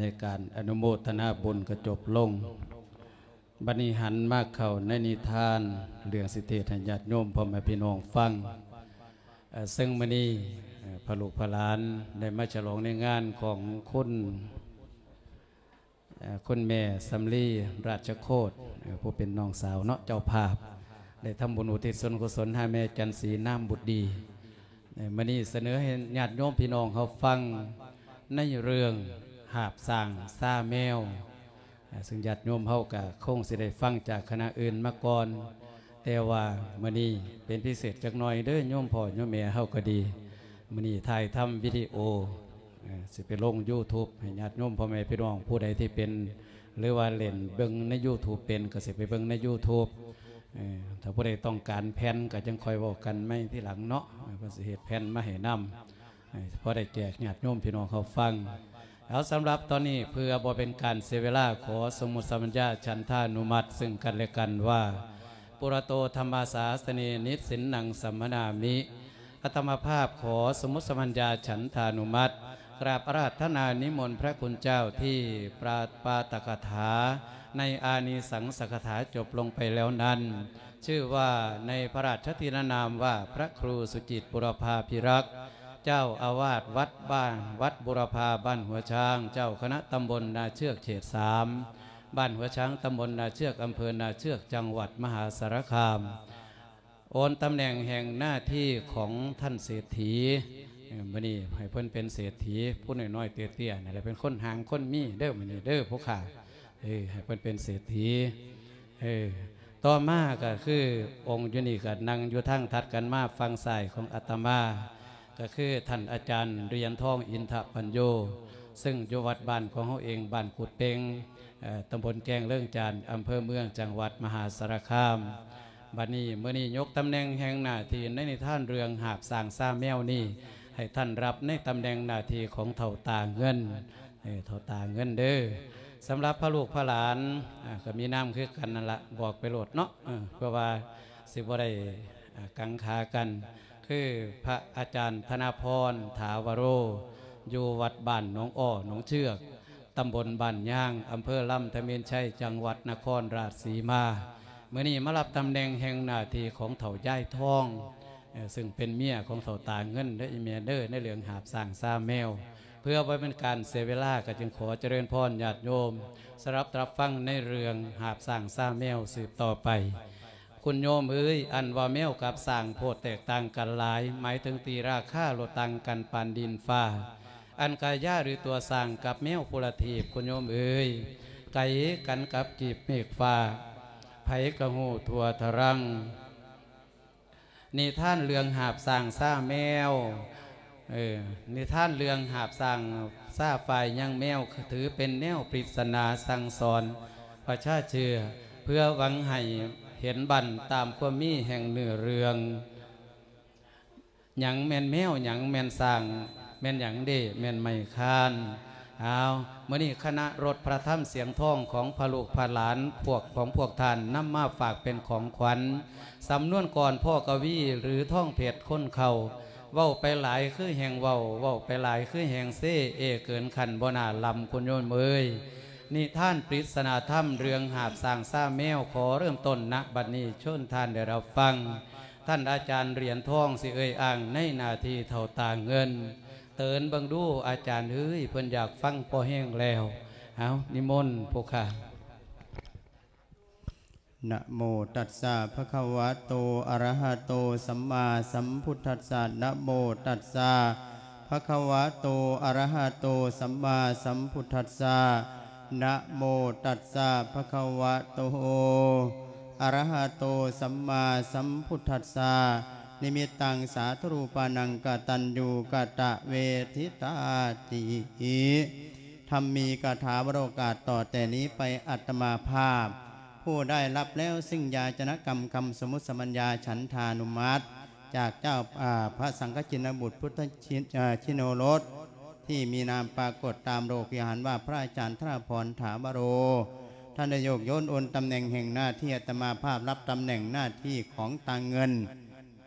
ในการอนุโมทนาบุญกระจบลง บันิหันมากเข้าในนิทานเรื่องสิทธิธัญญาติโยมพ่อแม่พี่น้องฟัง ซึ่งมื้อนี้เอ่พระลูกพระหลานได้มาฉลองในงานของคุณคุณแม่สำลีราชโคตผู้เป็นน้องสาวเนาะเจ้าภาพ ได้ทำบุญอุทิศส่วนกุศลให้แม่จันสีน้ำบุตรดีมื้อนี้เสนอให้ญาติโยมพี่น้องเขาฟังในเรื่อง หาบสร้างซาแมว ซึ่งญาติโยมเฮากะคงสิได้ฟังจากคณะอื่นมาก่อน แต่ว่ามื้อนี้เป็นพิเศษจักหน่อยเด้อโยมพ่อโยมแม่เฮาก็ดีมื้อนี้ถ่ายทำวิดีโอสิไปลง YouTube ให้ญาติโยมพ่อแม่พี่น้องผู้ใดที่เป็น หรือว่าเล่นเบิ่งใน YouTube เป็นก็สิไปเบิ่งใน YouTube ถ้าผู้ใดต้องการแผ่นก็จังคอยเว้ากันไม่ที่หลังเนาะเพิ่นสิเฮ็ดแผ่นมาให้นำพอได้แจกญาติโยมพี่น้องเขาฟัง แล้วสำหรับตอนนี้เพื่อบ่เป็นการเสียเวลาขอสมุสัญญาชันทานุมัติซึ่งกันและกันว่า ปุรโตธรรมาสาสเนนิสินนังสัมมนามิอัตมภาพขอสมุสัญญาฉันทานุมัติกราบอาราธนานิมนต์พระคุณเจ้าที่ปราปาตกถา ในอานิสังสกถาจบลงไปแล้วนั้น ชื่อว่าในพระราชทินานามว่าพระครูสุจิตบุรพาภิรักษ์ เจ้าอาวาสวัดบ้าน วัดบุรพาบ้านหัวช้าง เจ้าคณะตำบลนาเชือกเขตสามบ้านหัวช้างตำบลนาเชือกอำเภอนาเชือกจังหวัดมหาสารคาม โอนตำแหน่งแห่งหน้าที่ของท่านเศรษฐีมื่อนี้ให้เพิ่นเป็นเศรษฐีผู้น้อยๆเตี้ยๆนี่แหละเป็นคนหางคนมีเด้อมื่อนี้เด้อพวกข้าเออให้เพิ่นเป็นเศรษฐีเออต่อมาก็คือองค์ยุนี่ก็นั่งอยู่ทั้งทัดกันมาฟังสายของอาตมา ก็คือท่านอาจารย์เรียนทองอินทปัญโย ซึ่งอยู่วัดบ้านของเขาเองบ้านกุดเปงตำบลแกงเรื่องจานอำเภอเมืองจังหวัดมหาสารคามบัดนี้เมื่อนี้ยกตำแหน่งแห่งหน้าที่ในนิทานเรืองหาบสางซาแมวนี่ให้ท่านรับในตำแหน่งหน้าที่ของเท่าตาเงินเออเท่าตาเงินเด้อสำหรับพระลูกพระหลานก็มีน้ำคือกันนั่นละบอกไปโหลดเนาะเออเพื่อว่าสิบ่ได้อ่ากังขากัน คือพระอาจารย์ธนาพรถาวโร อยู่วัดบ้านหนองอ้อหนองเชือกตำบลบ้านย่างอำเภอลำทะเมนชัยจังหวัดนครราชสีมาเมื่อนี้มารับตำแหน่งแห่งหน้าที่ของเถ่าย่ายทอง ซึ่งเป็นเมียของเถ่าตาเงินและอีเมียเดอร์ในเรื่องหาบสร้างซาแมว เพื่อไว้เป็นการเสเวลาก็จึงขอเจริญพรญาติโยมสรับรับฟังในเรื่องหาบสร้างซาแมวสืบต่อไป คุณโยมเอ้ยอันว่าแมวกับสร้างโพดแตกต่างกันหลาย หมายถึงตีราคาลดตังกันปานดินฟ้า อันกายาหรือตัวสร้างกับแมวปุรทีบคุณโยมเอ้ยไก่กันกับกีบเมฆฟ้าไผกระหูทั่วทรังนี่ท่านเรืองหาบสร้างซ่าแมวเออนี่ท่านเรืองหาบสร้างซ่าฝ่ายยังแมวถือเป็นแนวปริศนาสั่งสอนประชาเชื่อเพื่อหวังให้ ห็นบันตามความมีแห่งเนื้อเรืองหยังแม่นแมวหยังแม่นสร้างแม่นหยังเด้แม่นไม่คานเอาเมื่อนี้คณะรถพระธรรมเสียงทองของพระลูกพระหลานพวกของพวกท่านนำมาฝากเป็นของขวัญสำนวนก่อนพ่อกวีหรือท่องเพจค้นเขาเว้าไปหลายคือแห่งเว้าเว้าไปหลายคือแห่งเซ่เอเกินขันบนาลำคุณโยนเมย นี่ท่านปริศนาธรรมเรืองหาบสร้างซ่าแมวขอเริ่มต้นณบัดนี้ชนท่านได้รับฟัง ท่านอาจารย์เหรียญทองสิเอ่ยอ่างในนาทีเท่าตาเงิน เตือนบังดูอาจารย์เฮ้ยเพิ่นอยากฟังพอแห้งแล้วเอานิมนต์พวกข้านะโมตัสสะภะคะวะโตอะระหะโตสัมมาสัมพุทธัสสะนะโมตัสสะภะคะวะโตอะระหะโตสัมมาสัมพุทธัสสะ นะโมตัสสะภะคะวะโตอะระหะโตสัมมาสัมพุทธัสสะนิมิตตังสาธุรูปานังกตัญญูกะตะเวทิตาติธรรมมีกถาวโรกาสต่อแต่นี้ไปอัตมาภาพ ผู้ได้รับแล้วซึ่งยาจนกรรมคำสมุติสมัญญาฉันทานุมัติ จากเจ้าพระสังฆจินบุตรพุทธชินโนรส ที่มีนามปรากฏตามโรกิหารว่าพระอาจารย์ธราพรถามโร ท่านได้โยกโยนโอนตำแหน่งแห่งหน้าที่อาตมาภาพรับตำแหน่งหน้าที่ของตางเงิน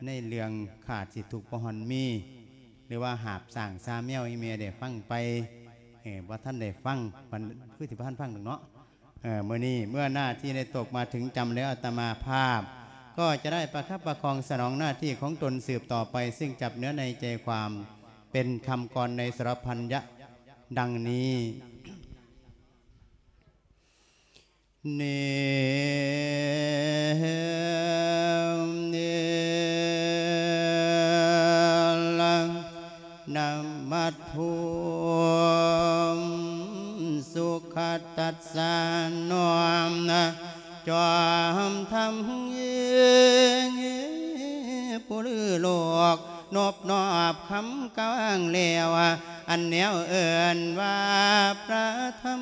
ในเรื่องขาดสิถูกปหอนมี หรือว่าหาบสั่งซาเมียวอีเมียเดฟังไปเออว่าท่านได้ฟังมันคือที่ท่านฟังถึงเนาะเออเมื่อนี้เมื่อหน้าที่ได้ตกมาถึงจำแล้วอาตมาภาพ ก็จะได้ประคับประคองสนองหน้าที่ของตนสืบต่อไป ซึ่งจับเนื้อในใจความ เป็นคำกรในสรพันยะดังนี้เนเนลังนามัตถุมสุขตัสสานอมนะจอมทำเงปุรืโลก นบนอบคำกลางเลวอันแนวเอินว่าพระธรรม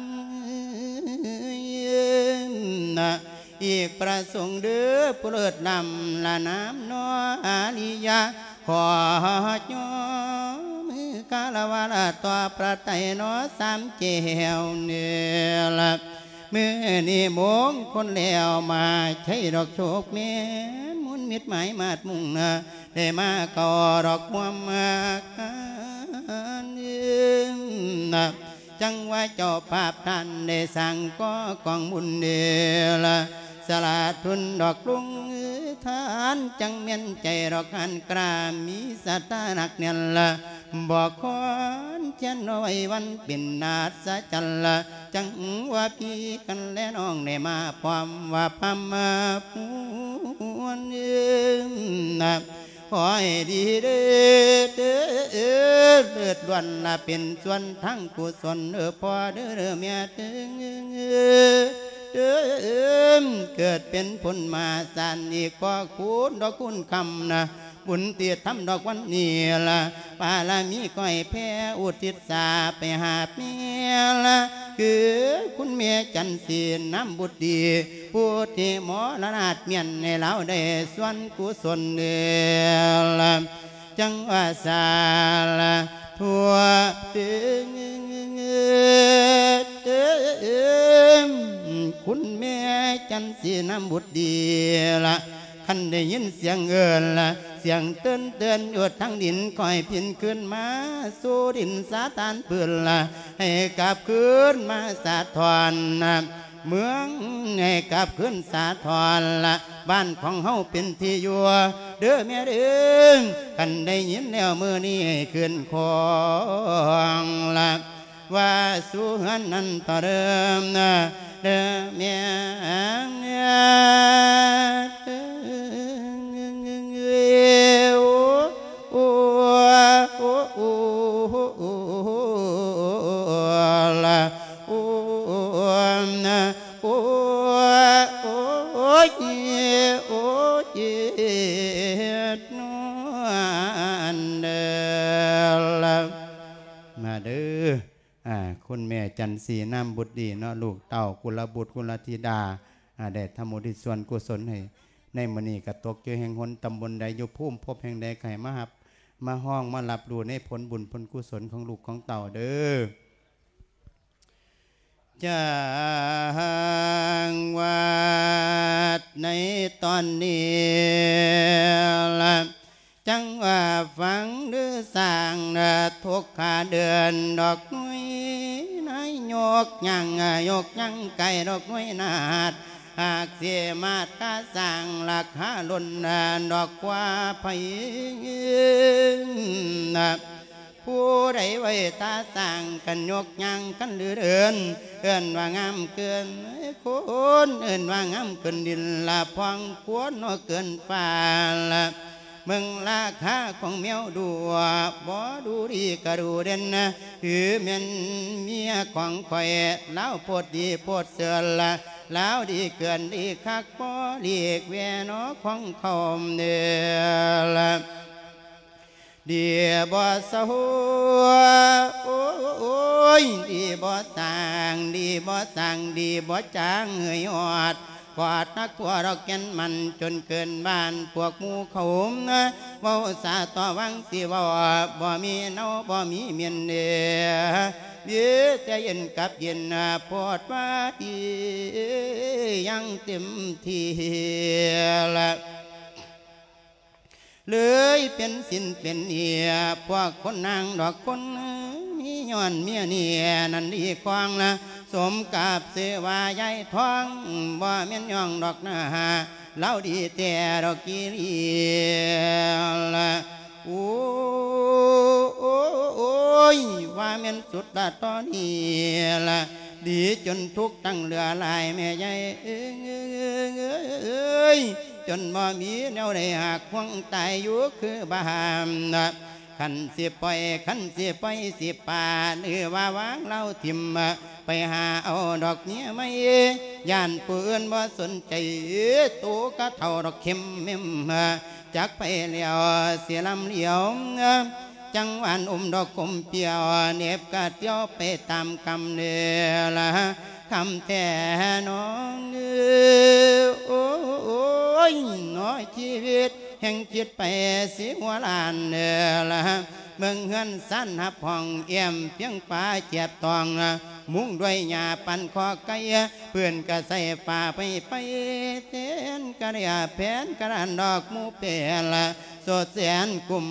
นะอีกประสงค์เดือผู้เลิศนำละน้ำนออาลิยาขอยอมือกาลวาลาตัวประไตนอสามเจวเนละเมื่อนี่มงคนแล้วมาใช้ดอกโชคเมนมุนมิดหมายมาดมุ่งนะ มาก่อดอกมัวมากนะจังว่าเจ้าภาพท่านได้สั่งก็กองบุญเดลสละทุนดอกลุงทานจังเมียนใจดอกหันกรามีสัตานักเนี่ยละบอกคอนเช่นน้อยวันเป็นนาสะจันละจังว่าพี่กันและน้องได้มาพร้อมว่าพามาปวนเองนะ ขอให้ดีเด้อเด้อเลือดล้วนละเป็นส่วนทั้งกุศลเออพ่อเด้อเด้อแม่เด้อเด้อเกิดเป็นผลมาสานอีกก็คุณดอกคุณคำนะ บุญเตียทำดอกวันนี้ละปาลามีก้อยแพ้อุทิศสาไปหาเมียละคือคุณเมียจันสีน้ำบุตรดีผู้ที่หมอละนาดเมียนในเราได้ส่วนกุศลเดละจังว่าสาละทั่วถึงคุณแม่จันสีน้ำบุตรดีละ คันได้ยินเสียงเอินละเสียงเตือนเตือนอดทั้งดินคอยพินขึ้นมาสู่ดินสาตานปืนละให้กลับคืนมาสาทอนนะเมืองให้กลับคืนสาทอนละบ้านของเฮาเป็นที่อยู่เด้อแม่เด้อกันได้ยินแล้วมือนี้ขึ้นคองละ ว่าสู่หันนั้นต่อเคุณแม่จันสีน้ำบุตรดีเนาะลูกเต่ากุลบุตรกุลธิดาอ่าได้ทำมุทิส่วนกุศลให้ในมณีกระตกเจอแห่งหนตำบลใดอยู่พุ่มพบแห่งใดไข่มาหับ มาห้องมาหลับดูในผลบุญผลกุศลของลูกของเต่าเด้อจางวัดในตอนนี้ละ จังว่าฟังหรือสร้างนะทุกขาเดือนดอกนุ้ยนายโยกยังโยกยังไก่ดอกนุ้ยนาดหากเสียมาตาสร้างหลักหาลุนดอกกว่าไผ่นะผู้ใดไว้ตาสร้างกันยกยังกันหรือเดินเอินว่างามเกินคนเอินว่างามเกินดินละพองควรนเกินฟ้าละ เมืองราคาของเมียวดูบ่ดูดีกระดูเด่นนะคือเมียนเมียของข่อยเล้าโพดดีโพดเสือละแล้วดีเกินดีคักบ่เลีกแวนอของเขาเดือละดีบ่สะหัวโอ้ยดีบ่สางดีบ่สางดีบ่จางเหยหอด กอดนักตัวเราแก่นมันจนเกินบ้านพวกมูเขามนะว้าสาต่อวังสิว่าบ่มีเนาบ่มีเมียนเดียเบี้ยใจเย็นกับเย็นพอดว่าดียังเต็มที่ละเลยเป็นสินเป็นเอียพวกคนนางดอกคนมีย้อนเมียนี่นั่นดีควางนะ สมกับเสวายายทองบ่แม่นย่องดอกนะเล่าดีแต่ดอกกิรีละโอ้โอ้โอ้ยว่าแม่นสุดละตอนนี้ละดีจนทุกตั้งเหลือลายแม่ใหญ่เอ้ยเอ้ยเอ้ยเอ้ยจนบ่มีแนวใดหักห่วงตายอยู่คือบ้ามนะ ขันสิปล่อยขันสิปล่อยสิป่าหรือว่าวางเล่าทิมไปหาเอาดอกเนี้ยไม่ย่านปืนบ่สนใจตัวก็เท่าดอกเข็มเมมจักไปเลี้ยวเสียลำเลี้ยวจังหวานอมดอกกลมเปียวเน็บกะเตียวไปตามคำเนือละคำแต่น้องเออโอ้ย ชีวิต แห่งจิตไปสิหัวลานเนอละเมืองเฮือนสั้นหับห้องเอี่ยมเพียงป่าเจ็บตองมุ้งด้วยหญ้าปันคอไก่เพื่อนก็ใส่ป่าไปไปเต้นกระยาแผนกระดานดอกมูเปละสดแสนกุม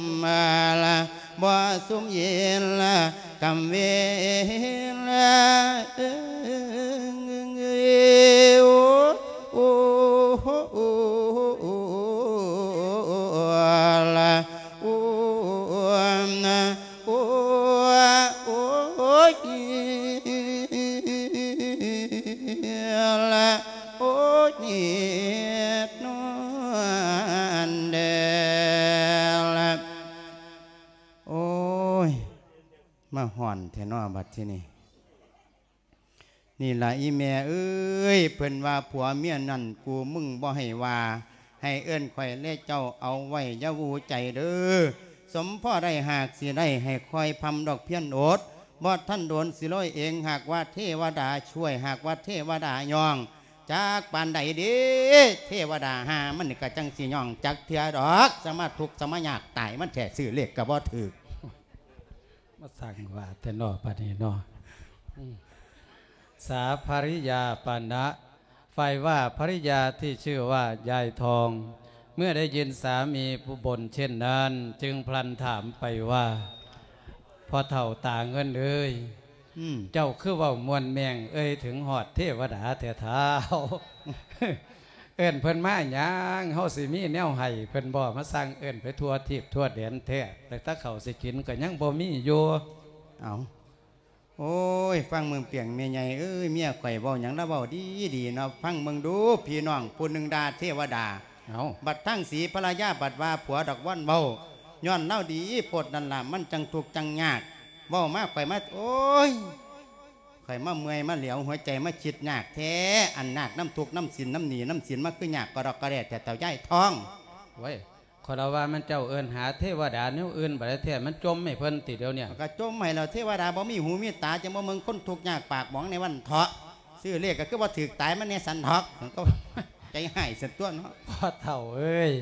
ละบ่สุมเย็นละกำเวละเอ้ยโอ้ อ้ยนอนเดละโอ้ยมาห่อนแทนอบัดที่นี่นี่ละอีแม่เอ้ยเพิ่นว่าผัวเมียนั่นกูมึงบ่ให้ว่า ให้เอิ้นข่อยเล่เจ้าเอาไว้ยาวูใจเด้อสมพ่อได้หากสิได้ให้คอยพำดอกเพี้ยนโอดบ่ท่านโดนสิร้อยเองหากว่าเทวดาช่วยหากว่าเทวดายอง จากปานใดเด้เทวดาหามันก็จังสิย่องจักเทียดอกสมาทุกข์สมายากตายมันแท้ซื้อเลขก็บ่ถูกมาสั่งว่าแต่นอปานนี้นอสาภริยาปานะฝ่ายว่าภริยาที่ชื่อว่ายายทอง เมื่อได้ยินสามีผู้บนเช่นนั้น จึงพลันถามไปว่าพอเท่าต่างเงินเอ้ย เจ้าคือเว่ามวนแมง เอ้ยถึงหอดเทวดาแต่เท้าเอิ้นเพิ่นมาหยังเฮาสิมีแนวให้เพิ่นบ่มาสั่งเอิ้นไปทั่วทิพย์ทั่วแดนแท้แต่ถ้าเขาสิกินก็ยังบ่มีอยู่เอาโอ้ย ฟังเมืองเปียงเมียใหญ่เอ้ยเมียข่อยเว้าหยังแล้วเว้าดีดีเนาะฟังเมืองดูพี่น้องผู้หนึ่งดาเทวดาเอาบัดทั้งสีภรรยาบัดว่าผัวดอกว่านเว้าย้อนเล่าดีโพดนั่นล่ะมันจังทุกข์จังยากเว้ามาข่อยมาโอ้ยข่อยมาเมื่อยมาเหลียวหัวใจมาคิดยากแท้อันยากน้ำทุกข์น้ำสินน้ำหนีน้ำสินมาคือยากกระดอกกระแดดแต่เต่าย่ายท้องไว้ขอเราว่ามันเจ้าเอิ้นหาเทวดาแนวอื่นบ่ได้แท้มันจมให้เพิ่นติเดียวเนี่ยก็จมให้เราเทวดาบ่มีหูมีตาจะบ่เมืองคนทุกข์ยากปากหมองในวันเถาะซื้อเลขก็คือว่าถือตายมันในสันทอกมันก็ใจหายสันตัวเนาะพ่อเฒ่าเอ้ย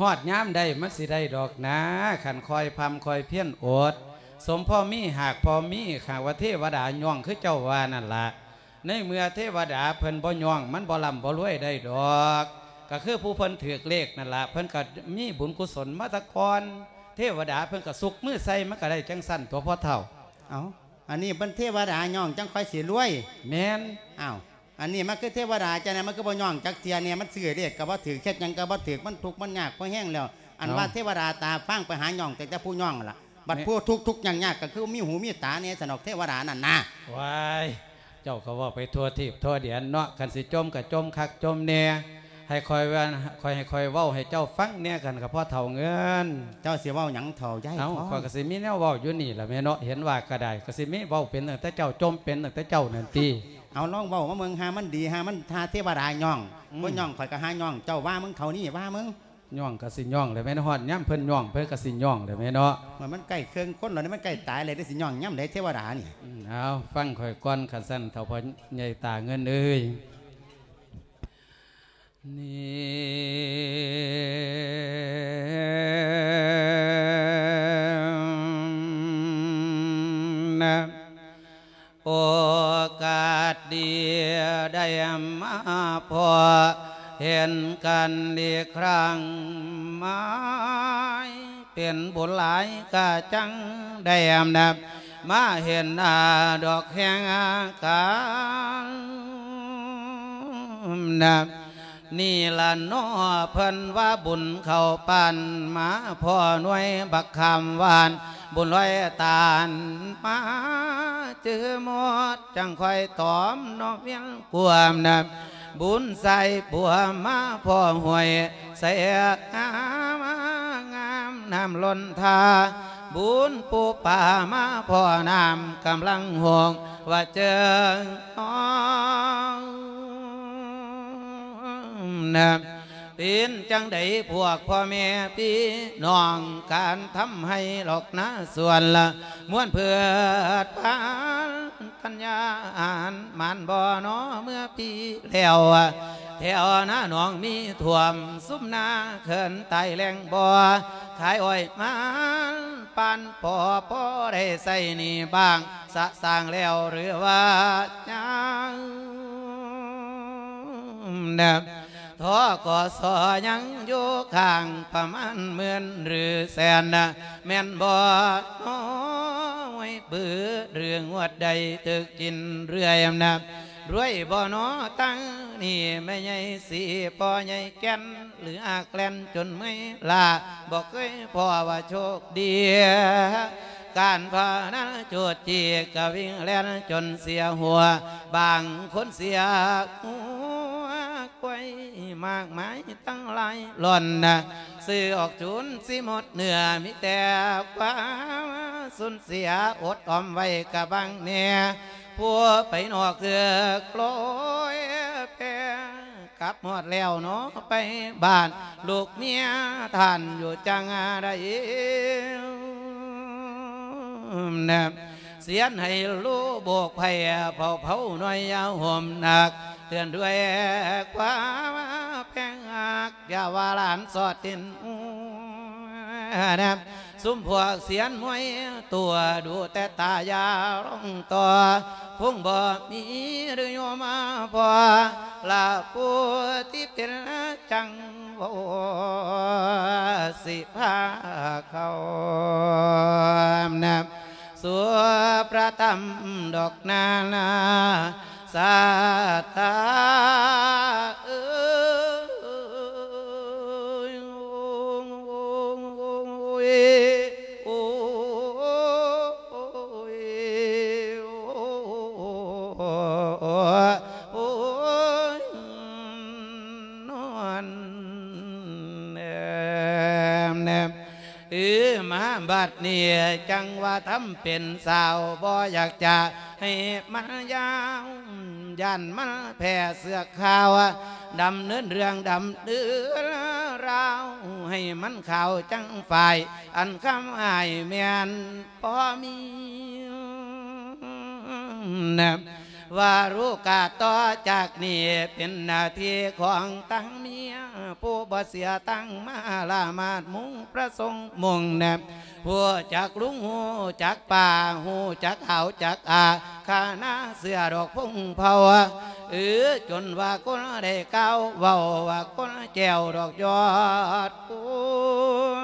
ฮอดยามใดมันสิได้ดอกนะขันคอยพำคอยเพี้ยนโอด สมพ่อมีหากพ่อมีหากว่าเทวดาย่องคือเจ้าว่านั่นละในเมื่อเทวดาเพิ่นบ่ย่อง มันบ่ลำบ่รวยได้ดอก ก็คือผู้เพิ่นถือกเลขนั่นละเพิ่นก็มีบุญกุศลมาแตะกอนเทวดาเพิ่นก็สุกมือใส่มันก็ได้จังสั้นตัวพ่อเฒ่าเอาอันนี้เป็นเทวดาย่องจังค่อยสิรวย แม่นอ้าวอันนี้มันคือเทวดาจะไหนมันก็บ่ย่องจักเทียเนี่ยมันซื้อเลขก็บ่ถือเช็ดหยังก็บ่ถือมันทุกข์มันยากเพราะแห้งแล้ว อันว่าเทวดาตาฟังไปหาย่องแต่แต่ผู้ย่องล่ะ บัดผู้ทุกข์ทุกข์ยากยากก็คือมีหูมีตาเนี่ยสนอกเทวดานั่นนะวายเจ้าก็ว่าไปทั่วทิพย์ทั่วเดียนเนาะคันสิจมก็จมคักจมแน่ให้คอยว่าคอยให้คอยเว้าให้เจ้าฟังแน่กันกับพ่อเฒ่าเงิน เจ้าสิเว้าหยังเถ่าย้ายเอาท้องข้อยก็สิมีแนวเว้าอยู่นี่ล่ะแม่เนาะเห็นว่าก็ได้ก็สิมีเว้าเป็นตั้งแต่เจ้าจมเป็นตั้งแต่เจ้านั่นติเอาลองเว้ามาเมืองหามันดีหามันทาเทวดาย่องอืมบ่ย่องข่อยก็หาย่อง เจ้าว่ามึงเท่านี้ว่ามึง ย่องก็สิย่องเลยแม่นฮอดย่ำเพิ่นย่องเพิ่นก็สิย่องเลยแม่เนาะเหมือนมันใกล้เครื่องคนแล้วนี่มันใกล้ตายเลยได้สิย่องย่ำได้เทวดานี่อืมเอาฟังข่อยก่อนคันสั้นเฒ่าพ่อใหญ่ตาเงินเอ้ยนี่นะโอกาสเดียวได้มาพอ เห็นกันอีครั้งไม้เป็นบุญหลายกะจังได้อำนับมาเห็นอาดอกแหงอากาศนะนี่ละน้อเพิ่นว่าบุญเข้าปานมาพ่อหน่วยบักคำวาน บุญลอยตาลมาเจอหมดจังค่อยตอมนอกเวียงกวมนะ บุญใส่บัวมาพ่อหวยใส่งามงามน้ำล้นทาบุญปูป่ามาพ่อน้ำกำลังห่วงว่าเจอน้องนะ เป็นจังใดพวกพ่อแม่พี่น้องการทำให้หลอกนะส่วนละม้วนเพื่อพานปัญญาอ่านมันบ่อน้อเมื่อปีแล้วแถวหน้าหนองมีท่วมซุ้มนาเขินไตแรงบ่อขายอ้อยมันปันพอพอได้ใส่นี่บ้างสะสร้างแล้วหรือว่ายังนะ ทอกอสอยังอยู่ข้างประมาณหมื่นหรือแสนนะแม่นบ่น้อยปือเรื่องวัดใดตึกกินเรื่อยนะรวยบ่นอตั้งนี่ไม่ใหญ่สีปอใหญ่แก่นหรืออากแลนจนไม่ลาบอกเคยพ่อว่าโชคดีการพานั้นโจดจีกวิ่งแล่นจนเสียหัว บางคนเสียหัว ไว้มากมายตั้งหลายหล่อนนะซื้อออกจุนสิหมดเหนือมีแต่ความสุนเสียอดออมไว้กะบังเนี่ยพัวไปนอกเถือกโปรยแพรกลับหมดแล้วเนาะไปบ้าน ลูกเมียท่านอยู่จังอะไรนะเสียนให้ลูกโบกไผ่เผาเผาหน่อยยาวห่มหนัก ตือนด้วยความแพงหักยาวาหลานสอดตินนะสุมพวกเสียนมวยตัวดูแต่ตายาร้องต่อคงบ่มีหรือโยมาพอลาปูที่เป็นจังโวสิพาเขานะสัวประตำดอกนานา สาตาเอ้ยโอ้ยโอ้ยนอนแนมแนมเออมาบัดนี้จังว่าทำเป็นสาวบ่อยากจะ ให้มันยาว ยันมันแผ่เสือขาวดำเนินเรื่องดำเดือราวให้มันขาวจังฝ่าย อันคำอายแมนพอมีนะ ว่ารู้กาต่อจากนี้เป็นนาทีของตั้งเมียผู้บ่เสียตั้งมาลามาดมุงประสงค์มงแนบหัวจากลุงหูจากป่าหูจากเขาจากอาขานาเสือดอกพุ่งเผาเออจนว่าคนได้เก้าวเว้าว่าคนแจวดอกยอดคุ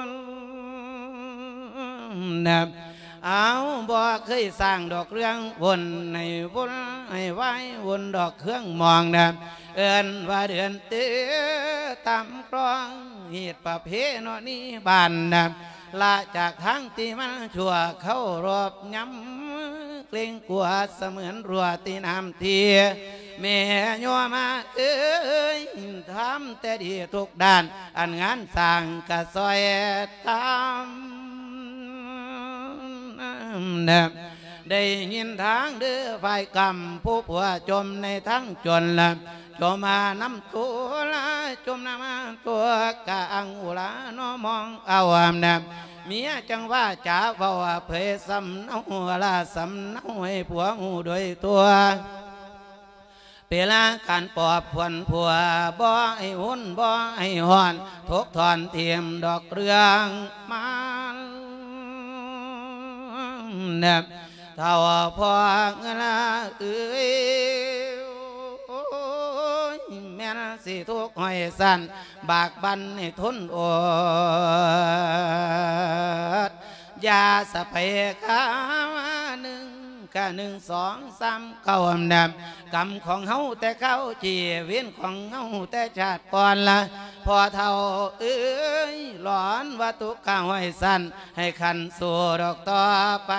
ณนะ เอาบ่เคยสร้างดอกเรื่องวนในวนให้ไว้วนดอกเครื่องมองนะเอินว่าเดือนเตือตามกรองเหตุประเพณนี้บานนะละจากทางที่มันชั่วเข้ารอบย้ำเกรงกลัวเสมือนรัวตีน้ำเทียแม่ยัวมาเอ้ยทำแต่ดีทุกด้าน อันงานสร้างกะซอยตาม นะได้ยินทางเดือฝ่ายกรรมผู้ผัวจมในทั้งจนละจมมาน้ำตัวละจมน้ำตัวกะอังอุลาน้อมองเอาอามนะเมียจังว่าจ๋าเฝ้าเผยสำเนาละสำเนาให้ผัวหูโดยตัวเปลาการปอบผวนผัวบ่ไอหุ่นบ่ไอหอนทุกทอนเทียมดอกเรืองมา เนบเท่าพอเงินละเอ้ยโอ้ยแม่นสิทุกหอยสันบากบันให้ทนอดยาสะเพกาหนึ่ง กะหนึ่งสองสามเก้าอำนำกรรมของเฮาแต่เข้าจีเวียนของเฮาแต่ชาติก่อนละพอเท่าเอ้ยหลอนว่าตุกกาห้อยสั้นให้ขันสู่ดอกต่อไป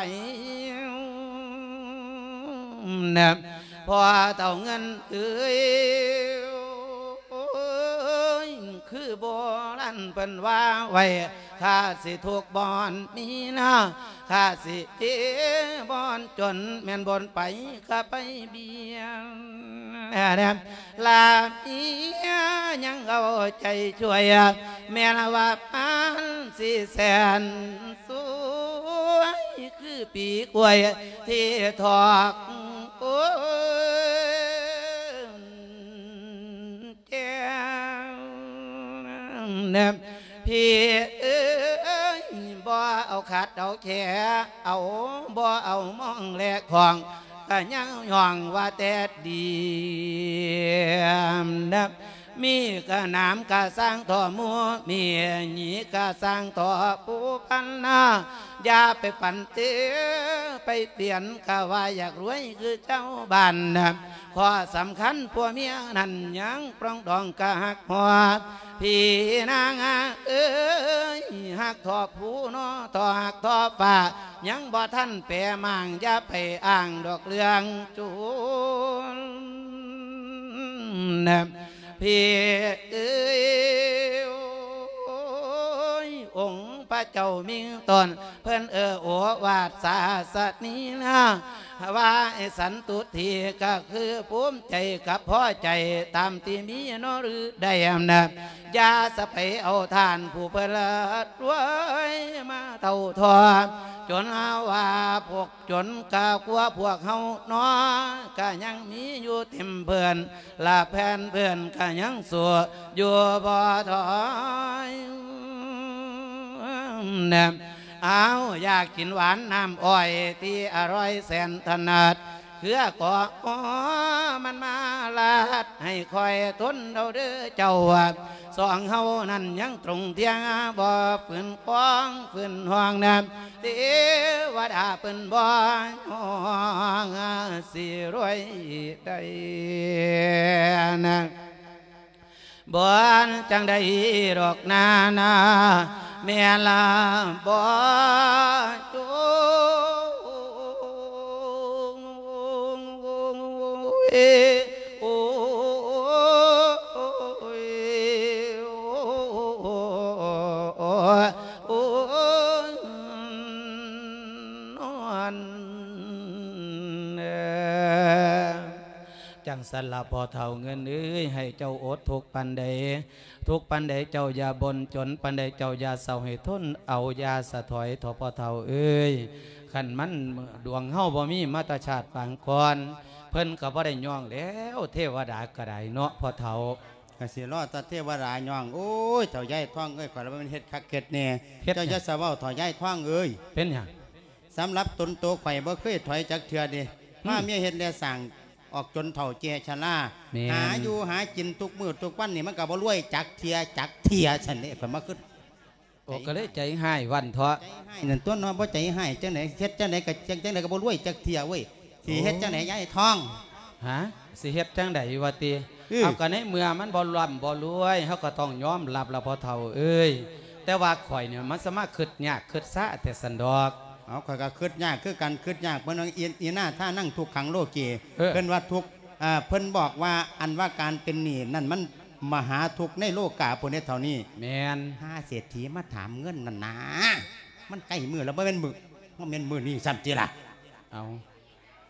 นะพอเต่าเงินเอ้ย คือโบราณเปิ้นว่าไว้ข้าสิถูกบอนมีนะข้าสิเอบอนจนแม่นบนไปข้าไปเบียงแนมลาเมียยังเอาใจช่วยแม่ละว่าปานสิแสนสวยคือปีกล้วยที่ทอกโอ้ยแก้ว เนบพี่เอ้ยบ่เอาขาดเอาแขเอาบ่เอามองแลกของก็ยังหวังว่าแต่ดีนะ มีกะน้ำกะสร้างต่อมัวมีหนีกะสร้างต่อปูพันนาอย่าไปฝันเตื้ไปเปลี่ยนกะว่าอยากรวยคือเจ้าบ้านนะข้อสำคัญผัวเมียนั่นยังปรองดองกะหักหัวพี่นางเอ้ยหักทอผู้นอทอหักทอป่ายังบ่ท่านแปรมางอย่าไปอ้างดอกเรืองจูนนะ พี่เอ้ยอ้ยองค์ พระเจ้ามิงตน เพิ่อนเออโอวาดศาสนีนะว่าสันตุทีก็คือภูมิใจกับพ่อใจตามที่มีนอหรือได้อำนายาสะไปเอาทานผู้เปรดรวยมาเท่าทอจนอาว่าพวกจนกากลัวพวกเฮาน้อก็ยังมีอยู่เต็มเพื่อนลาแผ่นเพื่อนก็ยังสัวอยู่บ่ถอย เอาอยากกินหวานน้ำอ้อยที่อร่อยแสนถนัดเพื่อก่ออ๋อมันมาลาดให้คอยทนเราเด้อเจ้าสองเฮานั่นยังตรงเทียงบ่ฝืนคว้องฝืนห้องน้ำเทวดาเปิ้นบ่ห้องสิรวยได้นะบ่นจังได้ดอกนานา แม่ลาบ่จู งสันละพอเท่าเงินเอ้ยให้เจ้าอดทุกปันใดทุกปันใดเจ้าอย่าบนจนปันใดเจ้าอย่าเศร้าให้ทนเอาอยาสะถอยทอพอเท่าเอ้ยขันมันดวงเฮาบ่มีมาตรชาติปางก่อนเพิ่นก็บ่ได้ย่องแล้ว เทวดาก็ได้เนาะพอเท่ากสิรอดตะเทวดาย่องโอ้ยเจ้าใหญ่ท้องเอ้ยขอรับมันเฮ็ดคักเก็ดแน่เฮ็ดหยังเจ้าจะสะเว้าถอยใหญ่ท้องเอ้ยเป็นหยังสำหรับตนโตข่อยบ่เคยถอยจักเทื่อเดิมาเมียเฮ็ดแล้วสั่ง ออกจนเฒ่าแก่ชราแม่น หาอยู่หากินทุกมื้อทุกวันนี่มันก็บ่รวยจักเทียจักเทียฉันนี่ข่อยมาขึ้น โอ้ก็เลยใจให้วันเถาะใจให้นั่นตัวเน้อบ่ใจให้จังไหนเฮ็ดจังไหนก็จังจังไหนก็บ่รวยจักเทียเว้ยสิเฮ็ดจังไหนยายท้อง ฮะสิเฮ็ดจังใดวะติอื้อ เอาก็ในเมื่อมันบ่ร่ำบ่รวยเฮาก็ต้องยอมรับละพอเท่าเอ้ยแต่ว่าข่อยเนี่ยมันสามารถคิดยากคิดซะแต่สันดอก เอาข่อยก็คิดยากคือกันคิดยากเพิ่นว่าอีอีหน้าถ้านั่งทุกขังโลเกเออ เพิ่นว่าทุกข์อ่าเพิ่นบอกว่าอันว่าการเป็นหนี้นั่นมันมหาทุกข์ในโลกาพุ่นเท่านี้ แมนห้าเศรษฐีมาถามเงินนั่นนะมันใกล้มือแล้วบ่แม่นมือบ่แม่นมือนี่ซ้ำจิล่ะเอา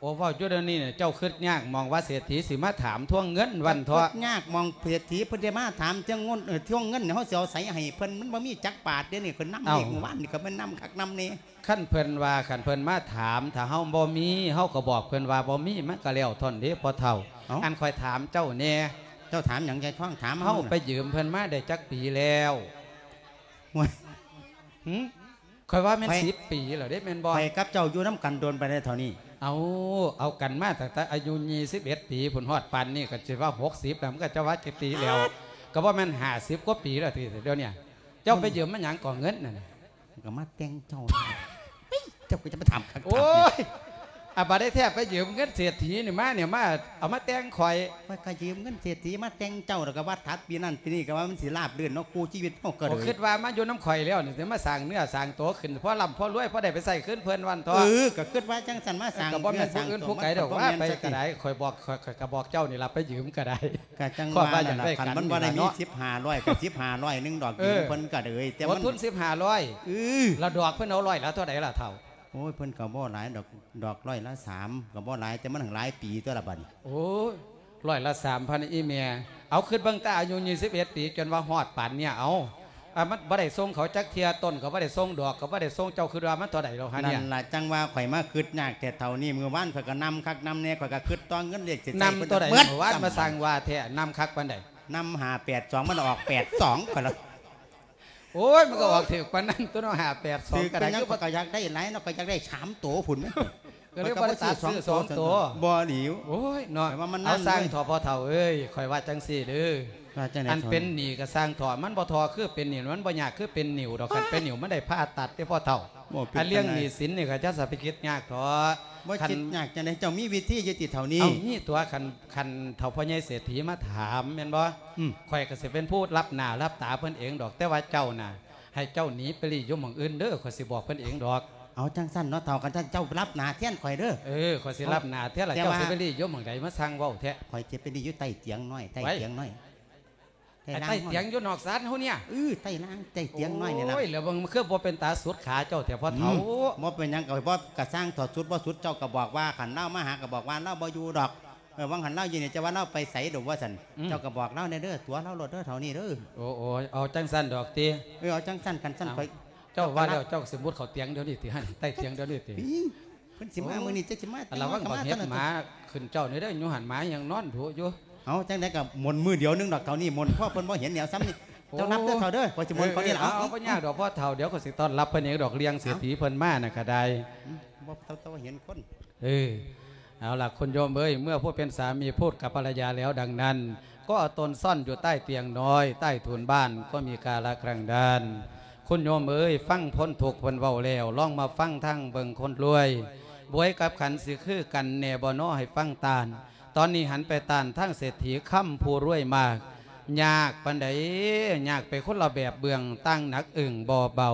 โอ้เว้าจุดยวนี้เนี่ยเจ้าคิดยากมองว่าเศรษฐีสิมาถามทวงเงินวันเถาะยากมองเศรษฐีเพิ่นได้มาถามเจ้าเงินเออทวงเงินเนี่ยเฮาสิเอาใส่ให้เพิ่นมันบ่มีจักบาทเดี๋ยวนี้เพิ่นนำเด็กหมู่บ้านนี่ก็มันนำคักนำนี่ขั้นเพิ่นว่าขันเพิ่นมาถามถ้าเฮาบ่มีเฮาก็บอกเพิ่นว่าบ่มีมันก็แล้วท่อนเด้พอเท่าเอ้าอันค่อยถามเจ้าแน่เจ้าถามหยังใจท้องถามเฮาไปยืมเพิ่นมาได้จักปีแล้วห่วยหึค่อยว่าแม่นไปสิบปีแล้วเด้แม่นบ่ไปกับเจ้าอยู่น้ำกันโดนไปได้เท่านี้ เอาเอากันมาตั้งแต่อายุ21ปีผลฮอดปันนี่ก็สิว่า60แล้วมันก็จะว่ากี่ปีแล้ว ก็ว่ามัน50กว่าปีแล้วทีเดียวเนี่ย เจ้าไปยืมมันหยังก่อเงินนั่นน่ะก็มาแต่งเจ้าเจ้าก็จะมาถามคำถามโอ้ย อาบาได้แทบไปยืมเงินเศรษฐีนี่มาเนี่ยมาเอามาแต่งข่อยว่าก็ยืมเงินเศรษฐีมาแต่งเจ้าแล้วก็ว่าทัดปีนั้นปีนี้ก็ว่ามันสิลาบเดือนเนาะคู่ชีวิตเฮาก็ผมเลยคิดว่ามาอยู่น้ำข่อยแล้วนี่สิมาสั่งเนื้อสั่งตัวขึ้นเพราะลำเพราะรวยเพราะได้ไปใส่ขึ้นเพิ่นวันทอเออก็คิดว่าจังสันมาสั่งก็บ่แม่นผู้อื่นผู้ไกลดอกว่าไปก็ก็ได้ข่อยบอกข่อยข่อยก็บอกเจ้านี่ล่ะไปยืมก็ได้ก็จังข้อว่าว่าอนั่ยากนได้ล่ะคันกันมันบ่ได้นี่มีล่ะเนาะ 1500กับ1500นึงดอกเอยือมเพิ่นก็เลยแต่ลมัดนทุนสิบห้าร้อยเออแล้วดอกเพิ่นเอาร้อยแล้วเท่าไหร่ล่ะเท่า โอ้ยเพิ่นก็บ่หลายดอกดอกร้อยละ3ก็บ่หลายแต่มันหังหลายปีตัวละบัดนี้โอ้ยร้อยละสามพันอีเมียเอาขึ้นเบิ่งตาอายุยี่สิบเอ็ดปีจนว่าฮอดป่านเนี่ยเอาอะมันบ่ได้ส่งเขาจักเทียต้นเขาบ่ได้ส่งดอกเขาบ่ได้ส่งเจ้าคือว่ามันเท่าไหร่แล้วฮะนั่เนี่ยนล่ะจังว่าข่อยมาคิดยากแต่เท่านี้มื้อวานข่อยก็นำคักนำแน่ข่อยก็คิดต้องเงินเรียกสินำตัวใดเบิดว่ามาสั่งว่าแท้นำคักปานใดนำหา82มันออก82ข่อยละ โอ้ยมันก็ออกถือปานนั้นตัวเน้องหาแปดสอคืงอกระเป็ไดนหยังคือข่อยก็อยากได้หลายเนาะข่อยอยากได้สามตัวพุ่นแม่ก็เรียกว่าตัดซื้อสองตัวบ่หลิวโอ้ยเนาะแต่ว่ามันนั่เอานสร้างเลยถอพอเท่าเอ้ยคอยว่าจังสี่เด้อว่าจังได๋อันเป็นหนีก็สร้างถอมันบ่ทอคือเป็นหนีมันบ่ยากคือเป็นหนิวดอกคันเป็นหนิวมันได้ผ่าตัดได้พ่อเท่าบ่ป็ อันเลี้ยงหจันี้ใดสินนี่ก็จะสับไปคิดยากถอบ่คันคิดยากจังได๋เจ้ามีวิธีอยู่ติเท่านี้เอานี่ตัวคันคันเท่าพ่อใหญ่เศรษฐีมาถามแม่นบ่อืมข่อยก็สิเป็นผู้รับหน้ารับตาเพิ่นเองดอกแต่ว่าเจ้าน่ะ ให้เจ้าหนีไปรีอยู่หม่องอื่นเด้อข่อยสิบอกเพิ่นเองดอกเอาจังสั้นเนาะเท่ากันเจ้ารับหน้าแทนข่อยเด้อเออข่อยสิรับหน้าเท่าละแต่เจ้าว่าสิไปรีอยู่หม่องใดมาสั่งเว้าแท้ข่อยจะไปดีอยู่ใต้เตียงน้อยใต้ไว้เตียงน้อย ไอ้ใต้เตียงอยู่นอกศาลเฮาเนี่ยเออใต้ล่างใต้เตียงน้อยนี่ล่ะโอ้ยแล้วมันคือบ่เป็นตาสุดขาเจ้าแต่พ่ออืเฒ่ามบ่เป็นหยังก็บ่กระสร้างถอดสุดบ่สุดเจ้าก็บอกว่าขันเล่ามาหาก็บอกว่าเล่าบ่อยู่ดอกเออวังหันเล่าอยู่นี่จะว่าเล่าไปใส่ดอกว่าซั่นเจ้าก็บอกเล่าในเด้อตัวเล่ารถเด้อเท่านี้เด้อโอ้โอ้ยเอาจังสั้นดอกติเออเอาจังสั้นกันสั้นข่อยเจ้าว่าแล้วเจ้าสมมุติเขาเตียงเดี๋ยวนี้ติหั่นใต้เตียงเดี๋ยวนี้ติปิ้งเพิ่นสิมามื้อนี้จะสิมาอันเราว่าบักเฮ็ดหมาขึ้นเจ้านี่เด้ออยู่หันหมายังนอนถูอยู่ เอาจังได๋ก็มนต์มือเดียวนึงดอกเท่านี้มนต์พ่อเพิ่นบ่เห็นแนวซ้ำนี่เจ้านับเด้อเท่าเด้อข่อยสิมนต์เขานี่ล่ะเอาเอาเอาบ่ยากดอกพ่อเฒ่าเดี๋ยวก็สิต้อนรับเพิ่นเองดอกเลี้ยงเศรษฐีเพิ่นมาน่ะก็ได้บ่เท่าเท่าเห็นคนเออเอาล่ะคุณโยมเอ้ยเมื่อผู้เป็นสามีพูดกับภรรยาแล้วดังนั้น ก็เอาตนซ่อนอยู่ใต้เตียงน้อย ใต้ถุนบ้านก็มีกาละครั้งดานคุณโยมเอ้ยฟังพ้นถูกข์เพิ่นเว้าแล้วลองมาฟังทั้งเบิ่งคนรวยบวยกับขันสิคือกันแหน่บ่น้อให้ฟังตานต อนนี้หันไปตานทั้งเศรษฐีค่ำผู้รวยมาก ยากปันใดยากไปคนละแบบเบืองตั้งหนักอึ่งบ่อเบา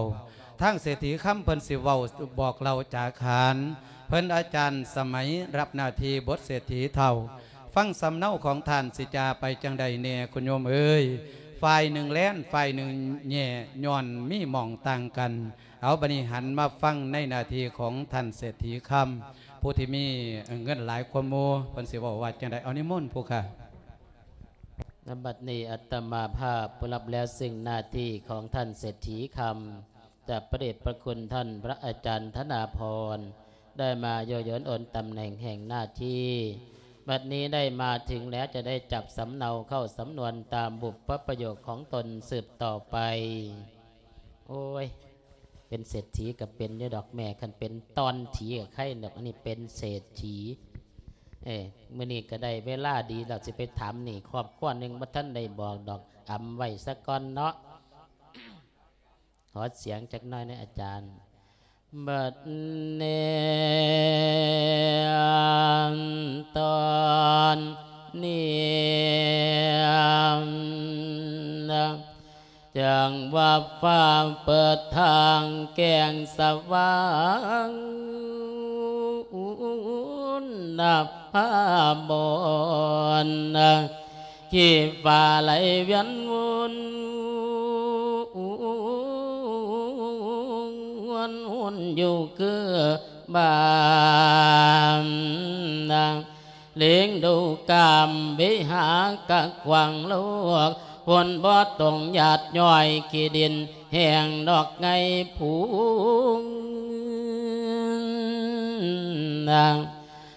ทั้งเศรษฐีค่ำเพิ่นสิเว้าบอกเราจากขานเพิ่นอาจารย์สมัยรับนาทีบทเศรษฐีเท่า ฟังสำเนาของท่านสิจาไปจังใดแน่คุณโยมเอ้ยฝ่ายหนึ่งแล่นฝ่ายหนึ่งแย่ย้อนมีมองต่างกัน เอาบัดนี้หันมาฟังในนาทีของท่านเศรษฐีคำ ผู้ที่มีเงินหลายความโมเพิ่นสิเว่าว่าจังใดเอานิมนต์ผู้ค่ะนบัดนี้อัตมาภาพผู้รับแล้วซึ่งหน้าที่ของท่านเศรษฐีคำจากประเดชประคุณท่านพระอาจารย์ธนาพร ได้มาโยโยนอนตำแหน่งแห่งหน้าที่ บัดนี้ได้มาถึงแล้วจะได้จับสำเนาเข้าสำนวนตามบุพประโยคของตนสืบต่อไป โอ้ย เป็นเศรษฐีกับเป็นอดอกแม่คันเป็นตอนถีกับไข่ดอกอันนี้เป็นเศรษฐีเอ้มื่อนี้ก็ได้เวลาดีเราจะไปถามนี่ครอบครัวหนึ่งว่าท่านได้บอกดอกอำไว้สักก่อนเนาะขอเสียงจากน้อยนะอาจารย์บัดเนยตอนนี้ จังว่าฟ้าเปิดทางแกงสว่างนับผ้าบอนขี้ฟ้าไหลเวียนวนวนหุ่นอยู่คือบ้านเลี้ยงดูกามวิหากะกวังลวก วนบ่ตรงหยาดย่อยขี้ดิน แห่งดอกไงผูงนาง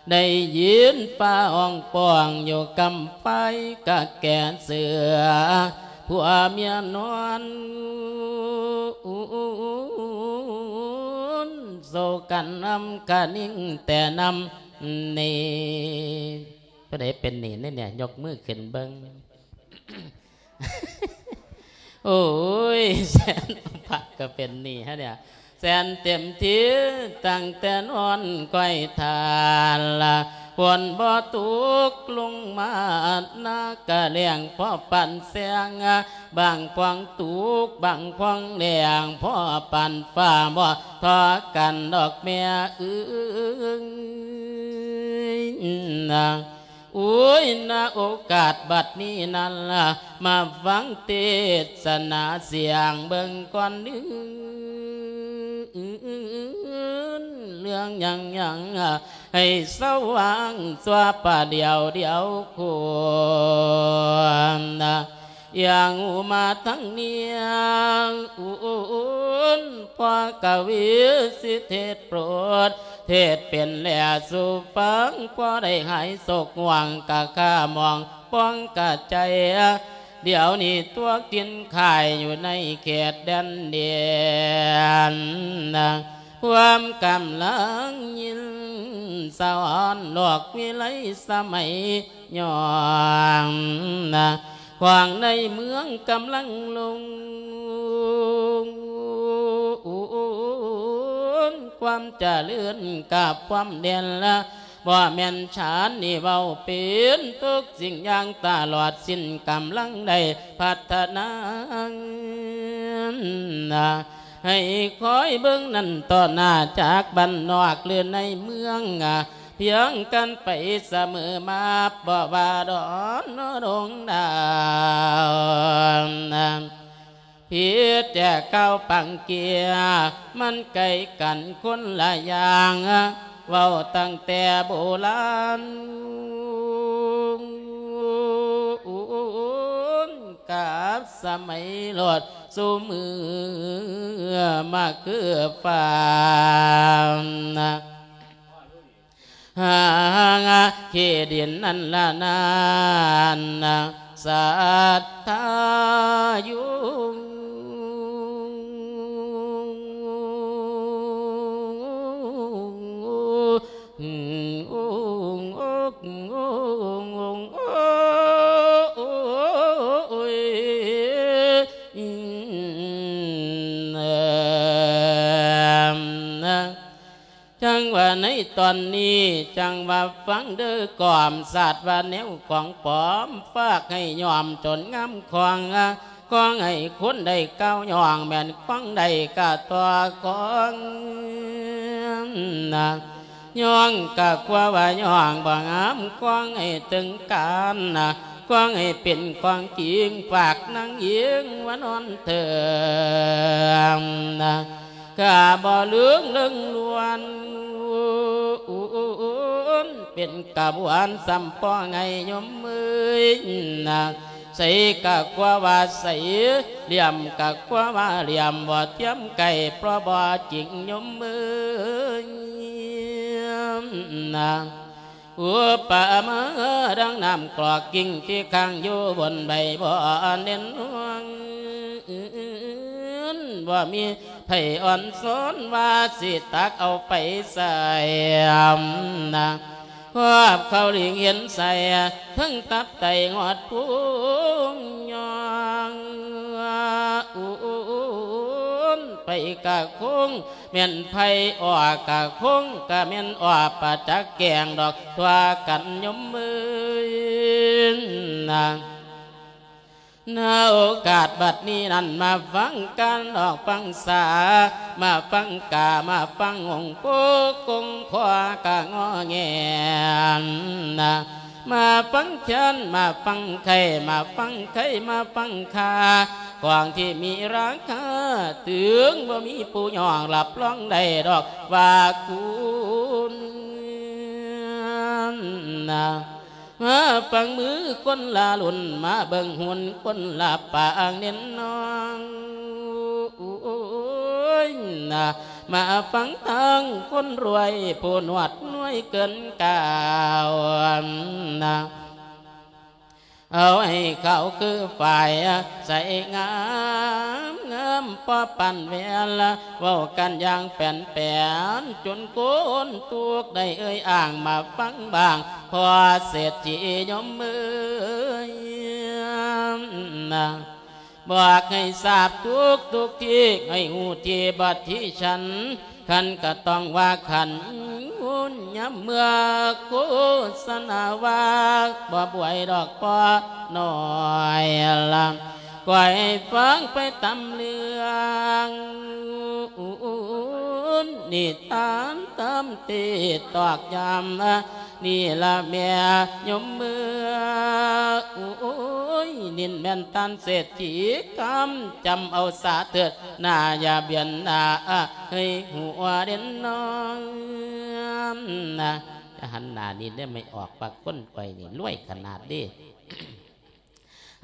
ได้ยินฟ้าอ่องป่องอยู่กำไปกะแก่เสือผัวเมียนอนโซกันนำกันนิ่งแต่นำนี่ก็ได้เป็นหนีนี่เนี่ยยกมือขึ้นเบิง โอ้ยแสนพระก็เป็นหนี่ฮะเนี่ยแสนเต็มที่ตั้งแต่นอนก้อยทานละฝนบ่ตุกลงมานากะเลียงพ่อปั่นเสียงบางพวงตุกบางพวงเลียงพ่อปั่นฟ้าบ่ทอกันดอกเมียอื้งนะ อุ้ยนาโอกาสบัดนี้นั่นล่ะมาฟังเทศนาเสียงเบิ่งก่อนนึงเรื่องยังยังให้สว่างสว่าป่าเดียวเดียวควรนะ อย่างอุมาทั้งเนียงอุ่นพอกวีสิเทศโปรด เทศเป็นแหล่สู่ฟังพอได้หายโศกหวังกะข้ามองป้องกะใจ เดี๋ยวนี้ตัวกินขายอยู่ในเขตแดนเดียนความกำลังยินสาวอ่อนหลอกวิไลสมัยย้อน ขวางในเมืองกำลังลง ความจะเลื่อนกับความเด่นละว่าแม่นฉานนี่เบาเป็นทุกสิ่งอย่างตลอดสิ้นกำลังได้พัฒนาให้คอยเบิ้งนั่นต่อหน้าจากบ้านนอกเรือนในเมืองอะ พียงกันไปเสมอมาบ่ว่าดอนดงดาวนเพียแต่เก้าปังเกียมันไกลกันคนละอย่างเว้าตั้งแต่โบราณกับสมัยหลดสูมือมาคือฟ้า นะหางเขดินนั่ จังว่าในตอนนี้ จังว่าฟังเด้อก่อมศาสตร์ว่าแนวของปอมฝากให้ยอมจนงามควางกองให้คนได้ก้าวย่องแม่นควางได้กะตัวกองนะย่องกะกว่าว่าย่องบางามกวางให้ตึงการนะกวางให้เป็นกวางจริงฝากนางยิงว่านอนเถิมนะ กะบ่เลืองเลึงลวนเป็นกะบวนสัมปอไงยมมือนะใส่กะกว่าว่าใส่เหลี่ยมกะกว่าว่าเหลี่ยมบ่เทียมไก่เพราะบ่จริงยมมือนะอุปมาดังน้ำกรอกกิ่งที่ข้างอยู่บนใบบ่อเน้นห่วง ว่ามีไผ่อ่อนสนว่าสิตักเอาไปใส่นะครอบเขาหลิงเห็นใส่ทั้งตับไตงอดพุงยองอุ่นไปกะคงเมียนไผ่ออกะคงกะเมียนออปะจักแกงดอกตัวกันยมมือนา นาโอกาสบัดนี้นั่นมาฟังกันออกฟังสา มาฟังกามาฟังองค์กุกงควากะงอแงนะมาฟังฉันมาฟังใครมาฟังใครมาฟังคากวางที่มีราคาถึงบ่ามีผู้ย่องหลับร้องได้ดอกว่าคุณนะ มาฟังมือคนลาลุนมาเบิ่งหุ่นคนลาปางเน้นน้องนะมาฟังทางคนรวยผู้นวดน้วยเกินกาวนะ เอาให้เขาคือฝ่ายใส่งามงามพอปั่นเวลาเว้ากันอย่างแป่นแปนจนโกนตุกได้เอ่ยอ่างมาฟังบาง พอเสร็จจียมมือบอกให้ทราบทุกทุกที่ให้หูที่บัดที่ฉัน ขันก็ต้องว่าขันหุ่นยำเมื่อโฆษณาวาบ่บวยดอกปอน้อยลำก่อยฟังไปตำเลืองนิทามตำตีตอกยำ นี่ละแม่ยมเมื่อโอ้ยนินแม่นตันเศรษฐีกำจำเอาสาเถิดนาอย่าเบียนนาให้หัวเด่นน้องนะจะหันหน้านี่ได้ไม่ออกปากก้นไปนี่รวยขนาดดี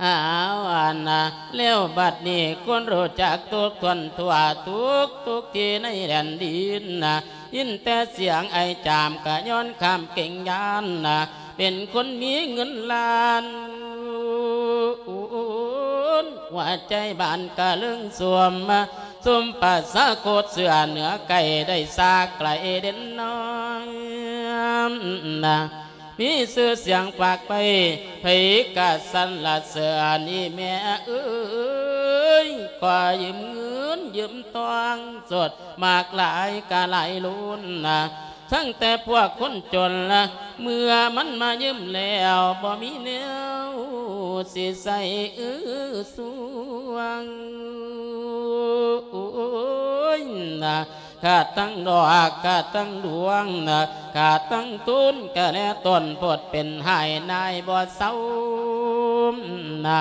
อาวอันนะเลี้ยวบัดนี้คนรู้จักทุกทนทั่วทุกทุกที่ในแดนดินนะยินแต่เสียงไอจามกะย้อนคำเก่งยานนะเป็นคนมีเงินล้านหัวใจบานกะเรื่องสวมสุมปัสสะโคตรเสือเหนือไก่ได้ซากไกลเด่นน้อยนะ มีสื่อเสียงปากไปเพกะสันละเสือนี่แม่เอ้ยขอยืมเงินยืมตวงสดมากหลายกะหลายลุนนะทั้งแต่พวกคนจนละเมื่อมันมายืมแล้วบ่มีแนวสิใส่เออสวงโอ้ยนะ ขาดตั้งดอกขาดตั้งดวงนะขาดตั้งตุนกะแลต้นปดเป็นหายนายบ่เศร้านะ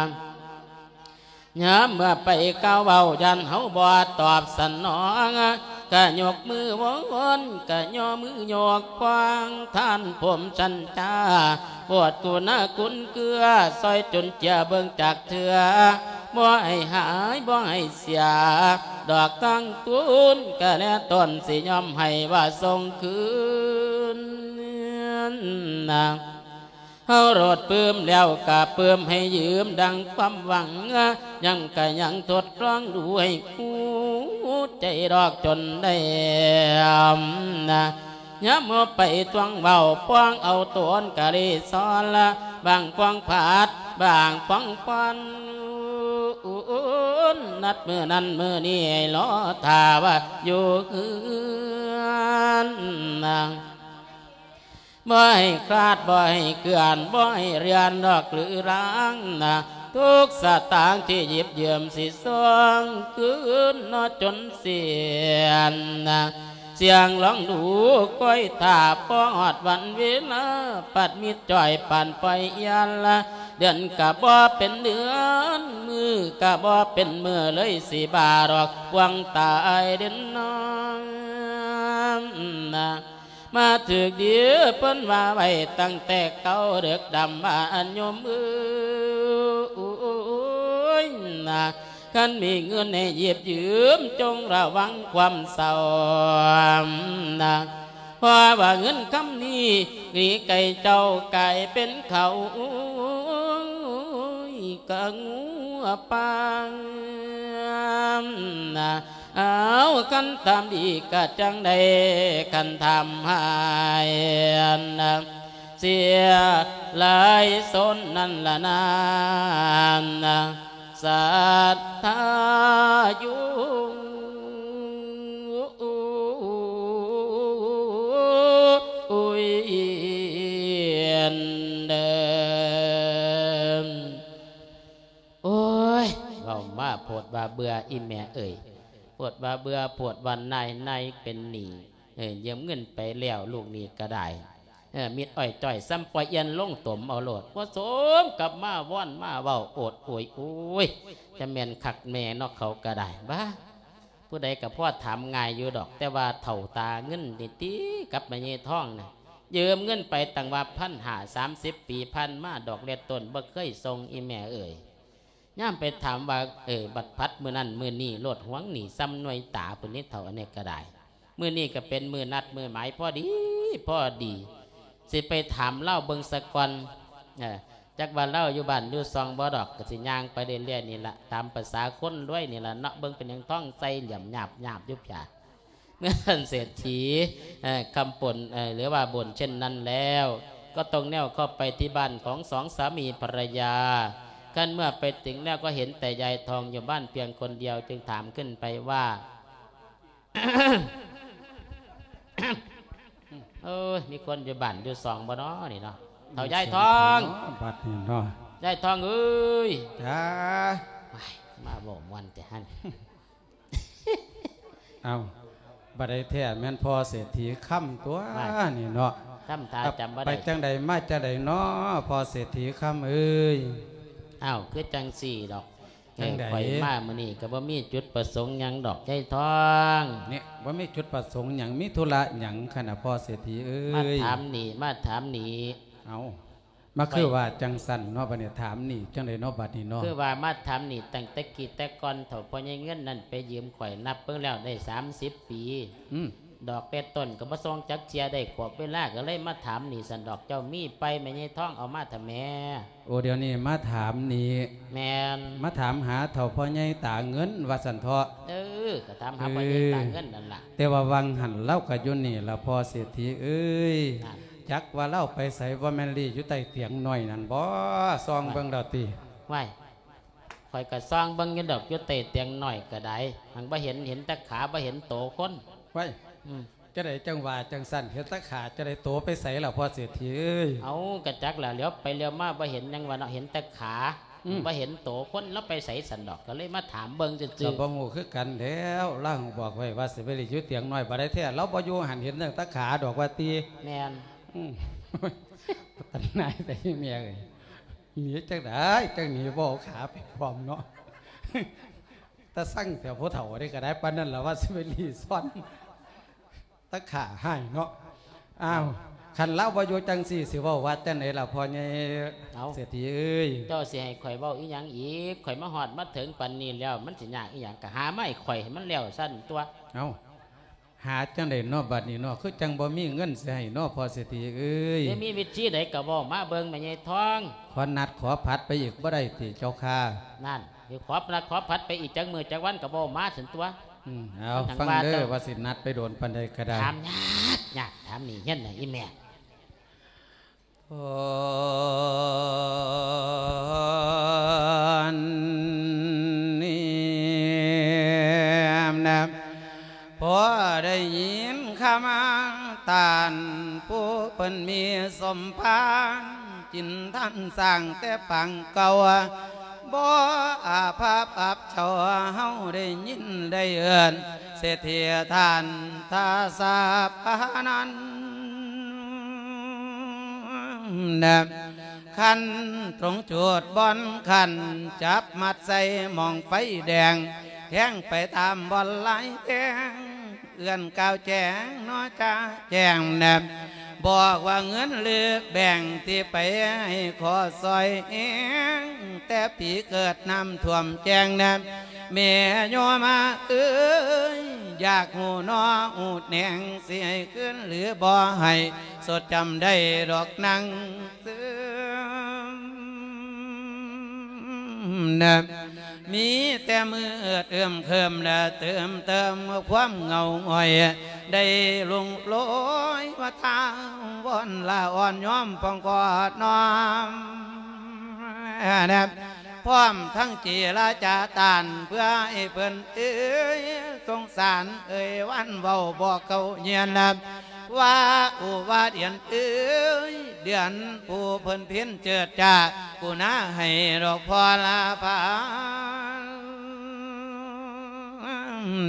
ยามเมื่อไปเก้าเบายันเฮาบ่ตอบสนองกะยกมือวนกะย่อมือยกควางท่านผมชันจ้าปวดกูนาคุณเกลือซอยจนเจียเบิ่งจากเถือ บ่ให้หายบ่ให้เสีย ดอกตั้งตุนกะแลต้นสิยอมให้ว่าส่งคืนนะเฮาโรดปื้มแล้วกะปื้มให้ยืมดังความหวังยังกะยังทดลองดูให้กูใจดอกจนได้นะย้ำเอาไปตวงเบาป้องเอาตัวนกะรีซ้อนละบางป้องผาดบางป้องปัน นัดมือนั้นมือนี้ล้อทาว่าอยู่เฮือนนางบ่ให้คลาดบ่ให้เกลื่อนบ่ให้เรียนดอกหรือร้างนะทุกสตางค์ที่หยิบยืมสิสวงคืนนอจนเสียนนะ เสียงร้องดูก้อยตาปอดวันเวลาปัดมิดจ่อยปั่นไปยันละเดือนกะบ่เป็นเดือนมือกะบ่เป็นมือเลยสิบาดอกวงตายเด่นน้องนะมาถึกเดียวเปิ้นว่าไว้ตั้งแต่เก่าเด็กดำบ้านยมเอ้ยนะ คันมีเงินให้หยิบยืมจงระวังความเศร้านะเพราะว่าเงินคำนี้นี่ไก่เจ้าไก่เป็นเขากะงูปังนะเอากันทำดีกะจังได้กันทำให้นะเสียหลายสนนั่นละนานนะ สัทธายุอุยเดิมโอ้ยเว้ามาโพดว่าเบื่ออีแม่เอ่ยปวดว่าเบื่อปวดวันในในเป็นหนีเออยืมเงินไปแล้วลูกนี้ก็ได้ มีดอ้อยจ่อยซ้ำปล่อยเอียนลงตมเอาโหลดว่าสมกับมาว่อนมาเว้าโอดโอยโอ้ยจะเมียนขักแม่นอกเขาก็ได้บ้าผู้ใดกับพ่อถามง่ายอยู่ดอก แต่ว่าเถ่าตาเงินนิตีกับแม่เยท่องนะยืมเงินไปตั้งว่าพันหาสามสิบปีพันมาดอกเล็ดต้นบ่เคยทรงอีแม่เอ่ยย่ามไปถามว่าเออบัดพัดมือนั่นมือนี่โลดหวงหนีซ้ำหน่วยตาปุ่นนี้เท่าอันนี้ก็ได้มือนี่ก็เป็นมือนัดมือหมายพ่อดีพ่อดี สิไปถามเล่าเบิงสะกอนจักบ้านเล่าอยู่บ้านอยู่ซองบ่ดอกก็สิย่างไปเรื่อยๆนี่ละตามภาษาคนด้วยนี่ละเนาะเบิงเป็นยังท่องใส่เหลี่ยมหยาบหยาบยุบหยาเมื่อท่านเศรษฐีคำปนหรือว่าบ่นเช่นนั้นแล้ว ก็ตรงแนวเข้าไปที่บ้านของสองสามีภรรยาพกันเมื่อไปถึงแล้วก็เห็นแต่ยายทองอยู่บ้านเพียงคนเดียวจึงถามขึ้นไปว่า เอ้ยมีคนอยู่บ้านอยู่สองบ่เนาะนี่เนาะเท่ายายทองบัดนี่เนาะยายทองเอ้ยจ้าว้ายมาบอกวันแต่ฮันเอาบัดได้แท้แม่นพอเศรษฐีค่ำตัวนี่เนาะทำตาจำบ่ไปได้จังใดมาจังใดเนาะพอเศรษฐีค่ำเอ้ยอ้าวคือจังสี่ดอก จังใดข่อยมามื้อนี้ก็บ่มีจุดประสงค์หยังดอกยายทองเนี่ยว่ามีจุดประสงค์หยังมีธุระหยังขนาดพอเศรษฐีเอ้มายถามนี่มาถามนี่เอามาคือว่าจังสันเนาะบัดนี้ถามนี่จังใดเนาะบัดนี้เนาะคือว่ามาถามนี่ตั้งแต่กี้แต่ก่อนเถ่าพ่อใหญ่เงินนั่นไปยืมข่อยนับเพิ่งแล้วได้30 ปี อืม ดอกเป็ดต้นก็บ่ทรงจักเจียได้ขวบเวลาก็เลยมาถามนี่สันดอกเจ้ามีไปแม่ใหญ่ท้องเอามาทำแม่โอเดี๋ยวนี้มาถามนี่แม่นมาถามหาเถ่าพ่อใหญ่ตาเงินว่าสันเถาะเออก็ถามหาพ่อใหญ่ต่างเงินนั่นล่ะแต่ว่าวังหันเล่ากับยุนี่ละพอเศรษฐีเอ้ยนั่นจักว่าเล่าไปใส่ว่าแมนลี่อยู่ใต้เตียงหน่อยนั่นบ่ซองเบิ่งดอกตีไว้ข่อยก็ซองเบิ่งอยู่ดอกอยู่เตะเตียงหน่อยก็ได้หังบ่เห็นเห็นแต่ขาบ่เห็นโตคนไว้อืม จะได้จังว่าจังสั่นเฮ็ดตะขาจะได้โตไปใส่ละพอเศรษฐีเอ้ยเอากระจักแล้วเลี้ยวไปเลี้ยวมาบ่เห็นหยังว่าเนาะเห็นแต่ขาอืมบ่เห็นโตคนแล้วไปใส่สันดอกก็เลยมาถามเบิ่งซื่เราอบ่ฮู้คือกันแล้วล่างบอกไว้ว่าสิไปรีอยู่เตียงน้อยบ่ได้แท้เราบ่อยู่หันเห็นตั้งแตะขาดอกว่าตีๆแม่นอืมตันนายแต่เมียเลยหนีจังได้จังหนีบ่เอาขาไปพร้อมเนาะถ้าสั่งแถวผู้เฒ่าได้ก็ได้ปานนั้นล่ะว่าสิไปรีซ่อน ตะขาให้เนาะอ้าวคันเล่าบ่อยู่จังสี่สิเว้าว่าแต่ไหนล่ะพ่อใหญ่เอาเศรษฐีเอ้ยเจ้าสิให้ข่อยเว้าอีหยังอีกข่อยมาฮอดมาถึงปันนี้แล้ว มันสิยากอีหยังก็หาไม้ข่อยให้มันแล้วสั้นตัวเอาหาจังได๋เนาะบัดนี้เนาะคือจังบ่มีเงินสิให้เนาะพ่อเศรษฐีเอ้ยเดี๋ยวมีวิธีใดก็เว้ามาเบิ่งแม่ใหญ่ทองขอนัดขอพัดไปอีกบ่ได้ติเจ้าค่ะนั่นสิขอพระขอพัดไปอีกจักมือจักวันก็บ่มาสันตัวอืม เอาทางฟังว่าเด้อเจ้าว่าสินัดไปโดนปันใดก็ได้ถามยากยากถามนี่เฮ็ดน่ะอีแม่พรนี่นะพอได้ยินคำตานผู้เปิ้นมีสมพานจินท่านสร้างแต่ปังเก่า บ่อาภาพอับเฉาเฮาได้ยินได้เอือนเศรษฐีทานทาสาปานันนะขันตรงจุดบอนขันจับมัดใส่มองไฟแดงแทงไปตามบอลไหลแทงเอื้อนก้าวแจงน้อจ้าแจงนบ บอกว่าเงินเลือกแบ่งที่ไปให้ขอซอยเองแต่ผีเกิดน้ำท่วมแจงแนบเมียโยมาเอ้ยอยากหูนออูดแหนงเสิให้ขึ้นหรือบ่ให้ สดจำได้ดอกนางเติมนะมีแต่มือเอื้อเติมเคิมและเติมเติมความเงาหงอย ได้ลงลอยว่าทางวอนลาอ่อนย้อมปองกอดน้อมนะพร้อมทั้งจีราจาตานเพื่อให้เพิ่นเอ้ยสงสารเอ้ยวันเบาบอกเขาเงียนนะว่าอุว่าเดียนเอ้ยเดือนผู้เพิ่นเพี้ยนเจิดจ้ากูน่าให้ดอกพอลาพาน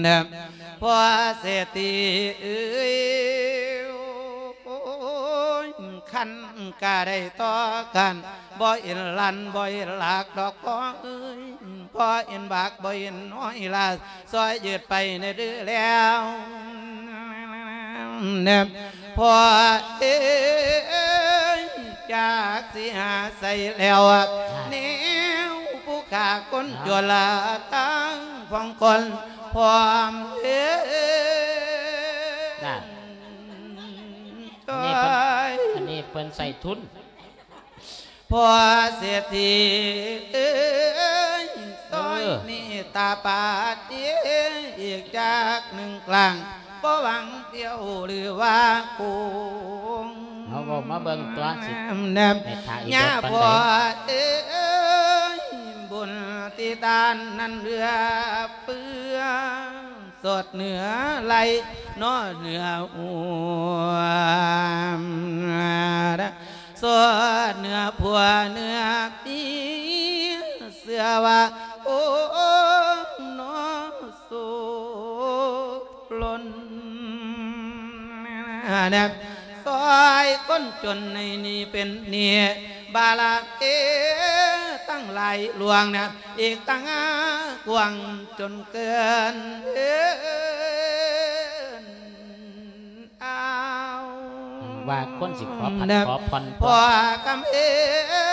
เด้อ พอเศรษฐีเอ้ยโอ้ยขันกาได้ต่อกันบ่อินลันบ่อินหลากดอกพอเอ้ยพออินบากบ่อินน้อยลาซอยยืดไปในเดือแล้วเนบพอเอ้ยจากสิหาใส่แล้วอะแนวผู้ขาคนจวลาตั้งฟองคน พร้อมเอ้ยนั่นจอันอนี้เพิ่นยอันนี้เพิ่นใส่ทุนพอเสียทีเอ้ยต้อยเออนี่ตาปาดเดียวอีกจากหนึ่งกลางบ่หวังเดียวหรือว่ากูเอาเว้ามาเบิ่งตัวสิแนมให้ทาอีกย่าเบิดปานพ่อใดเอ้ยดานนั้นเรือเปื้อสดเหนือไหลนอเหนืออ้วมสดเหนือผัวเหนือปีเสือว่าโอ้นอสุลนนะซอยก้นจนในนี้เป็นเนี่ย บาลาเอตั้งไหลหลวงนะอีกตั้งกวางจนเกินเอนเอาว่าคนสิขอผันขอผ่อนพอกำเอ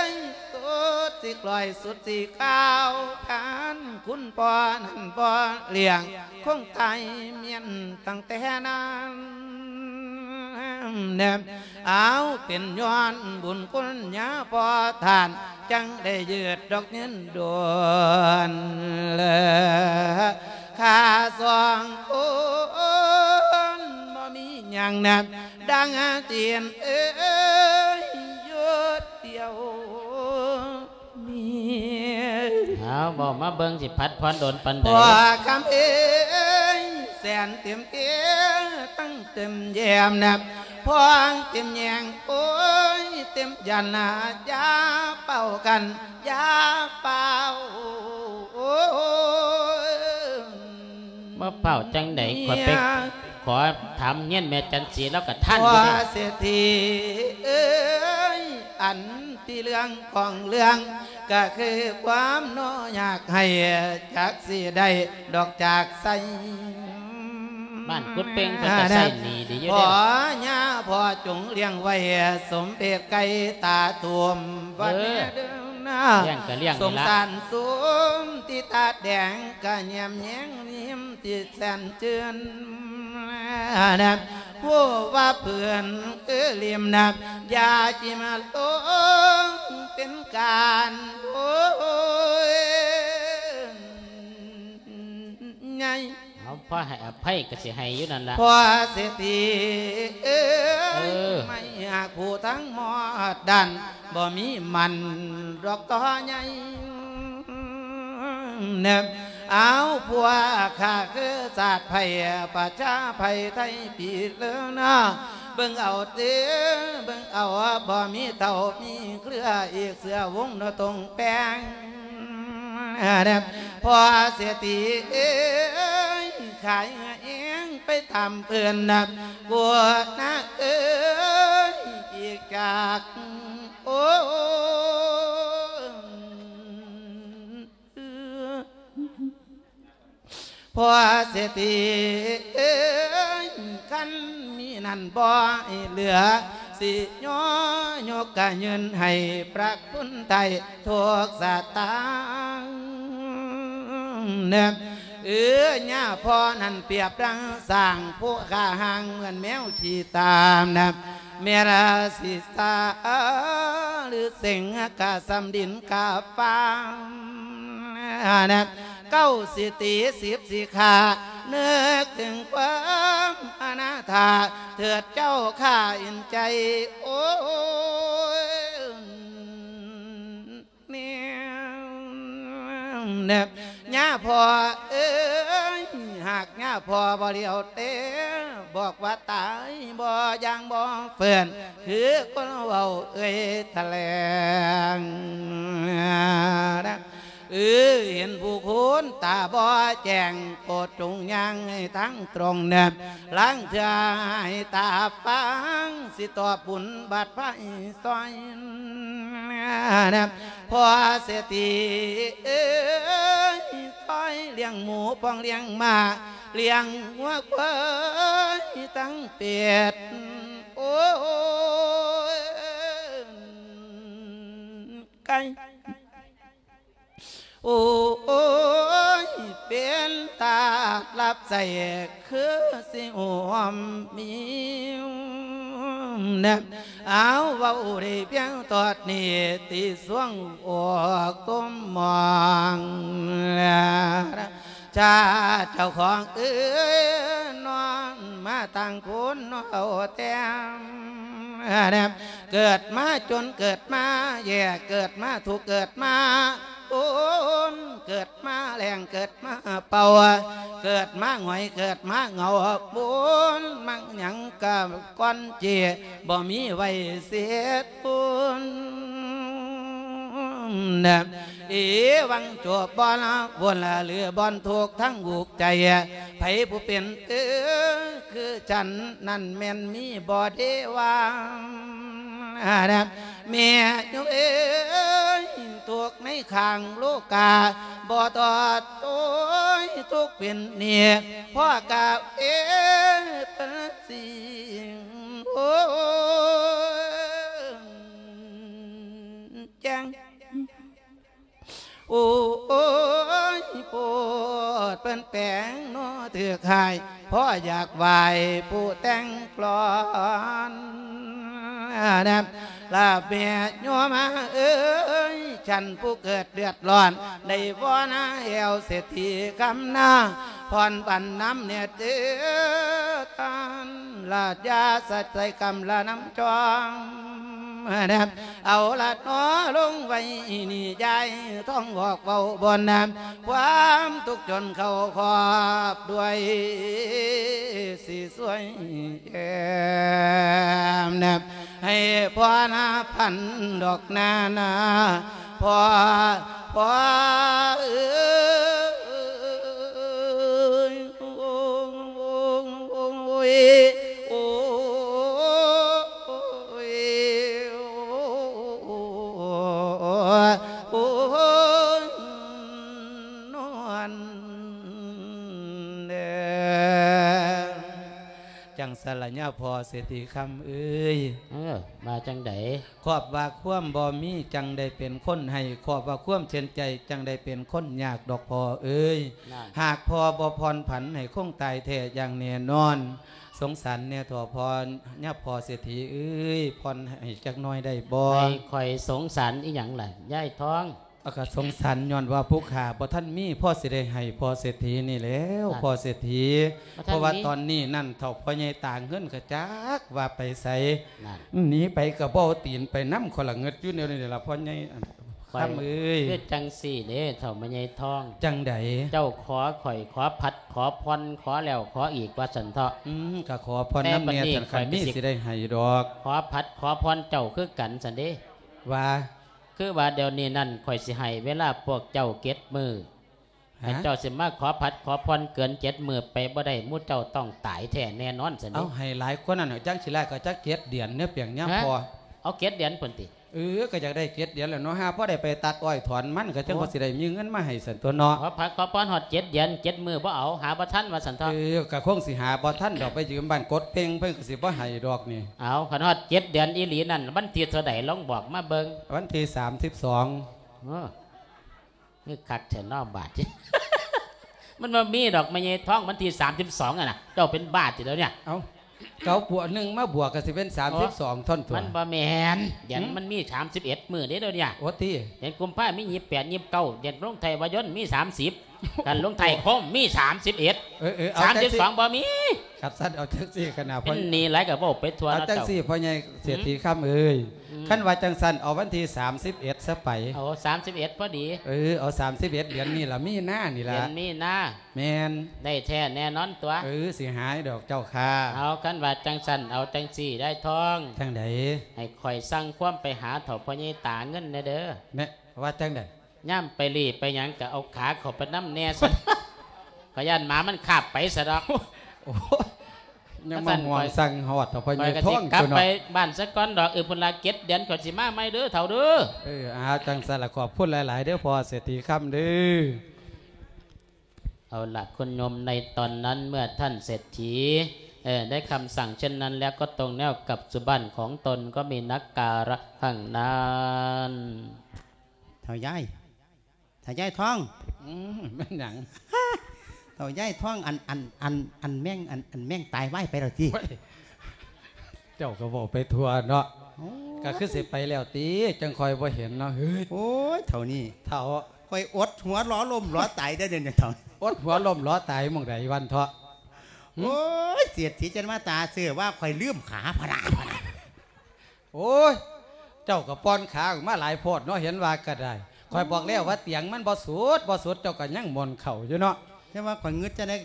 งสุดสิกลอยสุดสิข้าวกันคุณปอนันปอเลี้ยงคงไทยเมียนตั้งแต่นั้น เนมเอาเป็นย้อนบุญคุณญาพอทาน จังได้ยืดดอกเงินดวนเลยข้าสองคนบ่มีอยังนั้นดังเตียนเอ้ยยืดเดียว เอาบอกมาเบิ่งสิพัดพรโดนปันพใดอคำเอ้ยแสนเต็มเตี้ยตั้งเต็มแยมนับพองเต็มแยงโอ้ยเต็มยันนายาเป่ากันยาเป่าโอ้ยบ่เป่าจังไดขอไปขอถามเงี้ยนแม่จันสีแล้วก็ท่านอยู่ว่านี่เศรษฐีเอ้ยอัน ที่เรื่องของเรื่อง ก็คือความโน้อยากให้จากสิได้ดอกจากใสบ้านกุดเป่งก็จะใส่หนีดีอยู่พ่เด้ออญาพ่อจงเลี้ยงไว้สมเป็ดไก่ตาท่วมวันนี้เดิม หน้าเลี้ยงก็เลี้ยงสนี่งละสารสูมที่ตาแดงก็เงียมแยงนิ่มที่แสนเจือนนะผู้ว่าเพื่อนเออเลียมนับยาจิมาลงเป็นการโอ้ยไง เอาพ่อให้อภัยก็สิให้อยู่นั่นล่ะพอเศรษฐีเอ้เอยอไม่อยากผู้ทั้งหมดดันบ่มีมันดอกต่อใหญ่เนบเอาผัวข้าคือศาสตร์ไผ่ประชาไผ่ไทยปีเลือนะเบิ่งเอาเต้เบิ่งเอาบ่มีเต่ามีเครืออีกเสือวงนตรงแปงเด็บ พอเสียทีเอ้ยขายเองไปทำเพื่อนนับกลัวนักเอ้ยอีกจากโอ้พอเสียทีเอ้ยกันมีนันบ่เหลือสิโย่อยกะยืนให้พระคุณไทยทุกสตางค์เนบเอือญ่าพ่อนันเปียบดังสร้างผู้ข้าหางเหมือนแมวชีตามนะเมราสิสาหรือเสงกาสำดินกาฟังนะ เก้าสิตีสิบสิขาเนึกถึงความอนาถาเถิดเจ้าข้าอินใจ โอ้ยเนี่ยเน็บย่าพอเอ้ยหากย่าพอบ่เดียวเต้บอกว่าตายบ่ยังบ่เฟื่อนคือคนเว้าเอ้ยแถลงนะ เออเห็นผู้คุณตาบ่แจ้งโปรดจงยังให้ทั้งตรงเนบล้างเถื่อให้ตาฟังสิตอบบุญบาดไฟซอยเนบพอเสียทีเอ้ยซอยเลี้ยงหมูปองเลี้ยงมาเลี้ยงหัวควายตั้งเป็ดโอ้ไก่ โอ้ยเป็นตาลับใส่คือสิหอมมีเนบเอาว่าได้เพียงตอดนี้ตีสวงออกต้มมอง ชาเจ้าของเอ้ยนอนมาตั้งคุณเอาแต้มเนบเกิดมาจนเกิดมาแย่เกิดมาถูกเกิดมาโอนเกิดมาแรงเกิดมาเป่าเกิดมาหงอยเกิดมาเหงาบุญมังหยังกับก้อนเจบ่มีไว้เสียบุญ นะเอวังจวบบอลวนละเรือบอลถูกทั้งหูกใจไผผู้เป็นเออคือฉันนั่นแม่นมีบ่เดวางนะแม่โยเอ้ยถูกในข้างโลกาบ่ตอดโอ้ยทุกเป็นเนี่ยพ่อกาเอเป็นสิงโอ้จัง โอ้ยปวดเป็นแปลงโนถือกหายพราะอยากไหวผู้แต่งกลอนนะลาเบียโยมาเอ้ยฉันผู้เกิดเดือดร้อนในบ่อนาเอวเศรษฐีคำนาพรปันน้ำเนี่ยเดือตันลาดยาสัจใจกำละน้ำจอง นะเอาละน้อลงไว้นี่ใจต้องบอกเบาบนน้ำความทุกข์จนเข้าขอบด้วยสีสวยแย้มนะให้พ่อนาพันดอกนานาพ่อพ่อเออ อ้ยนวลเด้อจังสละญาพอเศรษฐีคำเอ้ยเออมาจังไดขอบว่าความบ่มีจังได้เป็นคนให้ขอบว่าความเช่นใจจังได้เป็นคนยากดอกพอเอ้ยนั่นหากพอบ่พรผันให้คงตายแท้อย่างแน่นอน สงสารเนี่ยถั่วพรญาพอเศรษฐีเอ้ยพรให้จักหน้อยได้บ่ให้คอยสงสารอีหยังล่ะย่ายท้องอากาศสงสารย้อนว่าผู้ขาบ่ท่านมีพ่อสิได้ให้พ่อเศรษฐีนี่แล้วนั่นพ่อเศรษฐีบ่ทันมีเพราะว่าตอนนี้นั่นเท่าพ่อใหญ่ต่างเงินกระจักว่าไปใส่นั่นหนีไปกับบ่เอาตีนไปน้ำคนละเงิดอยู่เนี่ยนี่ล่ะพ่อใหญ่อัน ข้อยคำเอ้ยคือจังสี่เด้เท่ามาใหญ่ท้อง จังใดเจ้าขอข่อยขอพัดขอพรขอแล้วขออีกว่าสันเถาะอืมก็ขอพรแต่น้ำบัดเมียนี้สันคันข้อยก็มีสิสิได้ให้ดอก ขอพัดขอพรเจ้าคือกันสันเด้ว่าคือว่าเดี๋ยวนี้นั่นข่อยสิให้เวลาพวกเจ้าเก็ดมือให้ฮะเจ้าสิมาขอพัดขอพรเกินเจ็ดมือไปบ่ได้หมู่เจ้าต้องตายแท้แน่นอนสันเอาเด้ให้หลายคนนั่นน่ะจังสิแลก็จักเจ็ดเดือนเนี่ยเปียงย่ำฮะพอเอาเก็ดเดือนพุ่นติ เออก็อยากได้เจ็ดเดือนแล้วเนาะฮะพอได้ไปตัดอ้อยถอนมันก็จังว่าสิได้มีเงินมาให้สันตัวเนาะขอพัดขอพรฮอดเจ็ดเดือนเจ็ดมือบ่เอาหาบ่ทันว่าสันเถาะเออก็คงสิหาบ่ท่านดอกไปยืมบ้านกดเพ่งเพิ่นก็สิบ่ให้ดอกนี่เอาขันฮอดเจ็ดเดือนอีหลีนั่นวันที่เท่าใดลองบอกมาเบิ่งวันที่32เออนี่คักแถนอบาทมันมามีดอกไม้ใหญ่ท้องวันที่สามสิบสองอะนะเจ้าเป็นบาทอยู่แล้วเนี่ยเอา เก้าบวกหนึ่งมาบวกก็สิเป็น32ท่อนตัวมันบ่แมนเดือนมันมีสามสิบเอ็ดมือเด้อเดี๋ยวเนี่ยโอ้ติเดือนกุมภามียี่สิบแปดยี่สิบเก้าเดือนลงไทยวายนมีสามสิบ กันลงไทยคมมีสามสิบเอ็ดเออเออเอาสามจัสิงบซี่สองบ่มีขัดสั้นเอาจังซี่ขนาดเป็พ่อนนี่หลายกับว่าไปทัวร์เอาแล้วจังเจ้าซี่พ่อใหญ่เสียทีค่ำเอ้ยอืมคันว่าจังซั่นเอาวันที่31ซะไปเอาสามสิบเอ็ดพอดีเออเอา31เดือนนี่ล่ะมีหน้านี่เดืล่ะอนมีนาแม่นได้แท้แน่นอนตัวเออสิหายดอกเจ้าค่าเอากันว่าจังสันเอาจังสี่ได้ทองจังไดให้คอยสั่งความไปหาเถาพ่อใหญ่ตาเงินแน่เด้อแม่ว่าจังได ย่ำไปรีไปหยังก็เอาขาเขอบไปน้ำแน่ซะขยันหมามันขับไปสะดอกโอ้ยยังมาห่วงสั่งฮอดเอาพ่อใหคอญ่ยก็ท้สิองกลับตัวไปเนาะบ้านสักก้อนดอกเออพุ่นลาเก็ดเดือนก่อนสิมาไม่เด้อเถ่าเด้อเออเอาจังซั่นละขอบคุณหลาย ๆ เด้อพอเศรษฐีค่ำเด้อเอาละคุณโยมในตอนนั้นเมื่อท่านเศรษฐีเออได้คำสั่งเช่นนั้นแล้วก็ตรงแนวกับสุบันของตนก็มีนักการะข้างนั้น เท่าย่าย เท่าย่ายท้องอืมแม่นหยังเท่าย่ายท้องอันอันอันอันแม่งอันอันแม่งตายไว้ไปแล้วที่เว้ยเจ้าก็บอกไปทัวร์เนาะก็คือสิไปแล้วติจังคอยบ่เห็นเนาะเฮ้ยโอ้ยเท่านี้เฒ่าคอยอดหัวล้อลมล้อตายได้อเดี๋ยวนี้เท่าอดหัวล้มล้อตายหมองใดวันเถาะโอ้ยเสียดทีจันมาตาเสือว่าคอยลืมขาพะนาพะนาโอ้ยเจ้าก็ป้อนขาออกมาหลายโพดเนาะเห็นว่าก็ได้ คอยบอกแล้วว่าเตียงมันบ่สุดบ่สุดเจ้าก็ยังมนเข่าอยู่เนาะใช่ว่าข่อยงึดจะได้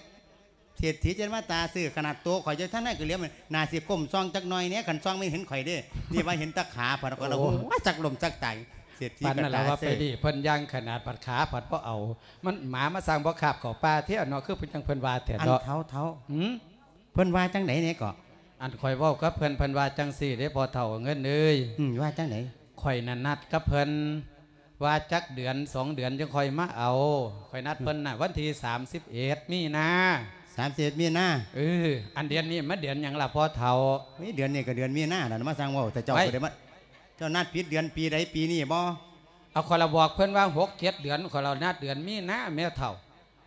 เทียดถีจะมาตาซื้อขนาดตัวข่อยจะท่านได้ก็เลี้ยงมันนาสิก้มซองจักหน่อยเนี้ยขันซองไม่เห็นข่อยเด้นี่ว่าเห็นตะขาพอแล้วก็เราว่าจักลมจักไตเสียทีปันกระนั่นแหละตาว่าเซ่ไปดิเพิ่นย่างขนาดปัดขาปัดบ่เอา มันหมามาสร้างบ่ขาบเข้าป่าเที่ยวเนาะคือเพิ่นจังเพิ่นว่าแต่อันเนาะเท้าเท้าหืมเพิ่นว่าจังไหนเนี่ยก็อันข่อยเว้ากับเพิ่นเพิ่นว่าจังซี่เด้พอเฒ่าเงินเอ้ยอืมว่าจังไหนข่อยนั่นนัดกับเพิ่น ว่าจักเดือนสองเดือนจังค่อยมาเอาข่อยนัดเพิ่นน่ะวันที่31มีนาสามสิบมีนาเอออันเดือนนี้มาเดือนหยังล่ะพอเฒ่าเฮ้ยเดือนนี้ก็เดือนมีนาน่ะมาสร้างเว่าแต่เจ้าไว้ก็ได้มาเจ้านัดผิดเดือนปีใดปีนี้บ่เอาข่อยละบอกเพิ่นว่า6 7เดือนข่อยเรานัดเดือนมีนาแม่เฒ่า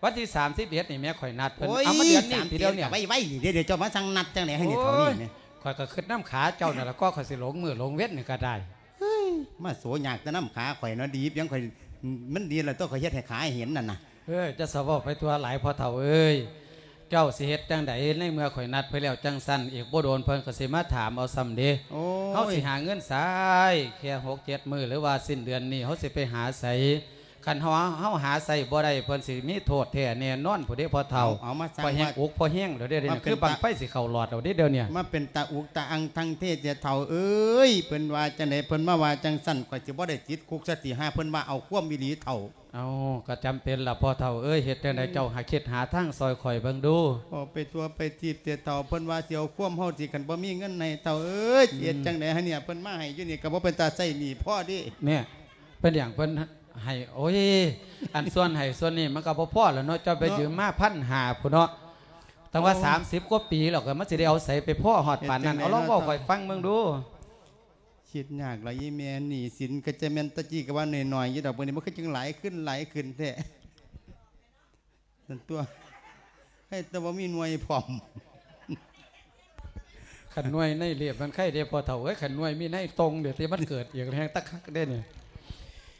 วันที่31นี่แม่ข่อยนัดเพิ่นเอามาเดือนนี้สามทีเดียวเนี่ยไว้ไว้เดี๋ยวเดี๋ยวเจ้ามาสั่งนัดจังไหนให้เนี่ยเท่านี้เนี่ยข่อยก็ขึ้นน้ำขาเจ้านั่นแล้วก็ข่อยสิหลงมือหลงเวทนี่ก็ได้ มาโสอยากแต่น้ำขาข่อยเนาะดีบยังข่อยมันดีแล้วต้องข่อยเฮ็ดให้ขาให้เห็นนั่นน่ะเอ้ยจะสวบไปตัวหลายพอเฒ่าเอ้ยเจ้าสิเฮ็ดจังใดในเมื่อข่อยนัดไปแล้วจังสั้นอีกบ่โดนเพิ่นก็สิมาถามเอาซ้ำเด้โอ้เฮาสิยหาเงินสายแค่6 7มื้อหรือว่าสิ้นเดือนนี้เฮาสิไปหาไส คันเฮาเฮาหาไสบ่ได้เพิ่นสิมีโทษแท้แน่นอนผู้เด้พอเฒ่าเอามาสั่งพอแห้งว่าอกพอแห้งเดี๋ยวเดี๋ยวเดี๋ยวมาเป็นคือบังตาไฟสิเข้าหลอดเดี๋ยวเดี๋ยวเนี่ยมาเป็นตาอุกตาอังทั้งเทศเจ้าเฒ่าเอ้ยเพิ่นว่าจังไดเพิ่นมาว่าจังสั่นข่อยสิบ่ได้ติดคุกสติห้าเพิ่นว่าเอาความมีหลีเฒ่าเอาก็จำเป็นล่ะพอเฒ่าเอ้ยเฮ็ดจังไดเจ้าหาคิดหาทางซอยข่อยเบิ่งดูออกไปตัวไปจีบเจ้าเฒ่าเพิ่นว่าสิเอาความเฮาสิกันบ่มีเงินในเฒ่าเอ้ยเฮ็ดจังได๋ฮะเนี่ยเพิ่นมาให้อยู่นี่ก็บ่เป็นตาใส่หนี้พ่อดิเนี่ยเป็นอย่างเพิ่น ให้โอ้ย อันส่วนให้ส่วนนี้มันก็บ่พอแล้วเนาะเจ้าไปยืมมาพันหาพุ่นเนาะตั้งว่า 30กว่าปีแล้วก็มันสิได้เอาใส่ไปพ่อฮอดปานนั้นเอาลองเว้าข่อยฟังเบิ่งดูคิดยากหลายอีแม่หนี้สินก็จะแม่นตะกี้ก็ว่าน้อยๆอยู่ดอกบัดนี้มันก็จึงหลายขึ้นหลายขึ้นแท้นั่นตัวให้แต่ว่ามีหน่วยพร้อมขันหน่วยในเรียบมันไข่เด้พอเฒ่าเอ้ยขันหน่วยมีในตรงเดี๋ยวที่มันเกิดอย่างแรงตะคักได้เนี่ย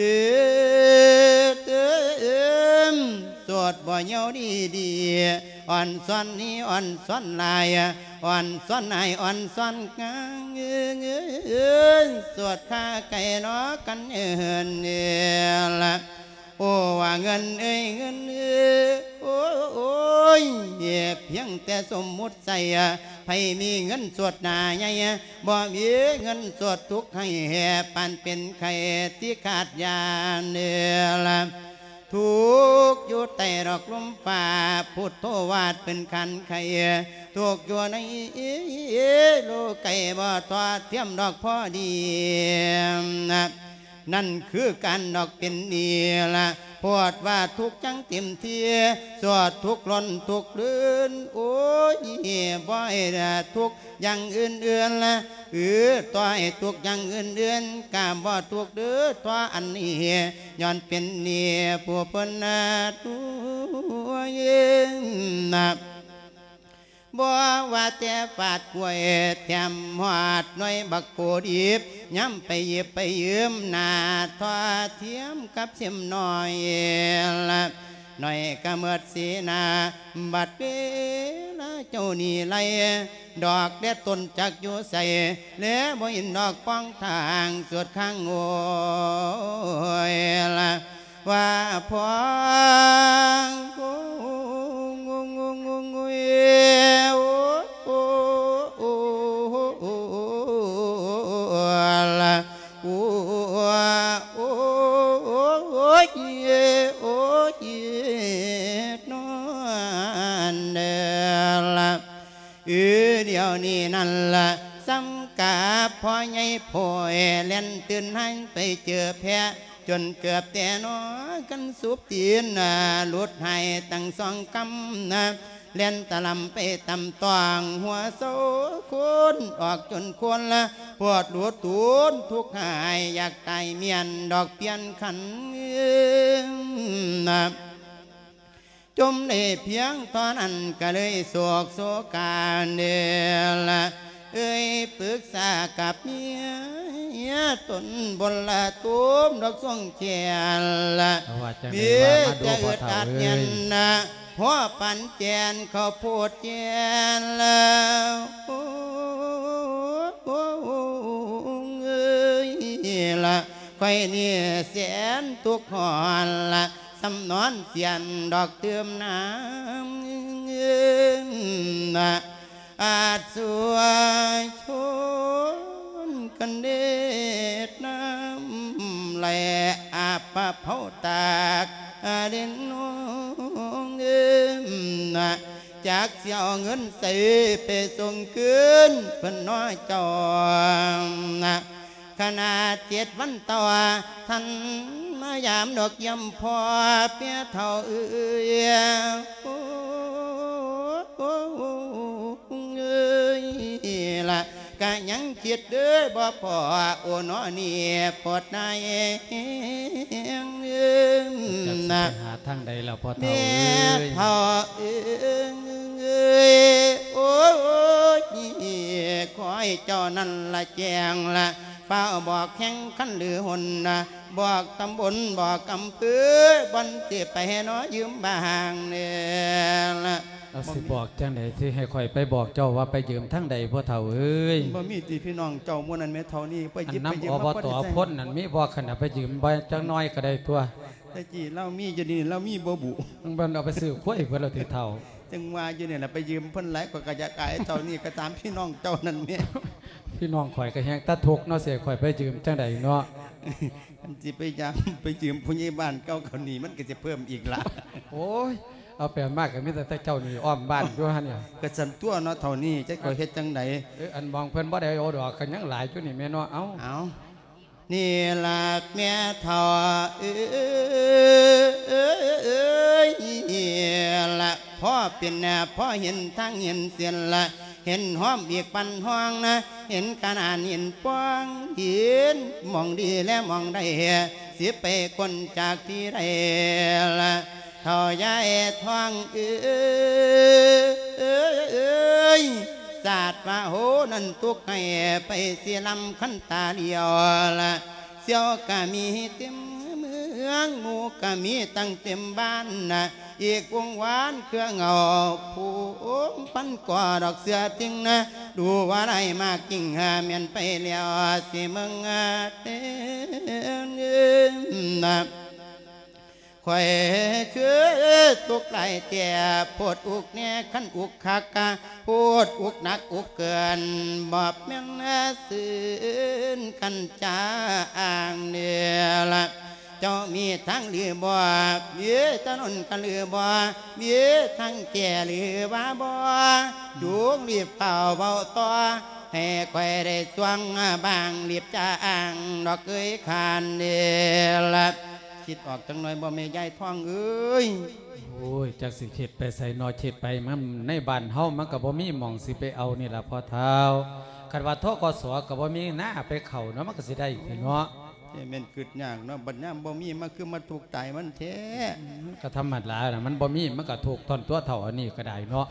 ตื้อตื้อสวดบ่เยาดีดีอ่อนซ้อนนี้อ่อนซ้อนลายอ่อนซ้อนไหนอ่อนซ้อนกางเงือเงือสวดข้าไก่นอกันเอินเนี่ยละ โอ้ว่าเงินเอ้ยเงินเอ้ยโอ้โอ้ยเพียงแต่สมมุติใส่ไผมีเงินสวดหนาใหญ่บ่มีเงินสวดทุกข์ให้แห่ปันเป็นไข่ที่ขาดยาเนื้อละทุกอยู่ใต้ดอกลมฟ้าพุทโธวาดเป็นคันไข่ทุกอยู่ในโลกไก่บ่ทอดเทียมดอกพ่อดีนะ นั่นคือการดอกเป็นนี่ละพอดว่าทุกจังเต็มเทียสวดทุกข์ล้นทุกลื่นโอ้ยบ่ให้ละทุกอย่างอื่นๆละเออต่อให้ทุกอย่างอื่นๆกามบ่ทุกเด้อต่ออันนี้ย้อนเป็นเนี่ผู้เพิ่นนาตัวเองนะ บ่ว่าแต่ฟาดกล้วยแถมหอดหน่อยบักโคดิบย้ำไปเย็บไปยืมหน้าทอเทียมกับเสียมน้อยละหน่อยก็เมิดสีนาบัดเวลาเจ้านี่ไลดอกเด็ดต้นจักอยู่ใส่แล้วบ่เห็นดอกป้องทางสวดข้างโอยละว่าพองโอ งงงงงงเอโอ้โอ้โอ้โอ้ละโอ้โอ้โอ้โอ้ยโอ้ยนอนเดละเออเดี๋ยวนี้นั่นละสำกาพ่อใหญ่พ่อยเล่นตื่นให้ไปเจอแพะ จนเกือบแต่นอกันสุบตีนนะหลุดให้ตั้งสองกำนะเล่นตะลำไปตำตองหัวโซคนออกจนควรละปวดหลวดตูนทุกข์หายอยากตายเมียนดอกเปียนขันนะจจมในเพียงตอนนั้นก็เลยโศกโศกาเดละเอ้ยปรึกษากับเมีย ยตนบนละตุ้มดอกส่งเขียนละเพราะว่าจังมีได้ว่ามาดูจะพ่ออึดเฒ่าอัดเอ้ยัยนนะหัวปันแจนเขาวโพดแจนแล้วโอ้โอ้โอ้เอ้ยละไข่นี่แสนทุกข์หอนละสำนอนเสียนดอกเติมน้ำเงินนะอาจสวยชน กันเด็ดน้ำไหลอาปะเผาตากเด่นน้องเงินนะจากเสียวเงินใส่ไปส่งคืนเพิ่นน้อยจอมนะขนาดเจ็ดวันต่อท่านมายามดอกยำพอเปียเท่าเอื้อโอ้โอ้โอ้เอ้ยละ กะยังคิดเด้อบ่พอโอ้นอนี่ปวดในเองเอิ้นนะหาทางใดเราพอเท่าเอ้ยพ่าเอ้ยโอ้ยขอให้เจ้านั่นละแจงละ เฝ้าบอกแข่งขันหรือหนนะบอกตำบลบอกอำเภอบันเตียไปให้น้อยยืมบางเนี่ยละเราสิบอกจังใดที่ให้ข่อยไปบอกเจ้าว่าไปยืมทางใดพ่อเฒ่าเอ้ยบ่มีตีพี่น้องเจ้าม่วนนั้นแม่เท่านี้ไปอันหยิบไปยืน้ำมอบตพ่นนั่นมีบ่ขนาดไปยืมใบจังน้อยก็ได้ตัวแต่จีเรามีอยู่นี่เรามีบ่บุมันบ่เอาไปซื้อข้วยเพื่อเราถือเฒ่าจังว่าอยู่เนี่ยนะไปยืมเพิ่นหลายกว่ากระยากายเจ้านี่ก็ตามพี่น้องเจ้านั่นแม่ พี่น้องข่อยก็แฮงตาทุกข์เนาะเสียข่อยไปยืมจังใดเนาะอันสิไปยามไปยืมผู้ใหญ่บ้านเก่าเขานี่มันก็จะเพิ่มอีกละโอ้ยเอาแปลมากก็มีแต่แต่เจ้านี่อ้อมบ้านอยู่หั่นเนี่ยก็สันตัวเนาะเท่านี้จะก็เฮ็ดจังไดเอ้ยอันมองเพิ่นบ่ได้เอาดอกกันยังหลายอยู่นี่แม่เนาะเอ้าเอานี่ล่ะแม่เท่าเอ้ยละพ่อเป็นแน่พ่อเห็นทางเห็นเสียนละ เห็นห้อมอียกปันห้องนะ เห็นขนาดเห็นป้องเห็นมองดีและมองได้เสียไปคนจากที่ใดละท่ายายทองเอ้ยศาสตร์ว่าโหนั่นตุกให้ไปเสียลำขันตาเดียวละเสียวก็มีเต็มเมืองหมูก็มีตั้งเต็มบ้านนะ อีกวงหวานเครื่องเงาผู้ปันกว่าดอกเสือทิ้งนะ ดูว่าไรมากกิ่งหาเมียนไปแล้วสิมึงเต้นนะข่อยคือตุกไหลเตียปวดอุกเนี่ยขันอุกคักกะปวดอุกหนักอุกเกินบอบเมียงซื่นกันจ้าอ่างเนี่ยละ เจ้ามีทั้งหรือบ่มีถนนกันหรือบ่มีทั้งแก่หรือว่าบ่จูงรีบเป่าเบาต่อให้ข่อยได้สวงบางรีบจ้าอ่างดอกเอ้ยคานเนี่ยละคิดออกจังหน่อยบ่แม่ยายท้องเอ้ยโอ้ยจักสิเข็ดไปใส่นอเข็ดไปมันในบ้านเฮามันก็บ่มีหม่องสิไปเอานี่ล่ะพอเฒ่าคันว่าทกสก็บ่มีหน้าไปเข้าเนาะมันก็สิได้เนาะ เอ้ยแม่นกึดยากเนาะบัดยามบ่มีมาคือมาถูกตายมันแท้ก็ธรรมดาน่ะมันบ่มีมันก็ถูกตอนตัวเฒ่าอันนี้ก็ได้เนาะ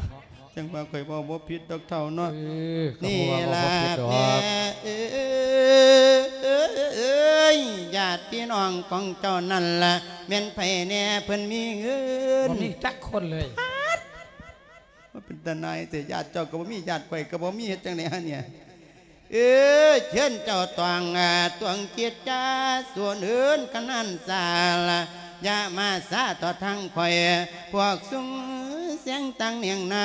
จังว่าข่อยบ่บ่ผิดดอกเท่าเนาะเออก็นี่บ่ว่าล่ะบ่ผิดดอแม่กเอ้ยญาติพี่น้องของเจ้านั่นล่ะแม่นไผแน่เพิ่นมีเงินบ่มีจักคนเลยว่าเป็นตาหนายแต่ญาติเจ้าก็บ่มีญาติข่อยก็บ่มีเฮ็ดจังได๋ฮะเนี่ย เออเชิญเจ้าตวงอ่าตวงเกียรติจ้าส่วนอื่นกันนั่นสาละอย่ามาซาต่อทางข่อย พวกสุงเสียงตังเนียงใน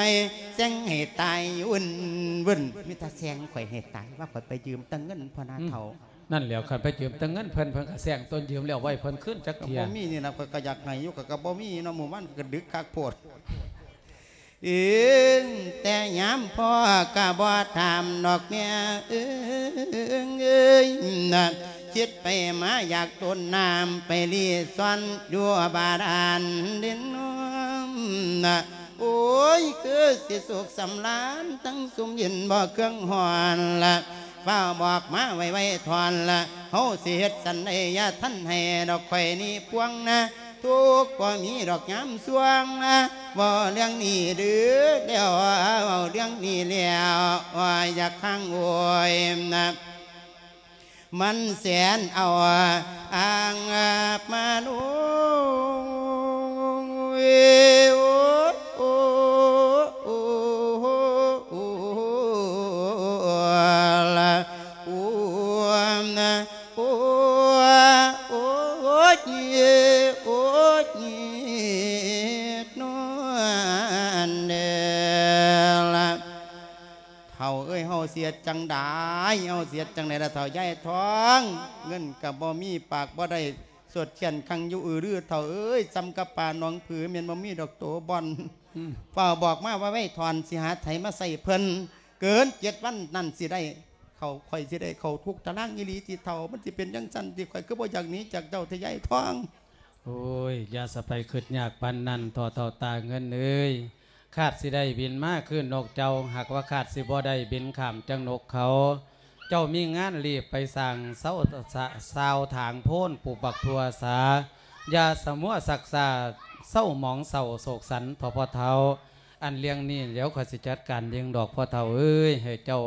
เสียงให้ตายวุ่นวุ่นมีแต่เสียงข่อยให้ตายว่าข่อยไปยืมตังเงินพ่อนาเฒ่านั่นแหล้วคันไปยืมแต่เงินเพิ่นเพิ่นก็แซงต้นยืมแล้วไว้เพิ่นขึ้นจักก็เทียบ่มีนี่นะข่อยก็อยากให้อยู่ก็ก็บ่มีเนาะหมู่บ้านก็ดึกคักโพดเองแต่ยามพ่อกะบ่ถามดอกเมียเอิงเอ้ยนั่นคิดไปมาอยากต้นน้ำไปรีซอนอยู่บาดาลเด่นน้อมนะโอ้ยคือสิสุขสำลานทั้งสุมยินบ่เครื่องหอนละเฝ้าบอกมาไว้ไว้ทอนละเฮาสิเฮ็ดสันใดอยาท่านให้ดอกข่นี่พวงนะ ทุกข์บ่มีดอกย้ำสวงนะบ่เรื่องนี้หรือแล้วเอาเรื่องนี้แล้วว่าอยากข้างโวยนะมันแสนเอาอ่างมาลุยโอ้โอ้โอ้ ยเสียจังได้เฮาเสียจังไดละเท่าใหญ่ท้อง เงินกับบ่มีปากบ่ได้สวดเขียนคังอยู่อือรือเท่าเอ้ยซ้ำกับป่าหนองผือเมียนบ่มีดอกโตบอลเฝ้าบอกมาว่าไว้ถอนสิหาไถมาใส่เพิ่นเกินเจ็ดวันนั่นสิได้ เขาข่อยสิได้เขาทุกตารางอีหลีที่เท่ามันสิเป็นจังซั่นที่ข่อยก็บ่อย่ากหนี้จากเจ้าทะยายท้อง โอ้ยยาสะไปขึ้นยากปันนั่นต่อเต่าตาเงินเอ้ย ขาดสิได้บินมากขึ้นนกเจ้าหากว่าขาดสิบ่ได้บินข้ามจังนกเขา เจ้ามีงานรีบไปสั่งเสาสะสาวถางโพ้นปลูกบักทัวสายาสมัวศักษาเศร้าหมองเศร้าโศกสันทอพอเท้า อันเลี้ยงนี่เดี๋ยวคอยสิจัดการเลี้ยงดอกพ่อเฒ่าเอ้ยให้เจ้า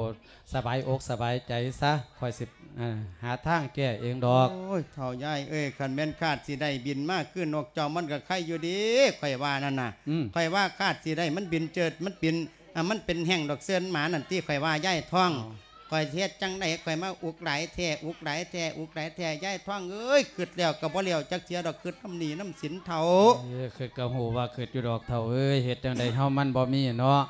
สบายอกสบายใจซะคอยสิอ่าหาทางแก้เองดอกโอ้ยเท่าใหญ่เอ้ยคันแม่นคาดสิได้บินมากขึ้นนกเจ้ามันก็ไข่อยู่ดีข่อยว่านั่นน่ะอืมข่อยว่าคาดสิได้มันบินเจิดมันบินอะมันเป็นแห่งดอกเสื้อนหมานั่นที่ข่อยว่าย่ายท้อง ข่อยเทศจังไดข่อยมาอุกไหลแท้อุกไหลแท้อุกไหลแท้ย่ายท้องเอ้ยขึ้นแล้วก็บ่เลี้ยวจักเสียดอกขึ้นน้ำหนีน้ำสินเถาเอ้ยคือกระหูว่าคืออยู่ดอกเฒ่าเอ้ยเฮ็ดจังใดเฮามันบ่มีเนาะ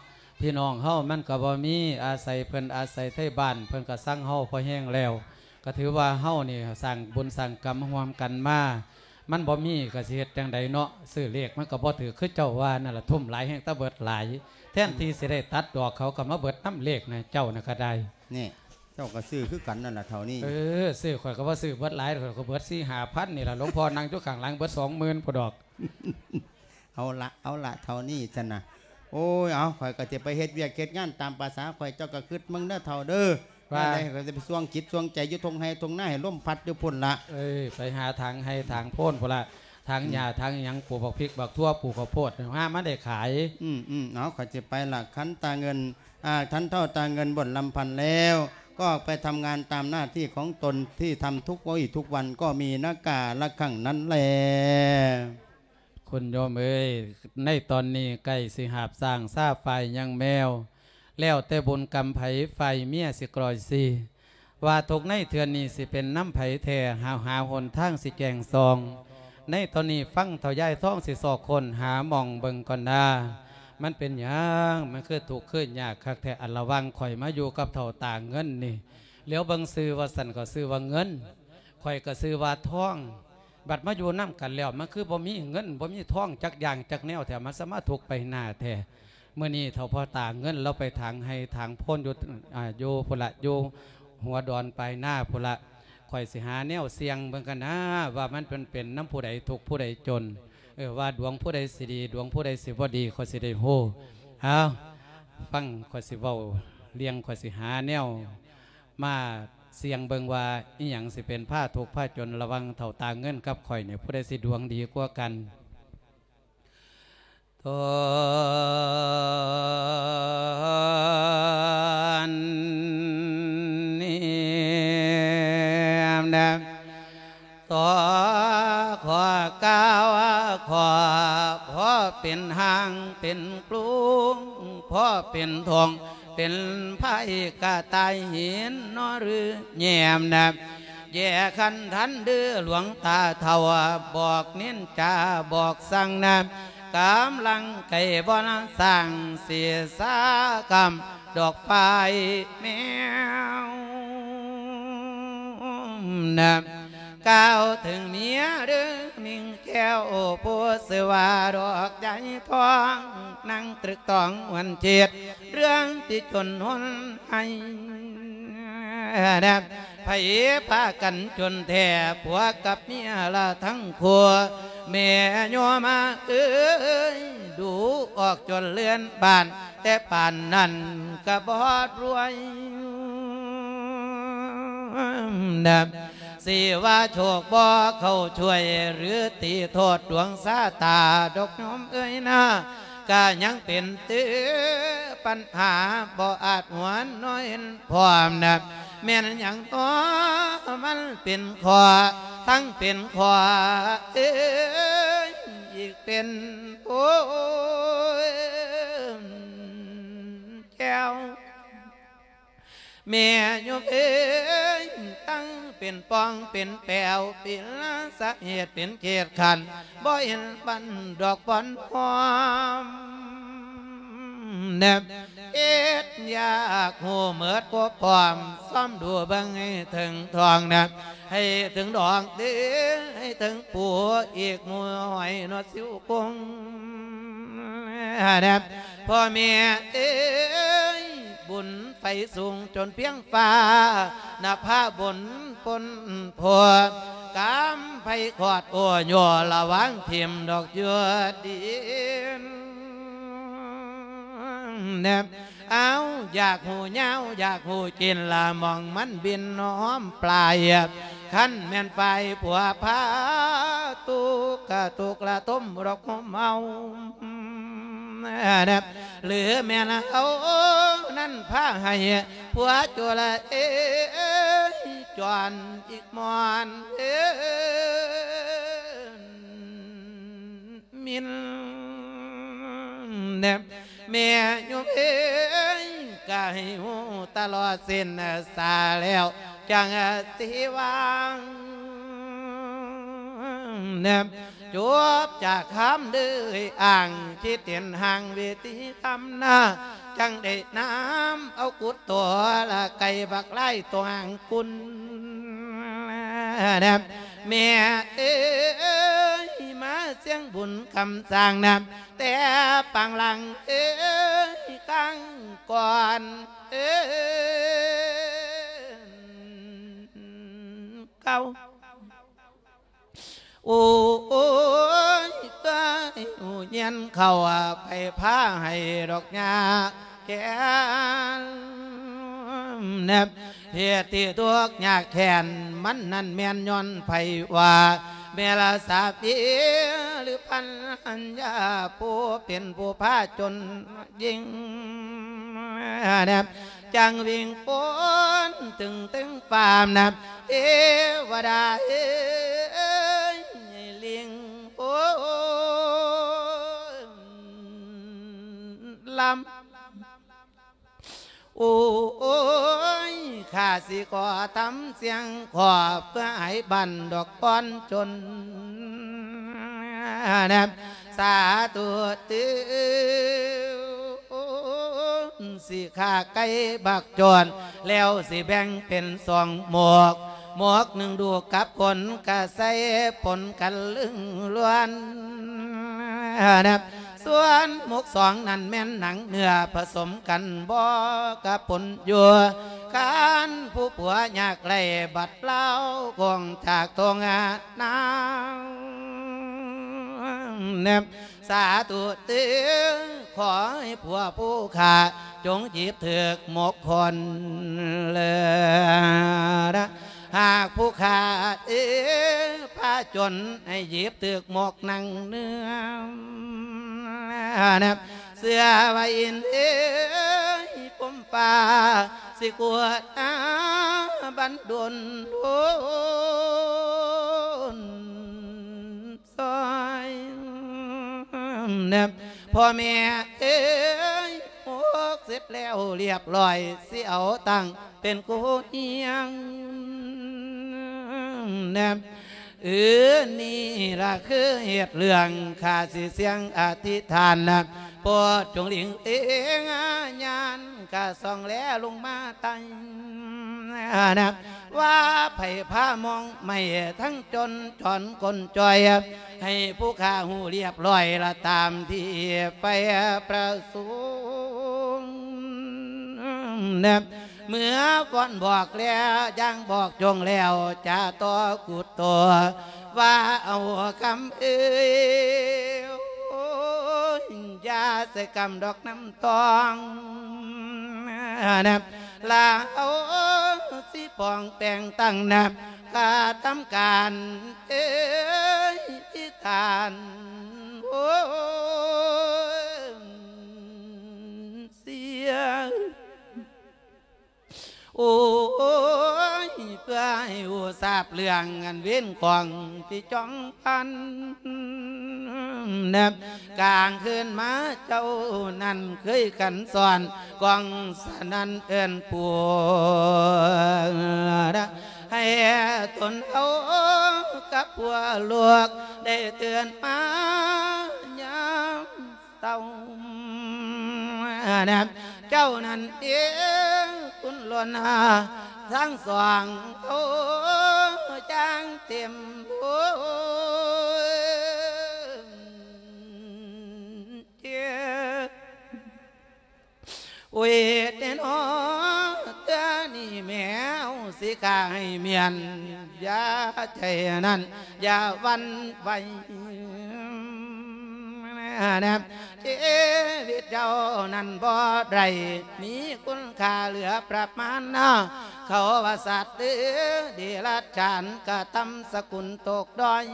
พี่น้องเฮามันก็บ่มีอาศัยเพิ่นอาศัยไทบ้านเพิ่นก็สั่งเฮาพอแห้งแล้ว ก็ถือว่าเฮานี่สร้างบุญสร้างกรรมร่วมกันมา มันบ่มีก็สิเฮ็ดจังใดเนาะซื้อเลขมันก็บ่ถือคือเจ้าว่านั่นล่ะทุ่มหลายแห่งตะเบิดหลาย แทนที่สิได้ตัดดอกเขาก็มาเบิดน้ำเลขนะเจ้าน่ะก็ได้นี่เจ้าก็ซื้อคือกันนั่นแหละเท่านี้เออซื้อข่อยก็ว่าซื้อเบิดหลายข่อยก็เบิด4 5พันนี่ล่ะหลวงพ่อนั่งอยู่ข้างหลังเบิด20,000พอดอก เอาละเอาละเท่านี้จันนะโอ้ยเอาข่อยก็จะไปเฮ็ดเวียกเฮ็ดงานตามภาษาข่อยเจ้าก็คิดมึงเด้อเท่าเด้อ ว่าว่าได้ก็จะไปสวงจิตสวงใจอยู่ทงให้ทงหน้าให้ล่มพัดอยู่พุ่นละเอ้ยไปหาทางให้ทางโพ่นพนละทางหญ้าทางหยังปลูกบักพริกบักทั่วปลูกข้าวโพดห้ามาได้ขาย อืมอืมเอาข่อยจะไปละคันตาเงินอ่าทันเท่าตาเงินบนลำพันแล้ว ก็ไปทำงานตามหน้าที่ของตนที่ทำทุกวันทุกวันก็มีหน้ากาละขังนั้นแหละคุณโยมเอ้ยในตอนนี้ใกล้สิหาบสร้างซาไฟยังแมว แล้วแต่บุญกรรมไผไฟเมียสิกรอยสิว่าทุกในเทือนนี้สิเป็นน้ำไผแท่หาหาหนทางสิแกงซอง ในตอนนี้ฟังเท่าย่ายท้องสิสอกคนหามองเบิงก่อนนามันเป็นหยังมันคือถูกขึ้นยากคักแท้อันระวังข่อยมาอยู่กับเท่าต่างเงินนี่เลี้ยวเบิงซื้อว่าสันก็ซื้อว่าเงินข่อยก็ซื้อว่าท้อง บัดมาอยู่น้ำกันแล้วมันคือบ่มีเงินบ่มีท้องจักอย่างจักแนวแถมมันสามารถถูกไปหน้าแท้ เมื่อนี้เท่าพอตางเงินเราไปทางให้ทางพ้นอยู่อ่าอยู่พุละอยู่หัวดอนไปหน้าพุละข่อยสิหาแนวเสียงเบิ่งกันนะว่ามันเป็นเป็นน้ำผู้ใดทุกผู้ใดจนเออว่าดวงผู้ใดสิดี ดวงผู้ใดสิบ่ดีข่อยสิได้โหเอาฟังข่อยสิเว้าเลี้ยงข่อยสิหาแนวมาเสียงเบิงว่าอีหยังสิเป็นผ้าถูกผ้าจนระวังเท่าตาเงินกับข่อยเนี่ยผู้ใดสิดวงดีกว่ากัน ทอนนี้นะต่อขอก้าวขอพ่อเป็นหางเป็นกลุงพ่อเป็นทองเป็นไผ่กะตายหินนอหรือแยมนะแย่คันทันดื้อหลวงตาเทวบอกเน้นจาบอกสั่งนะ กำลังไก่บอนสร้างเสียสากรรมดอกไฟแมวนะก้าวถึงเมียเด้อมิงแก้วปัวเสวาดอกใจทองนั่งตรึกตองวันเจ็ดเรื่องที่จนหนให้ นะไผพากันจนแท่ผัวกับเมียละทั้งครัวแม่โยมาเอ้ยดูออกจนเลื่อนบ้าน แต่ป่านนั้นกระบอดรวยนะสสิว่าโชคบ่เข้าช่วย หรือตีโทษดวงสาตาดอกน้อมเอ้ยนะก็ยังเป็นตื้อปัญหาบ่อาจหวนน้อยพร้อมนะ แม่นอย่างตัวมันเป็นขอทั้งเป็นขอเอ้ยอีกเป็นโอ้ยแก้วแม่ยมเอ้ยตั้งเป็นปองเป็นแปวเป็นสาเหตุเป็นเกียรขันบ่เห็นบันดอกบอนหอม แนบเอ็ดยากหูเมือดกว่าพร้อมซ่อมดูบังให้ถึงทองแนบให้ถึงดอกเดือให้ถึงปัวอีกหมวยนอสิวกงแนบพ่อแม่เอ้ยบุญไฟสูงจนเพียงฟ้าหน้าผ้าบนปนพัวกามไฟขอดโอ้ยัวระวังเทียมดอกเยือดิน แนบเอาอยากหูเงาอยากหูกินละมองมันบินน้อมปลายขั้นแม่นไฟผัวพาตุกกะตุกละต้มดอกเมาแนบหรือแม่นเอานั่นพาให้ผัวจัวละเอจวนอีกมอนเอ้ยมินแนบ แม่โยมเอ้ยกให้หูตลอดสิ้นสาแล้วจังสิวางแนบจบจากคำเดือยอ่างที่เตียนห่างเวทีทำหน้าจังได้น้ำเอากุดตัวละไก่บักไล่ตัวห่างกุน นะแม่เอ้ยมาเสียงบุญคำสั่งนำแต่ปังหลังเอ้ยกังก่อนเอ้ยเก้าโอ้ยตายหูเย็นเขาไปพาให้ดอกยาแก่ แนบเหตุที่ตัวยากแขนมันนั่นแม่นย้อนไผว่าเมลาสาพีหรือพันยาผู้เป็นผู้พาจนยิงแนบจังวิ่งปนตึงตึงฟามนับเอวดาเอเลียงโอ้ลำ โอ้ยข้าสิขอทำเสียงขอเพื่อให้บันดอกก้อนจนนะสาธุตือสิข้าไก่บักจนแล้วสิแบ่งเป็นสองหมวก หมวกหนึ่งดูกับคนกะใส่ผลกันลึงล้วนนะ ส่วนหมวกสองนั่นแม่นหนังเนื้อผสมกันบ่กับปนยัวการผู้ผัวยากไรบัดเล่ากงจากตรงานาแนบสาธุเตือขอให้ผัวผู้ขาจงจีบเถือกหมกคนเลยนะหากผู้ขาดเอ้พาจนให้หยิบเถือกหมกนังเนื้อ นะเสื้อไว้อินเอ้ยผมป่าสิกวดอาบันดนโดนซอยนบพ่อแม่เอ้ยโมกเสร็จแล้วเรียบร้อยสิเอาตังเป็นกูเอียงนบ เออนี่ละคือเหตุเรื่องข้าสิเสียงอธิษฐานนะปรดจงหลิงเองอาญานกะส่องแล้วลงมาตังนะว่าไผ่ผ้ามองไม่ทั้งจนจอนคนจอย ให้ผู้ข้าหูเรียบร้อยละตามที่ไปประสูงนบ เมื่อก่อนบอกแล้วยังบอกจงแล้วจะต่อกุดตัว ว่าเอาคำเอ้ยโอ้ยาใส่กำดอกน้ำตองนะลาเอาสิปองแปลงตั้งนับกาทำการเอ้ยที่ทานโอ้เสีย โอ้ยเพื่อให้หูทราบเรื่องอันเว้นของที่จ้องพันแนบกลางคืนมาเจ้านั้นเคยกันสอนกองสนันเอินปวดให้ตนเอากับผัวลวกได้เตือนมายาม เต้านะเจ้านั้นเดียวคุณลนหาทั้งสองโอ้จางเต็มโอ้เจ้าโอ้ยเต้นอเต้านี่แมวสิกาให้เมียนยาใจนั้นอย่าวันไหว นะชีวิตเจ้านั้นบ่ไรมีคุณค่าเหลือประมาณนะเขาว่าสัตว์เดรัจฉานกะตำสกุลตกดอย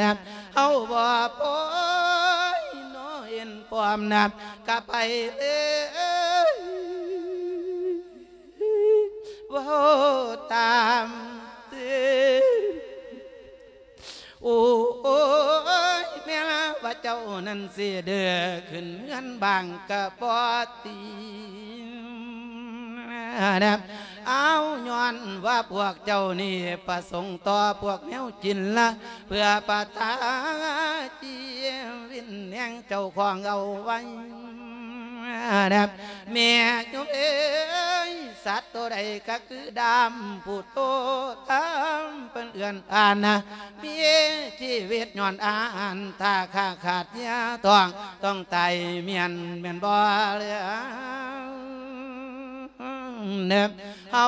นะเอาบ่ปอยโนเห็นปอมนับกะไปเอ้ว่าตามเตือโอ้ จ้านั้นเสียเดือขึ้นเงินบางกะปอตีนะเอาย้อนว่าพวกเจ้านี่ประสงค์ต่อพวกแมวจินละเพื่อปะทาเจียวินแห่งเจ้าของเอาไว้ นะแม่ยมเอ้ยสัตว์ตัวใดก็คือดำผู้โตทำเป็นเอื่อนอ่านนะมีชีวิตย้อนอ่านถ้าข้าขาดยาต้องต้องไตายเมียนเมียนบ่เลยเนบเอา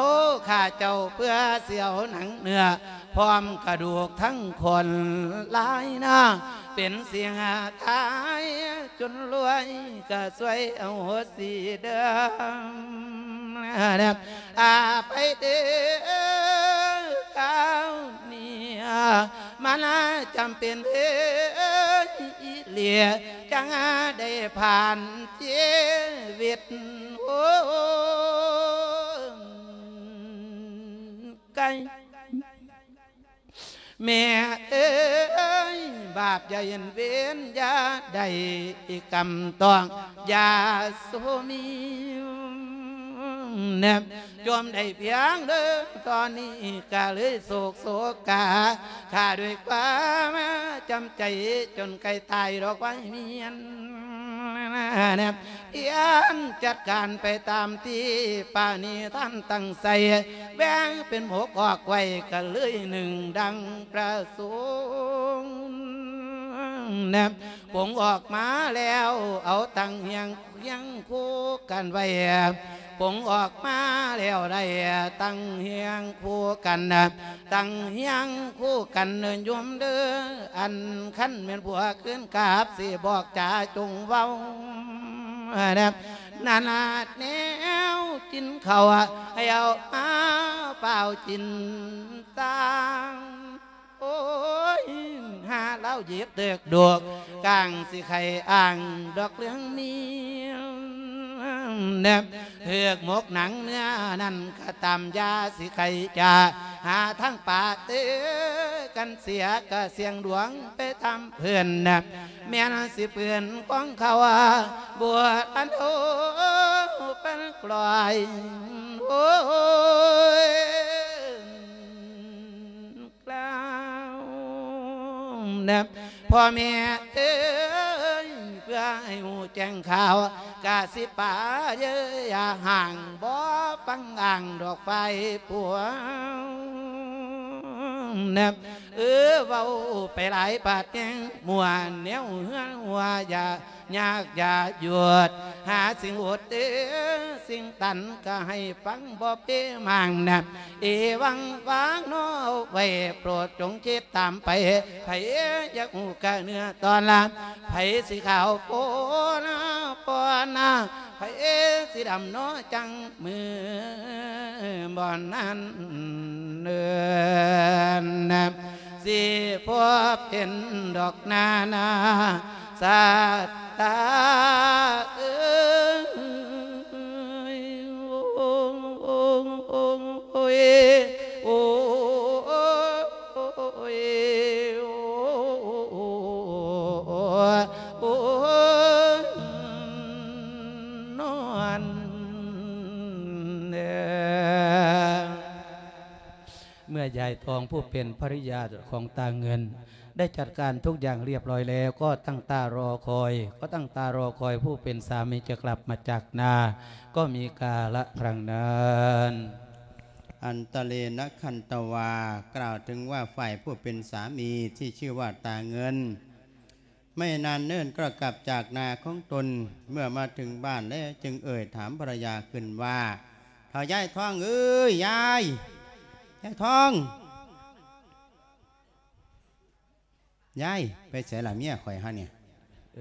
ข้าเจ้าเพื่อเสียวหนังเนื้อพร้อมกระดูกทั้งคนลายน้า เป็นเสียงตายจนรวยก็สวยเอาหัวสีเดิมนะอาไปเด้อก้าวเนี่ยมันจำเป็นเอ้ยอีเหลียจังได้ผ่านชีวิตโอ้ไกล แม่เอ้ยบาปอย่าเห็นเวียนอย่าได้กรรมต้องอย่าโสมี เนบจมได้เพียงเด้อตอนนี้ก็เลยโศกโศกกาข้าด้วยความจำใจจนไกลตายดอกไว้เมียนแนบเอียนจัดการไปตามที่ป่านี้ท่านตั้งใส่แบ่งเป็นหกออกไว้ก็เลยหนึ่งดังประสงค์นผงออกมาแล้วเอาตั้งเฮียงเฮียงคู่กันไว้ ผงออกมาแล้วได้ตั้งเฮียงคู่กันนะตั้งเฮียงคู่กันเนินยมเด้ออันขั้นเม็นผัวขึ้นกาบสิบอกจ่าจงเว้านะนานาแนวกินเขาวอะให้เอามาเปล่าจินตางโอ้ยหาเล้าเยียบเดือกดวกกลางสิไข่อ่างดอกเหลืองเมีย เนบเถือกหมกหนังเนื้อนั่นก็ตามยาสิไขจาหาทั้งป่าเตื้อกันเสียก็เสียงดวงไปทำเพื่อนเนะแม่นสิเพื่อนของเขาบวชอันโอเป็นกลอยโอ้ยกลา นะพ่อแม่เอ้ยเพื่อให้หูแจ้งข่าวกาสิป่าเยอะอย่าห่างบ่ฟังอ่างดอกไฟผัวเนบ เออเว้าไปหลายบาทแยังมัวเหนียวเหือหัวอย่ายากอย่าหยุดหาสิ่งอดเด้อสิ่งตันก็ให้ฟังบ่เป้มังแนบเอวังวางโนไว้โปรดจงคิดตามไปไผอยากหูกะเนื้อตอนละไผสีขาวโปนะปอนะไผสีดำโนจังมือบอนนั้นเนินนะ สิพบเห็นดอกนานาสาตาเอยโอ้โอ้โอ้โอยโอยโอนอน ม่ยายทองผู้เป็นภริยาของตาเงิน ได้จัดการทุกอย่างเรียบร้อยแล้ว ก็ตั้งตารอคอย ก็ตั้งตารอคอยผู้เป็นสามีจะกลับมาจากนา ก็มีกาละครั้งนั้นอันตะเลนะคันตวา กล่าวถึงว่าฝ่ายผู้เป็นสามีที่ชื่อว่าตาเงิน ไม่นานเนิ่นก็กลับจากนาของตนเมื่อมาถึงบ้านแล้วจึงเอ่ยถามภรรยาขึ้นว่าเท่ายายท้องเอ้ยยาย ยายทองยายไปเสียละเมียข่อยฮะเนี่ยเอ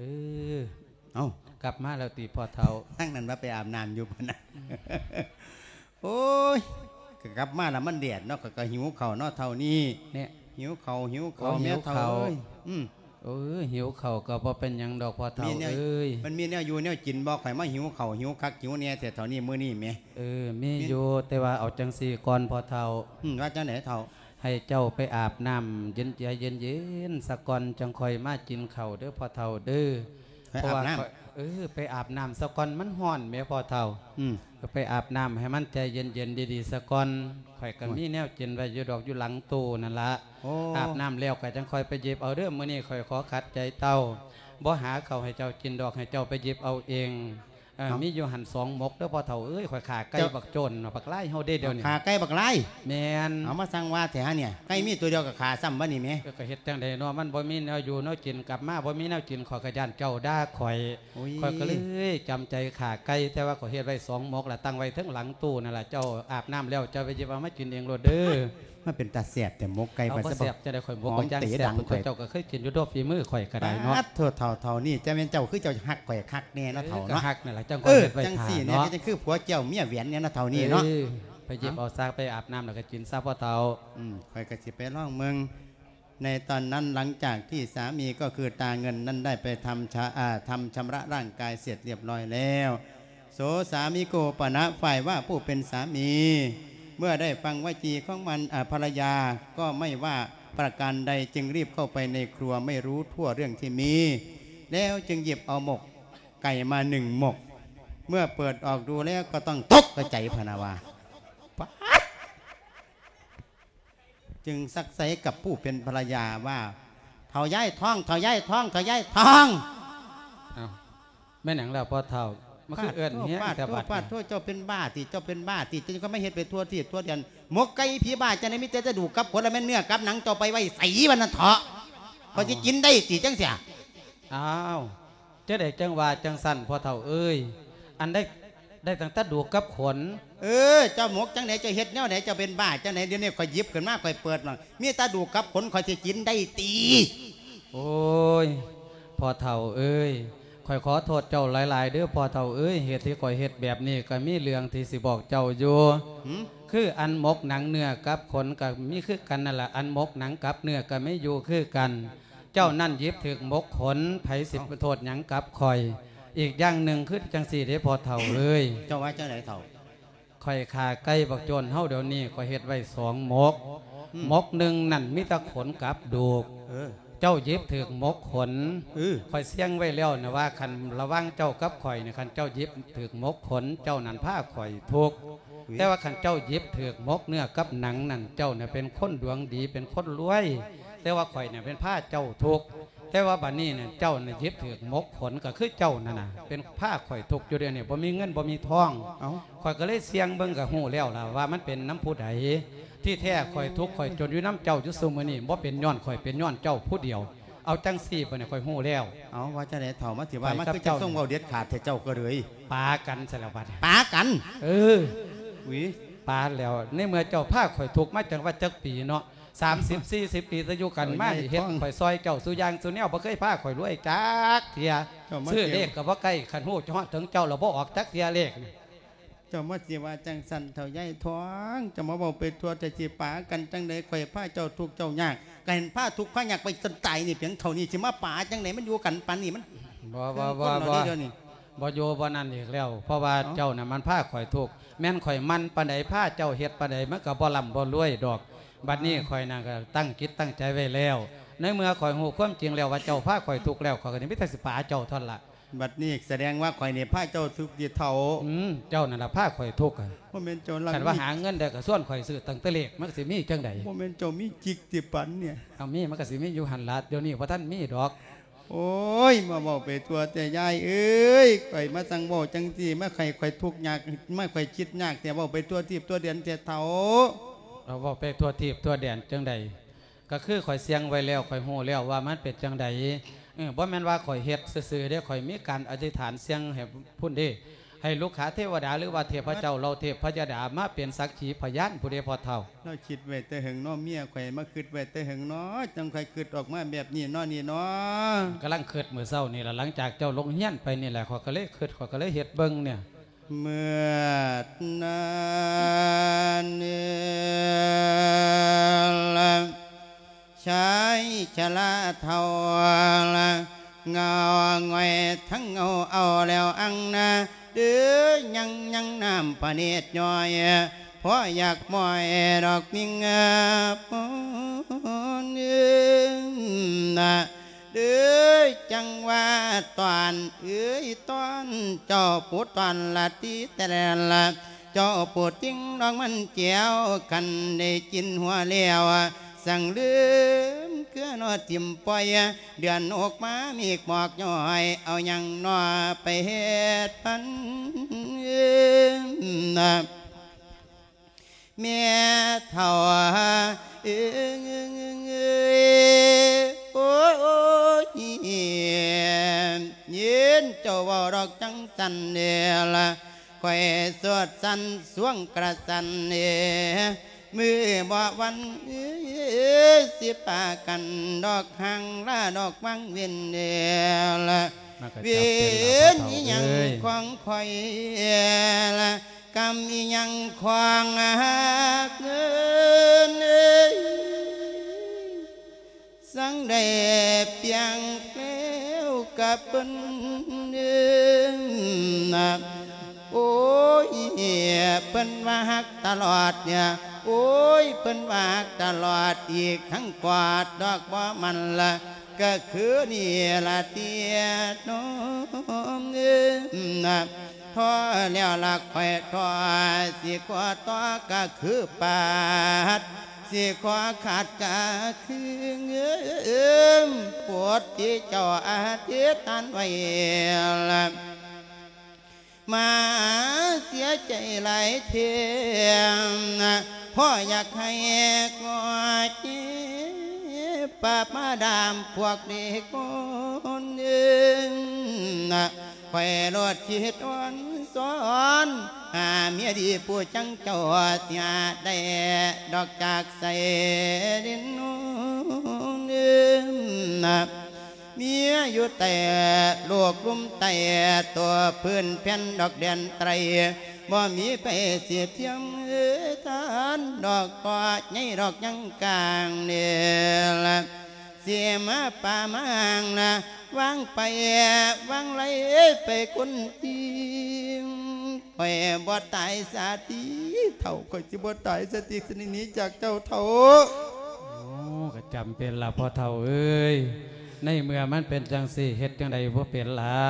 อเอ้ากลับมาแล้วตีพอเท่าทั้งนั้นว่าไปอาบน้ำอยู่พะนะโอ้ยก็กลับมาแล้วมันแดดเนาะก็ก็หิวเข่าวเนาะเท่านี้เนี่ยหิวเข่าวหิวเข่าวโอ้แม่หิวเท่าข้าวเอ้ยอืม เออหิวเข่าวก็บ่เป็นหยังดอกพอเท่ามีแนวเอ้ยมันมีแนวอยู่แนวกินบอกข่อยมาหิวเข่าวหิวคักหิวเนี่ยแต่เท่านี้มื้อนี้แหม่เออมีอยู่แต่ว่าเอาจังสีก่อนพอเท่า อืมว่าจังไหนเท่าให้เจ้าไปอาบน้ำเย็นใจเย็นเย็นๆสักก่อนจังคอยมากินข้าวเด้อพอเท่าเด้อไปอาบน้เพระว่ข้ย เออไปอาบน้ำสักก่อนมันห้อนแม่พอเท่าำอืมก็ไปอาบน้ำให้มันใจเย็นเย็นๆดีๆสักก่อนข่อยก็มีแนวกินไว้อยู่ดอกอยู่หลังตู้นั่นละโอ้อาบน้ำแล้วก็จังคอยไปหยิบเอาเด้อมื้อนี้ข่อยขอขัดใจเต้าบ่หาเขาวให้เจ้ากินดอกให้เจ้าไปหยิบเอาเองเอ่อ มีอยู่หันสองหมกเด้อพอเท่าเอ้ยข่อยขาไก่บักโจนบักไล่เฮาได้เดี๋ยวนี้ขาไก่บักไล่แม่นเอามาสั่งว่าแถเนี่ยไก่มีตัวเดียวกับขาซ้ำบ่นี่แหม่ก็ก็เฮ็ดจังไดเนาะมันบ่มีแนวอยู่แนวกินกลับมาบ่มีแนวกินขอยกระยานเจ้าด่าข่อยโอ้ยข่อยก็เลยจำใจขาไก่แต่ว่าข่อยเฮ็ดไว้สองหมกละตั้งไว้เทั้งหลังตู้นั่นล่ะเจ้าอาบน้ำแล้วเจ้าไปหยิบเอามากินเองโลดเด้อ มันเป็นตาแสบแต่หมกไก่เอาไปบ่ซะแซ่บจะได้ข่อยบ่หอก็มย่างเตะแซ่ดับงข่อยเจ้าก็เคยกินอยู่ดอกฝีมือข่อยก็ได้เนาะปดเท่าเท่าเท่านี่จะเป็นเจ้าคือเจ้าหักข่อยคักแน่เนาะเท่าก็เนาะฮักนั่นล่ะจังเอข่อยอเฮ็ดไว้จังทาสี่เนี่ยเนาะก็จะคือผัวเจ้าเมียแหวนเนี่ยเนาะเท่านี้เนาะออไปหยิบเอาซากไปอาบน้ำแล้วก็กินซะพ่อเฒ่าอืมคอยกระสิไปล่องเมืองในตอนนั้นหลังจากที่สามีก็คือตาเงินนั้นได้ไปทำชาอ่าทำชำระร่างกายเสร็จเรียบร้อยแล้ว โสสามีโกปณะฝ่ายว่าผู้เป็นสามี เมื่อได้ฟังวจีของมันภรรยาก็ไม่ว่าประการใดจึงรีบเข้าไปในครัวไม่รู้ทั่วเรื่องที่มี แล้วจึงหยิบเอาหมกไก่มาหนึ่งหมก เมื่อเปิดออกดูแล้วก็ต้องตกกระใจพนาวาจึงซักไซกับผู้เป็นภรรยาว่าเท่าย่ายท้องเท่าย่ายท้องเท่าย่ายท้องเอาแม่หนังแล้วพอเฒ่า มันคือเอื้อนเฮียปาดแต่โทบัษดปาดโทษเจ้าเป็นบ้าติเจ้าเป็นบ้าติเจ้าก็ไม่เห็นไปทั่วที่ทั่วเดียนหมกไก่ผีบ้าจะในมิเตจะดูกับผลและแม่นเนื้อกับหนังเจ้าไปไว้ใส่วันนั้นเถาะเขาจะกินได้ติจังเสียอ้าวเจ้าได้จังว่าจังสั่นพ่อเฒ่าเอ้ยอันได้ได้ตั้งแต่ดูกับขน เออเจ้าหมกจังไหนเจ้าเฮ็ดแนวไหนเจ้าเป็นบ้าจังไหนเดี๋ยวนี้คอยหยิบขึ้นมาคอยเปิดมามีตาดูกับผลคอยจะกินได้ตี โอ้ยพ่อเฒ่าเอ้ย ข่อยขอโทษเจ้าหลายๆเด้อพ่อเฒ่าเอ้ยเหตุที่ข่อยเฮ็ดแบบนี้ก็มีเรื่องที่สิบอกเจ้าอยู่หืมคืออันหมกหนังเนื้อกับขนก็มีคือกันนั่นแหละอันหมกหนังกับเนื้อก็ไม่อยู่คือกัน เจ้านั่นหยิบถึกหมกขนไผสิบโทษหยังกับคอย อีกอย่างหนึ่งคือจังสี่เด้พอเท่าเอ้ยเจ้าว่าจังไหนเถ่าคอยขาไก่บักโจนเฮาเดี๋ยวนี้คอยเฮ็ดไว้สองหมกหมกหนึ่งนั่นมีแตะขนกับดูก เออเจ้าหยิบถึกหมกขนเออคอยเสียงไว้แล้วนะว่าคันระวังเจ้ากับข่อยเนี่ยคันเจ้าหยิบถึกหมกขนเจ้านั่นผ้าข่อยทุกข์แต่ว่าขันเจ้าหยิบถือกมกเนื้อกับหนังนั่นเจ้าเนี่ยเป็นคนดวงดีเป็นคนรวย แต่ว่าข่อยเนี่ยเป็นผ้าเจ้าทุกข์ แต่ว่าบัดนี้เนี่ยเจ้าเนี่ยยึดถือมกผลก็คือเจ้านั่นน่ะเป็นผ้าข่อยทุกข์อยู่เดียวนี่บ่มีเงินบ่มีทองเอาข่อยก็เลยเสียงเบิ่งกับหูแล้วล่ะว่ามันเป็นน้ำผู้ใดที่แท้ข่อยทุกข์ข่อยจนอยู่น้ำเจ้าอยู่ซุมื้อนี้บ่เป็นย้อนข่อยเป็นย้อนเจ้าผู้เดียว เอาจังซี่ปะเนี่ยข่อยหูแล้วเอาว่าจะได้เถ่ามาถือว่าไปมันครับคือจะเจ้าส่งเว้าเด็ดขาดแต่เจ้าก็เลยปากันซะแล้วบัดปากันเออหวิปาแล้วในเมื่อเจ้าผ้าข่อยทุกข์มาจังว่าจักปีเนาะ 30 40ปีจะอยู่กันมานี่เฮ็ดข่อยซอยเจ้าสุอยางสุแนวบ่เคยพาข่อยรวยจักเที่ยเจ้ามาซื้อเลเกี่ยขวก็บ่ใกล้คันฮู้ฮอดถึงเจ้าแล้วบ่ออกจักเที่ยเลขนี่เจ้ามาสิว่าจังสันเท่าใหญ่ท้องจะมาบอกไปทัวจะสิปากันจังไดข่อยผ้าเจ้าทุกข์เจ้ายากก็เห็นผ้าทุกข์ผ้ายากไปจนตายนี่เพียงเท่านี้สิมาปาจังไดมันอยู่กันปันนี่มันบ่บ่บ่คนเราบ่ได้เดี๋ยวนี้บ่โยบ่นั่นอีกแล้ว เพราะว่าเอ้าเจ้าน่ะมันผ้าข่อยทุกข์แม่นข่อยมันปานใดผ้าเจ้าเฮ็ดปานใดมันก็บ่ลำบ่รวยดอก บัดนี้ข่อยน่ะก็ตั้งจิตตั้งใจไว้แล้ว ในเมื่อข่อยฮู้ความจริงแล้วว่าเจ้าผ้าข่อยทุกข์แล้วข่อยก็สิมีแต่สิปาเจ้าเท่านั้นล่ะบัดนี้แสดงว่าข่อยนี่ผ้าเจ้าทุกข์ดีเท่าอืมเจ้านั่นล่ะผ้าข่อยทุกข์อะบ่แม่นเจ้าลังคันว่าหาเงินได้ก็ส่วนข่อยซื้อตั้งแต่เลขมันก็สิมีจังใดบ่แม่นเจ้ามีจิกติปันเนี่ยเอามีมันก็สิมีอยู่หั่นล่ะเดี๋ยวนี้บ่ทันมีดอก โอ้ยมาบอกไปตัวแต่ยายเอ้ยข่อยมาสั่งบอกจังสี่มาไข่ข่อยทุกข์ยากมาข่อยคิดยากแต่บอกไปตัวทีบตัวเดียนแต่เท่า เราบอกไปทั่วทีบทั่วแดนจังใดก็คือข่อยเสียงไว้แล้วข่อยฮู้แล้วว่ามันเป็นจังใดเออบ่แม่นว่าข่อยเฮ็ดซื่อๆเด้ข่อยมีการอธิษฐานเสียงให้พุ่นเด้ให้ลูกค้าเทวดาหรือว่าเทพเจ้าเราเทพพยดามาเป็นสักขีพยานผู้ใดพอเท่าเราคิดไว้แต่หึงเน้อเมียข่อยมาคิดไว้แต่หึงเนาะจังข่อยคิดออกมาแบบนี้เนาะนี่เนาะกำลังคิดมื้อเช้านี่ล่ะหลังจากเจ้าลงเฮียนไปนี่แหละข่อยก็เลยคิดข่อยก็เลยเฮ็ดเบิ่งเนี่ย เมื่อนานละใช้ชะลาเท่าละเงาหงอยทั้งเงาเอาแล้วอังนะเดือยังยังน้ำปะเนตรย่อยเพราะอยากมอยดอกมิงปอนนะ เดือจังว่าตอนเอ้ยตอนเจ้าปูดตอนละตีแต่ละเจ้าปูดทิ้งน้องมันเจียวกันได้กินหัวเลี้ยวสั่งลืมเกลือนอติมป่อยเดือนออกมามีหมอกย่อยเอายังนอไปเฮ็ดพันนะเมียเท่าเอ้ยเอ้ยเอ้ย โอ้ยโอ้ยยินเจ้าเว่าดอกจังสันเดียละคอยสวดสันสวงกระสันเนียมือบ่วันเอ้ยสิปากันดอกหางละดอกวังเวียนเดียละมันก็เวีจำเป็นยล่ะนพ่ออีเฒ่าหยังเอ้ยของคอยละกำอีหยังควางหักเงินเอ้ย สังได้เปียงเปลวกับเปิ้นเดินนะโอ้ยเปิ้นว่าฮักตลอดเนี่ยโอ้ยเปิ้นว่าฮักตลอดอีกทั้งกวาดดอกบ่มันละก็คือนี่ละเตียน้องเอิ้นนะพอแล้วละคอยทอสิกว่าต่อก็คือปาด สิขอขาดกาคือเงื้มปวดที่เจ้าอาทิตย์ตันไว้ละมาเสียใจหลายเทียมนะพ่ออยากให้กอดเจ็บปามาดามพวกเด็กคนหนึ่งนะ คอยรดคิดอ่อนสอนหาเมียดีผู้จังเจ้าเสียได้ดอกจากใส่ดินนู้นนะเมียอยู่แต่ลูกลุ่มแต่ตัวพื้นเพียนดอกเด่นไตรบ่มีไปเสียเทียมเอ้ทานดอกกอดใหญ่ดอกยังกลางเนี่ย เสียมาป่ามางนะวางไปวางไรไปคนทีคอยบ่ตายสาติเท่าคอยสิบ่ตายสติสนินี้จากเจ้าเท่าโอ้ก็จำเป็นละพ่อเฒ่าเอ้ยในเมื่อมันเป็นจังสี่เฮ็ดจังใดบ่เป็นละ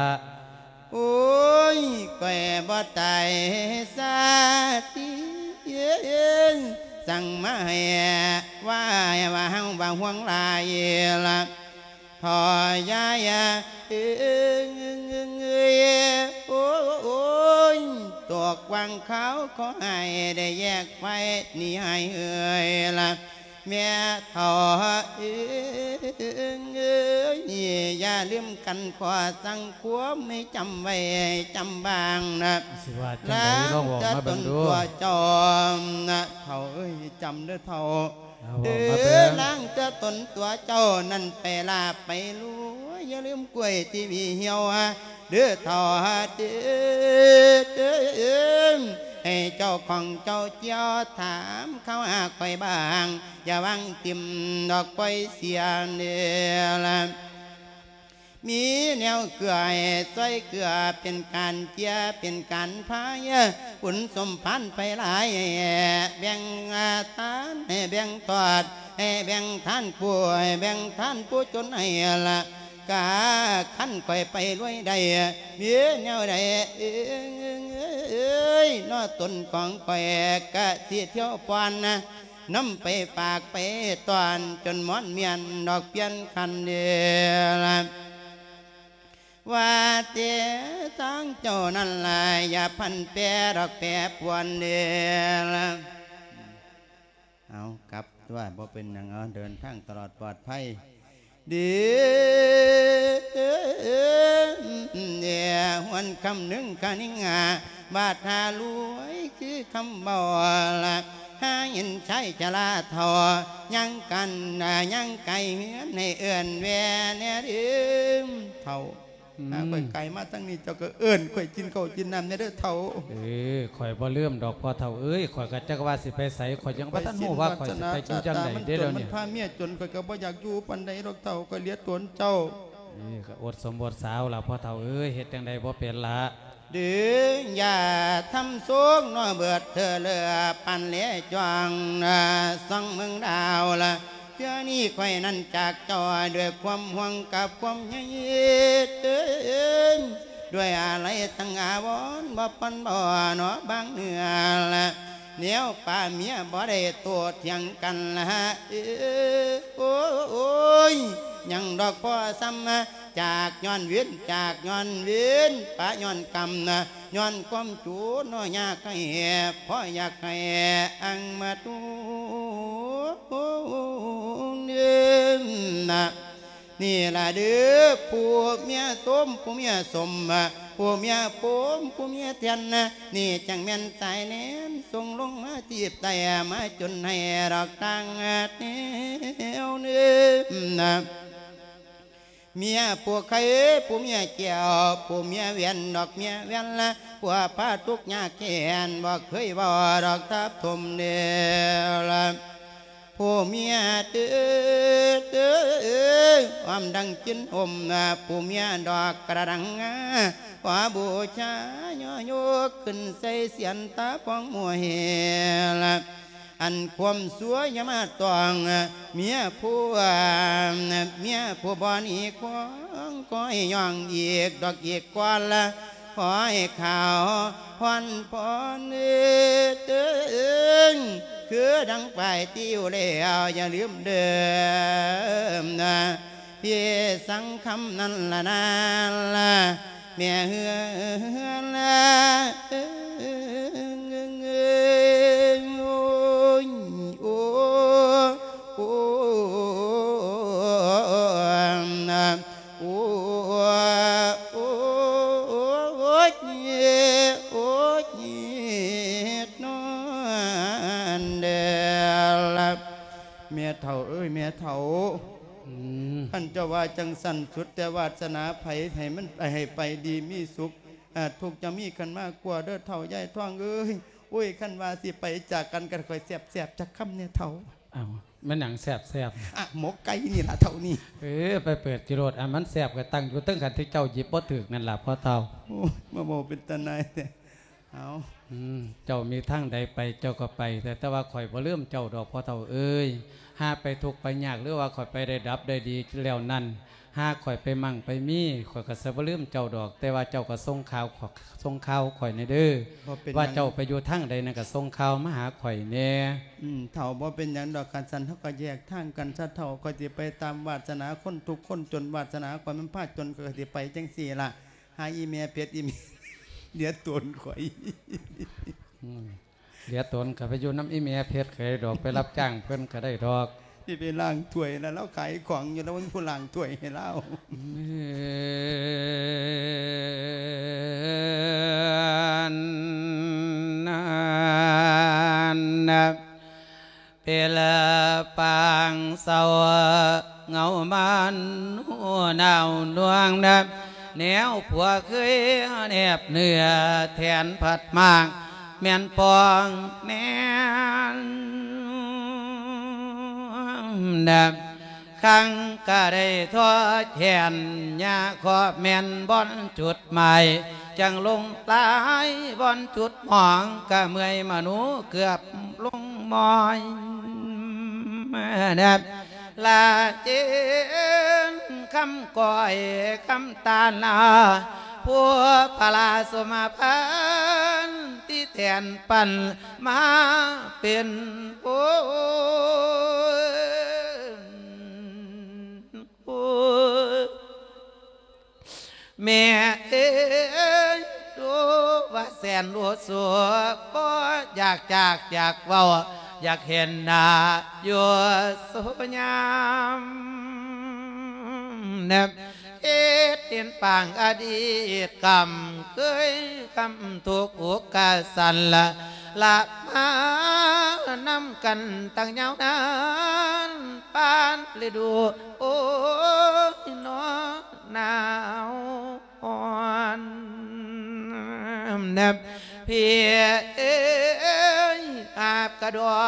โอ้ยคอยบ่ตายสาติ สั่งมาให้ว่าว่าเฮาบ่ห่วงหลายละพอยายเอ้ยโอ้โอ้ยตัวกวางเขาขอให้ได้แยกไปนี่ให้เอ่ยละ แม่ทอเอ้ยอย่าลืมกันขอสั่งควมไม่จำไว้จำบางนะสิว่าจังล้าไดงลองบอกจะมาตเบิ่งนดูตัวจอมนะเท่าเอ้ยจำเด้อเท่าเอาบเด้อกมาอเบิ่งล้างจะตนตัวเจ้านั่นไปลาไปรู้อย่าลืมกล้วยที่มีเหี่ยวฮะเด้อเท่าฮะเด้อเด้อ ให้เจ้าของเจ้าเจ้าถามเขาหาคอยบ้าง อย่าวางติมดอกปอยเสียเด้อละมีแนวเกลือให้ซอยเกลือเป็นการเจียเป็นการพายขุนสมพันธ์ไปหลายแบ่งทานแบ่งทอดแบ่งท่านผู้ให้แบ่งท่านผู้จนให้ละ กาขั้นค่อยไปรวยได้มียแนวใดเอ้ยนอตนของค่อยกะเสียเที่ยวปอนนะน้ำไปฝากไปตอนจนมอนเมียนดอกเพียนคันเดียวว่าเจ้ตั้งเจ้านั่นลายอย่าพันแปรดอกแปรปวนเดียวเอากลับตัวบ่เป็นอย่างเอาเดินทางตลอดปลอดภัย เดียหวนคำหนึ่งคานิงาบาดหารวยคือคำบ่ละหาเห็นใช้จลาทอยังกันยังไก่เหือนในเอื่อนแวเนี่ยดืมเท่า อืมหาข่อยไก่มาตั้งนี้เจ้าก็เอิ่นข่อยกินข้าวกินน้ำเนี่ยเด้อเท่าเออข่อยบ่เลื่อมดอกพอเท่าเอ้ยข่อยก็จักว่าสิไปไสข่อยยังบ่ทันฮู้ว่าข่อยสิไปอยู่จังไดมันเด้อจเดี๋ยนวมันนี้พาเมียจนข่อยก็บ่อยากอยู่ปันใดดอกเท่าก็เลียดตนเจ้านี่ก็อดสมบทสาวล่ะพอเท่าเอ้ยเฮ็ดจังไดบ่เป็นละเดืออย่าทำสูงน้อเบิดเธอเลือปันเลี้ยจวงนะส่องเมืองดาวละ เพื่อนี้ข่อยนั้นจากจอยด้วยความห่วงกับความเหญ่เอ้ยด้วยอะไรตั้งอาวรบ่ปันบ่เนาะบางเนื้อละ เนี้ยวป้าเมียบ่ได้ตัวเถียงกันละเอ้ยโอ้โอ้ยยังดอกพ่อซ้ำจากย้อนเวียนจากย้อนเวียนปะย้อนกรรมนะย้อนความจูน้อยากให้พ่ออยากให้อังมาตูเดิมนะ นี่ละเด้อผู้เมียส้มผู้เมียสมผู้เมียโปมผู้เมียเทียนนะนี่จังแม่นสายแนนส่งลงมาจีบแต่มาจนให้ดอกตังแนวเนื้อนะเมียผัวใครผัวเมียเกี่ยวผัวเมียเวียนดอกเมียเวียนละผัวพาทุกยากแค้นบ่เคยบ่ดอกทับทมเดียวละ ผัวเมียเด้ออความดังจินอมนะผัวเมียดอกกระดังงาว่าบูชาย่อยกขึ้นใส่เสียนตาปองมัวเฮละอันความสวยยามาตองเมียผู้เมียผู้บอนอีกวงก็ให้ย่องอีกดอกอีกกว่าละ ขอให้ข่าวพอนพอนเด้งคือดังไปติ้วแล้วอย่าลืมเดิมนะพี่สังคำนั้นละนานละเมียเฮือนละ ยเฒ่าเอ้ยเมียเฒ่าอืมท่านเจะว่าจังสันสุดแต่วาสนาไผให้มันให้ไปดีมีสุขอาจทุกข์จะมีกันมากกว่าเด้อเท่าใหญ่ท้องเอ้ยโอ้ยขันว่าสิไปจากกันกันคอยเสียบเสียบจากคำเนี่ยเท่าเอ้ามันหนังแซ่บแซ่บอะหมกไก่นี่ล่ะเท่านี้เออไปเปิดจิโรดอะมันแซ่บก็ตั้งอยู่ตั้งคันที่เจ้าหยิบบ่ถึกนั่นล่ะพอเท่าโอ้ยมาโมเป็นตาหนายเนี่ย เอาอืมเจ้ามีทางใดไปเจ้าก็ไป แต่แต่ว่าข่อยบ่เริ่มเจ้าดอกพอเท่าเอ้ยหาไปทุกข์ไปยากหรือว่าข่อยไปได้ดับได้ดีแล้วนั่นหากข่อยไปมั่งไปมีข่อยก็สิบ่ลืมเจ้าดอก แต่ว่าเจ้าก็ส่งข่าวขอส่งข่าวข่อยในเด้อบ่เป็นหว่ายังเจ้าไปอยู่ทางใดนั่นก็ส่งข่าวมาหาข่อยแน่อืมเฒ่าบ่เป็นหยังดอกกันสันเฮาก็แยกทางกันซะเฒ่าก็สิไปตามวาสนาคนทุกคนจนวาสนาข่อยมันพาจนก็สิไปจังซี่ล่ะหาอีเมียเพชรอีเมีย เดี๋ยวตนข่อยอืมเดี๋ยวตนก็ไปอยู่น้ำอีเมียเพชรเคยดอกไปรับจ้างเพิ่นก็ได้ดอกที่ไปล้างถ้วยแล้วเราขายของอยู่แล้วมันผู้ล้างถ้วยให้เราเมือนนานนะเปลปางเสาเงามันหัวหนาวนวงนะ แนวผัวเคยแนบเนื้อแทนผัดมากแม่นปองแนนนะขังก็ได้ทอดแขนยาขอแม่นบอนจุดใหม่จังลงหลายบอนจุดหมองก็เมื่อยมนุเกือบลงมอยนะ ลาเจนคำก้อยคำตาลาผัวพลาสมาพันที่แทนปันมาเป็นโอ้โอ้แม่เอ้ยดูว่าแสนรู้สัวบ่อยากจากอยากเว้า อยากเห็นหน้าอยู่สุยามเนบเอ็ดเตียนปางอดีตกรรมเคยคำทุกข์อุกกาสันละละมานำกันตั้งยาวนานปานฤดูโอ้ยนอหนาวอ่อนเนบ เพียเอ้ยอาบกระดอ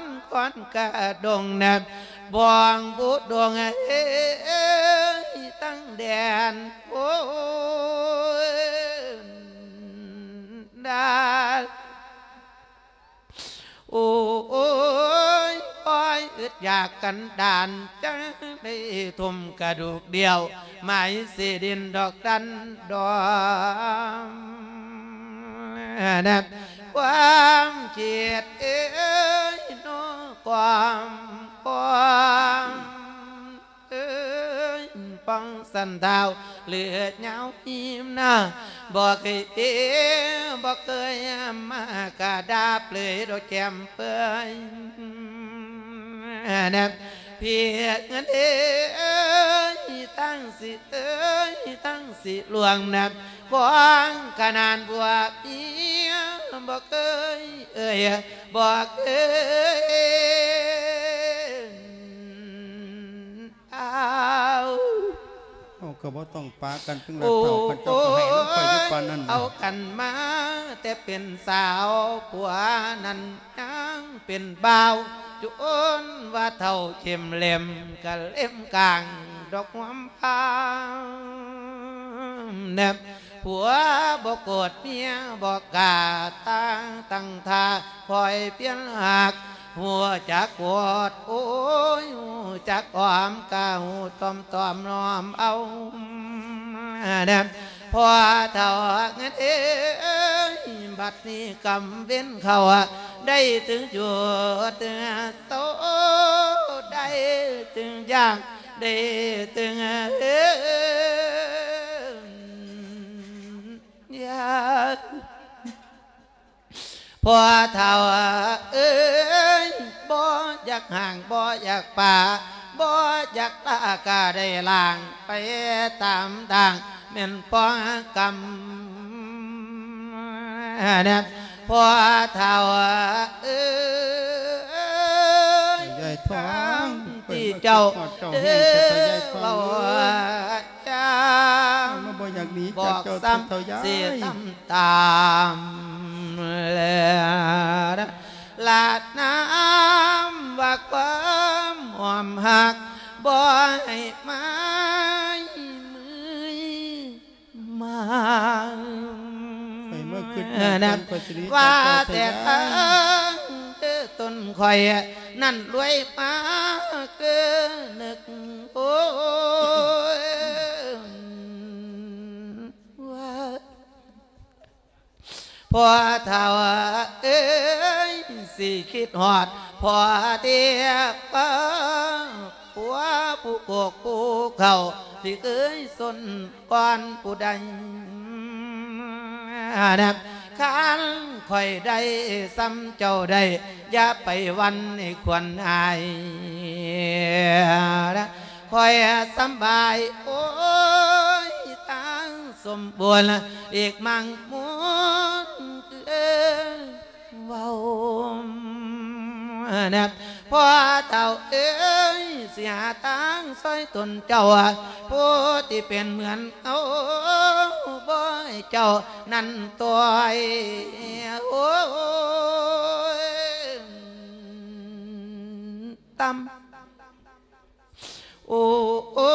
นก้อนกระดงเนบบองบุดดวงเอ้ยตั้งแดนโอ้ยดาโอ้ยปอยอึดอยากกันดานจังได้ทุ่มกระดูกเดียวไม้สีดินดอกดันดอม นะความเกียดเอ้ยโนความความเอ้ยป้องสันดาวเลือดเหงาหิมน้าบอกเคยเอบอกเคยมากระดาบเลยดอกแก้มเปื่อยนะ เพียกเงินเอ้ยตั้งสิเอ้ยตั้งสิหลวงนับกว้างขนาดบัวเพียบอกเคยเอ้ยบอกเอ้ยเอา เอาก็บ่ต้องปากันเพิ่งละเฒ่ากันเจ้าก็ให้น้องข่อยอยู่ปานนั้นเอากันมาแต่เป็นสาวผัวนั้นยังเป็นบ่าวจุนว่าเท่าเข้มเล่มกะเล่มกลางดอกหวมพาวเนบผัวบอกโกรธเมียบอกกาตั้งตั้งท่าคอยเปลี่ยนหัก หัวจักวอดโอ้ยจักออมกาหูตอมตอมน้อมเอาเนบพอเท่าเงินเอ้ยบัดนี้กำเว้นเขาได้ถึงจุดโตได้ถึงยากได้ถึงเอ้ยยากพอเท่าเอ้ยบ่อยากห่างบ่อยากป่าบ่อยากตากาได้ล่างไปตามทางแม่นปองกำเนี่ยพอเท่าเอ้ยยายทองที่เจ้าเจ้าเอ้แห้งจะไปยายยทองเบาเอ้ยจ้ามาบ่อยากหนีบจากอกเจ้าซ้เท่าำยาเสียยตำตามแล้วลาดน้ำ ว่าความอ่อมหักบ่ให้มามือมาเมื่ะว่าแต่ทั้งต้นข่อยนั่นรวยมาเกินนึกโอ้ว่าพอเท่าเออ สิคิดหอดพอเตียป้าผัวผู้โกกผู้เขาที่เคยสนก่อนผู้ใดนะขันคอยได้ซ้ำเจ้าได้อย่าไปวันให้ควรอายนะคอยสำบายโอ้ยตั้งสมบูรณ์อีกมั่งมุนเอ เว้านะพ่อเต่าเอ้ยเสียตังซอยตนเจ้าผู้ที่เป็นเหมือนเอาบ่อยเจ้านั่นตัวไอ้โอ้ยตำ โอ้โอ้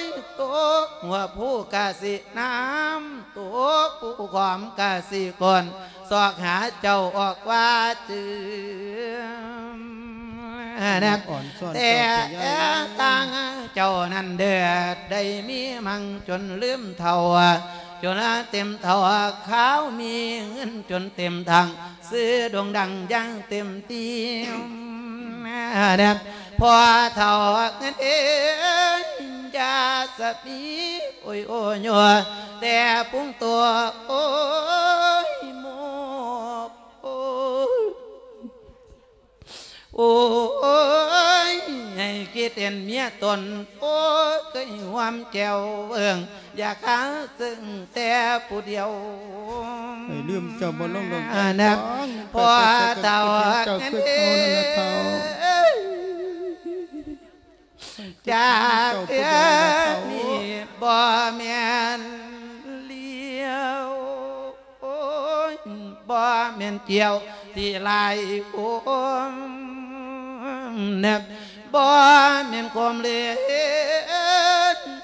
ยตัวหัวผู้กะสิน้ำตัวผู้ความกะสิก่อนสอกหาเจ้าออกว่าจืมนะอ่อนซ่อนแต่าจะย้ายตั้งเจ้านั้นเดือดได้มีมังจนลืมเท่าจนเต็มเท่าขาวมีเงินจนเต็มทางซื้อดวงดังยังเต็มเตียมนะ พอเท่าเงินเองยาสปีโอ้ยโอ้ยยัวแต่ปุ้งตัวโอ้ยหมอบโอ้ย โอ้ยให้คิดเห็นเมียตน โอ้ยเคยหวามแจวเบิ่งอยากหาซึ่งแต่ผู้เดียว เอ้ยลืมเจ้าบ่ลงดอก อ่านะ ฟ้อง พอเต่า เจ้า เงิน คือ จากเอื้อเจ้ามีบ่แม่นเลี้ยวบ่แม่นเกี่ยวที่ลายโอมเน็บบ่แม่นคมเลี้ย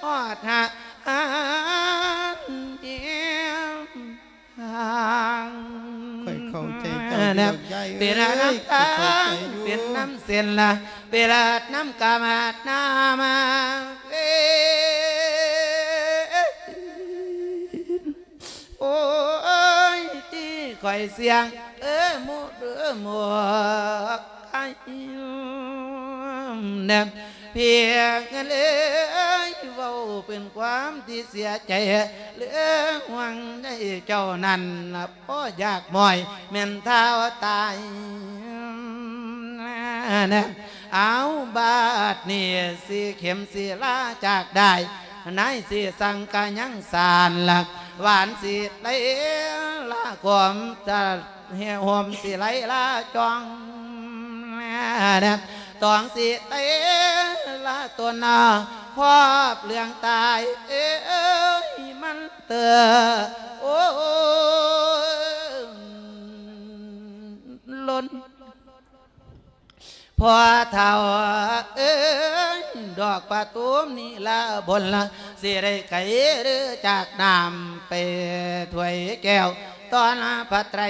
ฮอดหาอันเดียวห่าง เข้าใจเจ้าเน็บเจ้าใหญ่เป็นอ้ยน้ำตาค่อย เข้าใจอเลี้ยงวกไอ้เนบเพียงเงินเลยเว้าเป็นความที่เสียใจเหลือหวังได้เจ้านั้นละพ่ออยากมอยแม่นเท้าตายนะเอาบาดนี่สีเข็มสีลาจากได้นายสีสังกายังสารหละหวานสีไหลลาความจะเหี่ยวหอมสีไหลลาจอง ตองสิเตละตัวนาพอบเรื่องตายเอ้ยมันเตอโอ้ยล้นพอเท่าเอ้ยดอกประตูมนี่ละบนละสิได้ไก่หรือจากน้ำไปถวยแก้วตอนพระไตร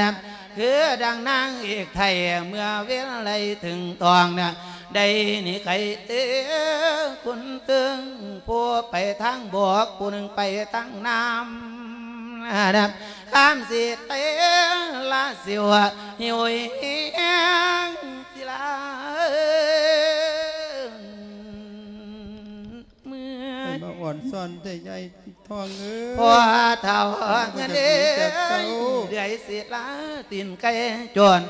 นะ คือดังนางเอกไทยเมื่อเวลาถึงตองเนี่ยได้นี่ไก่เอ้อคุณตึงผู้ไปทางบกผู้หนึ่งไปทางน้ำนะข้ามสิเตลาสิวหิวเฮียงสิลาเมื่อมาอ่อนซ่อนแต่ใหญ่ ทองเอ้ยพอเท่าเงินเอ้ยเดือยสิลาตีนไก่จวน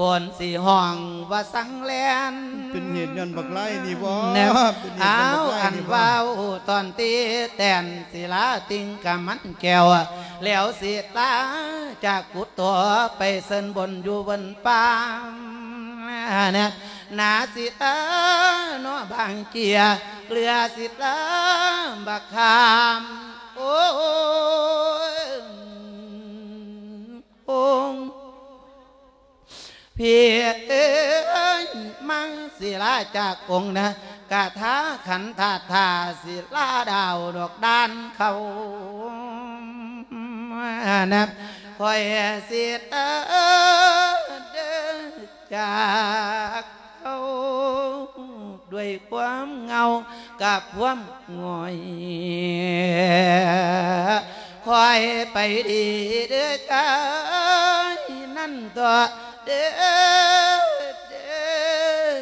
ก่อนสีห้องว่าสังแลนเป็นเหตุย้อนบักไล่นี่บ่แนวเป็นเหตุเอาย้อนบักไล่อันนี่บ่ว้าวตอนตีแตนศิลาติงกะมันแก้วแล้วสิตาจากกุดตัวไปเส้นบนอยู่บนป่าเนี่ยนาสิตาเนาะบางเกียเกลือสิตาบักขามโองเพียเอ้ยมังศิลาจากองค์นะกาถาขันธาธาศิลาดาวดอกดานเขานะคอยเสียเดินจากเขา ด้วยความเงากับความงอยคอยไปดีเด้อจ้านั่นตัวเด้อเด้อ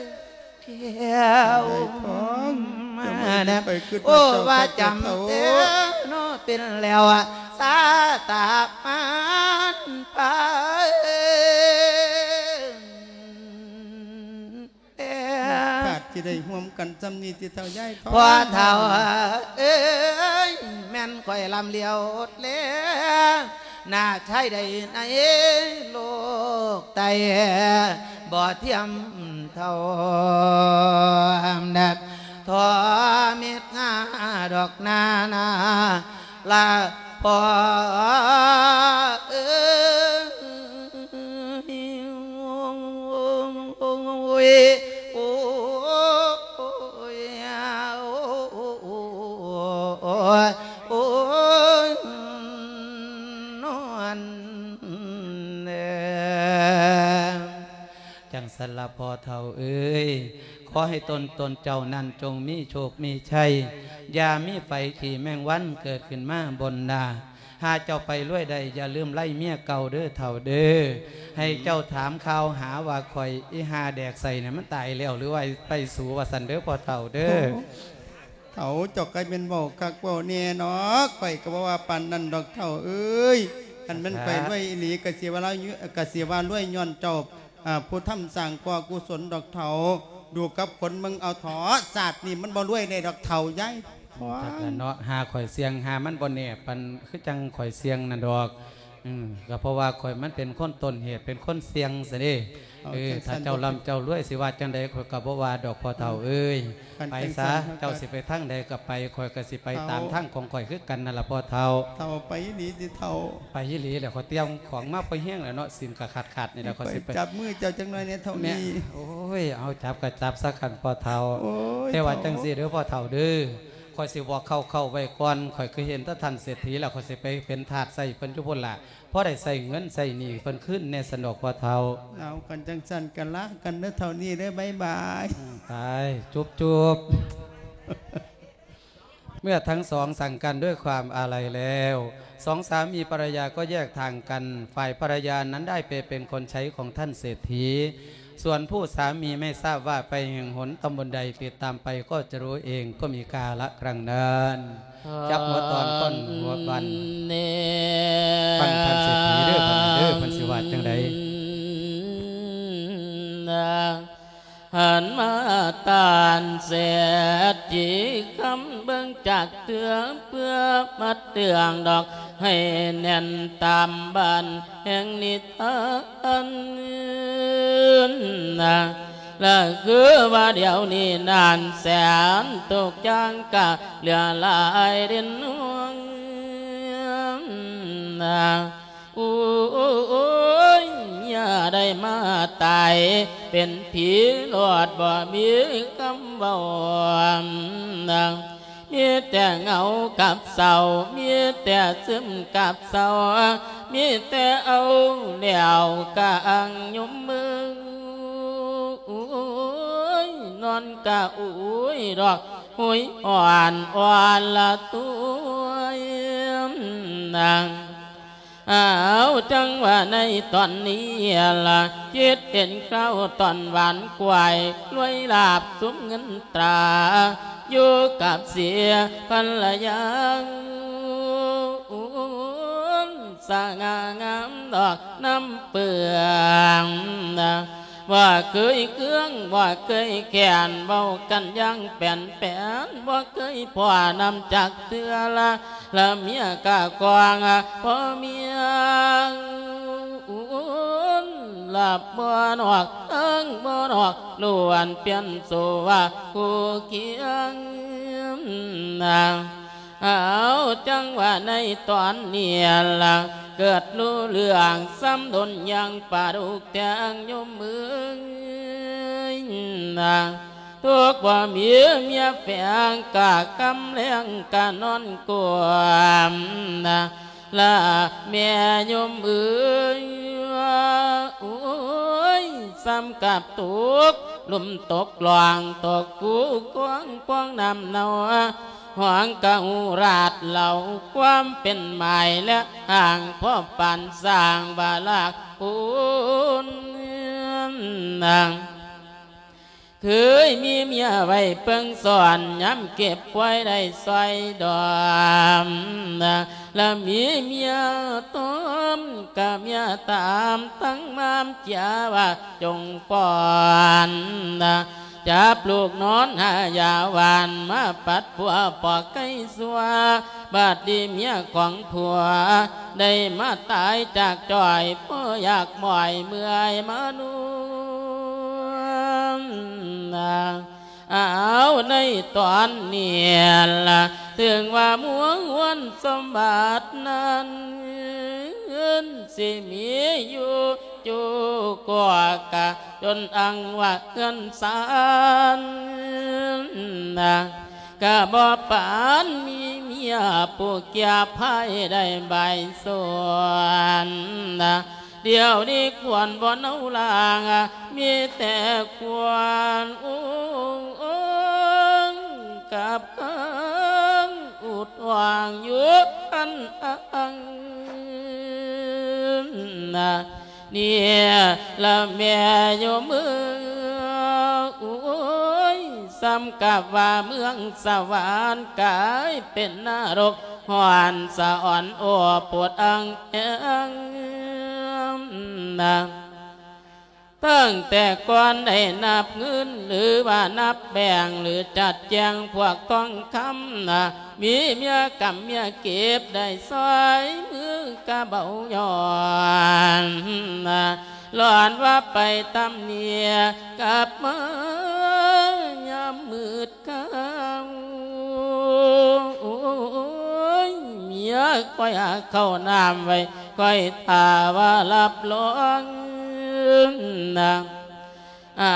เที่ยวมานะโอ้ว่าจำเจ้าเด้อโนเป็นแล้วอะสาตามันไป ที่ได้ห่วมกันจำนี้ที่เท่าย่ายทองพอเท่าเอ้ยแม่นคอยลำเลียวเลี้ยน่าใช่ได้ในโลกไตบ่เทียมเท่านัดทอเม็ดงาดอกนานาลาพอเอ้ยอ้ย ละพอเท่าเอ้ยขอให้ตนตนเจ้านั้นจงมีโชคมีชัยอย่ามีไฟขี่แมงวันเกิดขึ้นมาบนนาหาเจ้าไปรวยใดอย่าลืมไล่เมียเก่าเด้อเท่าเด้อให้เจ้าถามข่าวหาว่าคอยอีหาแดกใส่เนี่ยมันตายแล้วหรือว่าไปสู่ว่าสันเด้อพอเท่าเด้อเถาจอกไก่เป็นเบาคักเบาเน่เนาะข่อยก็บ่ว่าปันนั่นดอกเท่าเอ้ยคันมันไปด้วยอีหลีกะเสียว่าเราอยู่กะเสียว่าด้วยย้อนจ้าอ่า ผู้ทำสั่งก่อกุศลดอกเถาดูกับคนมึงเอาถอศาสตร์นี่มันบ่รวยในดอกเถาย้ายพอจักแล้วเนาะหาข่อยเสียงหามันบอลเนี่ยปันคือจังข่อยเสียงนั่นดอก อืมก็เพราะว่าข่อยมันเป็นคนต้นเหตุเป็นคนเสียงซะ เด้เออถ้าเจ้าลำเจ้ารวยสิว่าจังใดข่อยก็บ่ว่าดอกพอเฒ่าเอ้ยไปซะเจ้าสิไปทางใดก็ไปข่อยก็สิไปตามทางของข่อยคือกันนั่นล่ะพอเฒ่าเถาไปอีหลีสิเถาไปยี่หลีแหล้วข่อยเตรียมของมาไปแห้งแล้วเนาะสินก็ขาดๆนี่แหละข่อยไปสิไปจับมือเจ้าจังหน่อยเนี่ยเท่าแม่นี้โอ้ยเอาจับก็จับสักคันพอเฒ่าโอ้ยแต่ว่าจังสิเด้อพ่อเฒ่าเด้อคอยสิบอกเข้าเข้าไว้ก่อนคอยเคยเห็นถ้าท่านเศรษฐีแล้วคอยสิไปเป็นทาสใส่เพิ่นทุกคนละเพราะได้ใส่เงินใส่หนี้เพิ่นขึ้นในสนอกพ่อเฒ่าเอากันจังสันกันละกันเด้อเท่านี้เด้อบายบายตายจุบจุบเมื่อทั้งสองสั่งกันด้วยความอาลัยแล้ว สองสามีภรรยาก็แยกทางกัน ฝ่ายภรรยานั้นได้ไปเป็นคนใช้ของท่านเศรษฐี ส่วนผู้สามีไม่ทราบว่าไปแห่งหนตำบลใดติดตามไปก็จะรู้เองก็มีกาละครั้งนั้น จับหัวตอนต้นหัวบันเนฟังท่านเศรษฐีเด้อพันเด้อพันสิว่าจังใดหันมาตานเสียจีคำเบิ่งจากเตือเพื่อมัดเตืองดอก ให้แน่นตามบ้านแห่งนิทานนะ และคือว่าเดี๋ยวนี้นานแสนตกจางกะเหลือลายดินนวงนะอู้ยอย่าได้มาตายเป็นผีหลอดบ่มีคำเบานะมีแต่เหงากับเศร้ามีแต่ซึมกับเศร้ามีแต่เอาเหลี่ยวกะอังยุมมือ อุ้ยนอนกะอุ้ยดอกหุยอ่อนอ่อนละตัวนางอ้าวจังว่าในตอนนี้ละคิดเห็นเข้าตอนหวานกวายรวยลาบสุมเงินตรา อยู่กับเสียภรรยาสง่างามดอกน้ำเปลืองนะ ว่าเคยเครื่องว่าเคยแขนเบากันยังแป่นแป่นว่าเคยพ่อนำจากเตือละละเมียกะกวางพ่อเมียอุ่นหลับบ่นอกเอิงบ่นอกล้วนเปลี่ยนสู่ว่าคู่เคียงนางเอาจังว่าในตอนเนียละ เกิดรู้เรื่องซ้ำดนยังปาดุกแทงยมมือนางทุกว่ามีเมียแฝงกะกำเลี้ยงกะนอนกวมนะละแม่ยมเอ้ยอ้ยซ้ำกับตุกลุ่มตกหลวงตกกูกวางกวางนำเนา หวังกะหูราดเหล่าความเป็นหมายและห่างพ่อปันสร้างบาลักอุนนางเคยมีเมียไว้เปิงสอนย้ำเก็บไว้ได้ซอยดอมนแล้วมีเมียต้มกับเมียตามตั้งมามเจ้าว่าจงปอนนะ จับลูกนอนหายาวานมาปัดผัวปอกไก่สัวบาดดีเมียของผัว ได้มาตายจากจอยเพราะอยากบ่อยเมื่อยมนุษย์เอาในตอนเนี้ล่ะถึงว่ามัววนสมบัตินั้น สิมีอยู่จูกว่ากะจนอังว่าเงินสารนะกะบ่ปานมีเมียผู้เกียบให้ได้ใบส่วนนะเดี๋ยวนี้ควรบ่เนาลางมีแต่ควรอุ้งอุ้งกับกังอุดวางอยู่อันอัง เนี่ยละแม่อยมมือโอ้ยซ้ำกับว่าเมืองสวรรค์กลายเป็นนรกห่านสะอ่อนโอ้ปวดอังเองนะ ตั้งแต่ก่อนได้นับเงินหรือว่านับแบ่งหรือจัดแจงพวกทองคำนะมีเมียกำเมียเก็บได้ซอยมือกะเบาหย่อนนะหลอนว่าไปตำเนียกับมายามมืดกำโอ้ยเมียก้อยเข้าน้ำไว้ก้อยตาว่ารับหลวง อา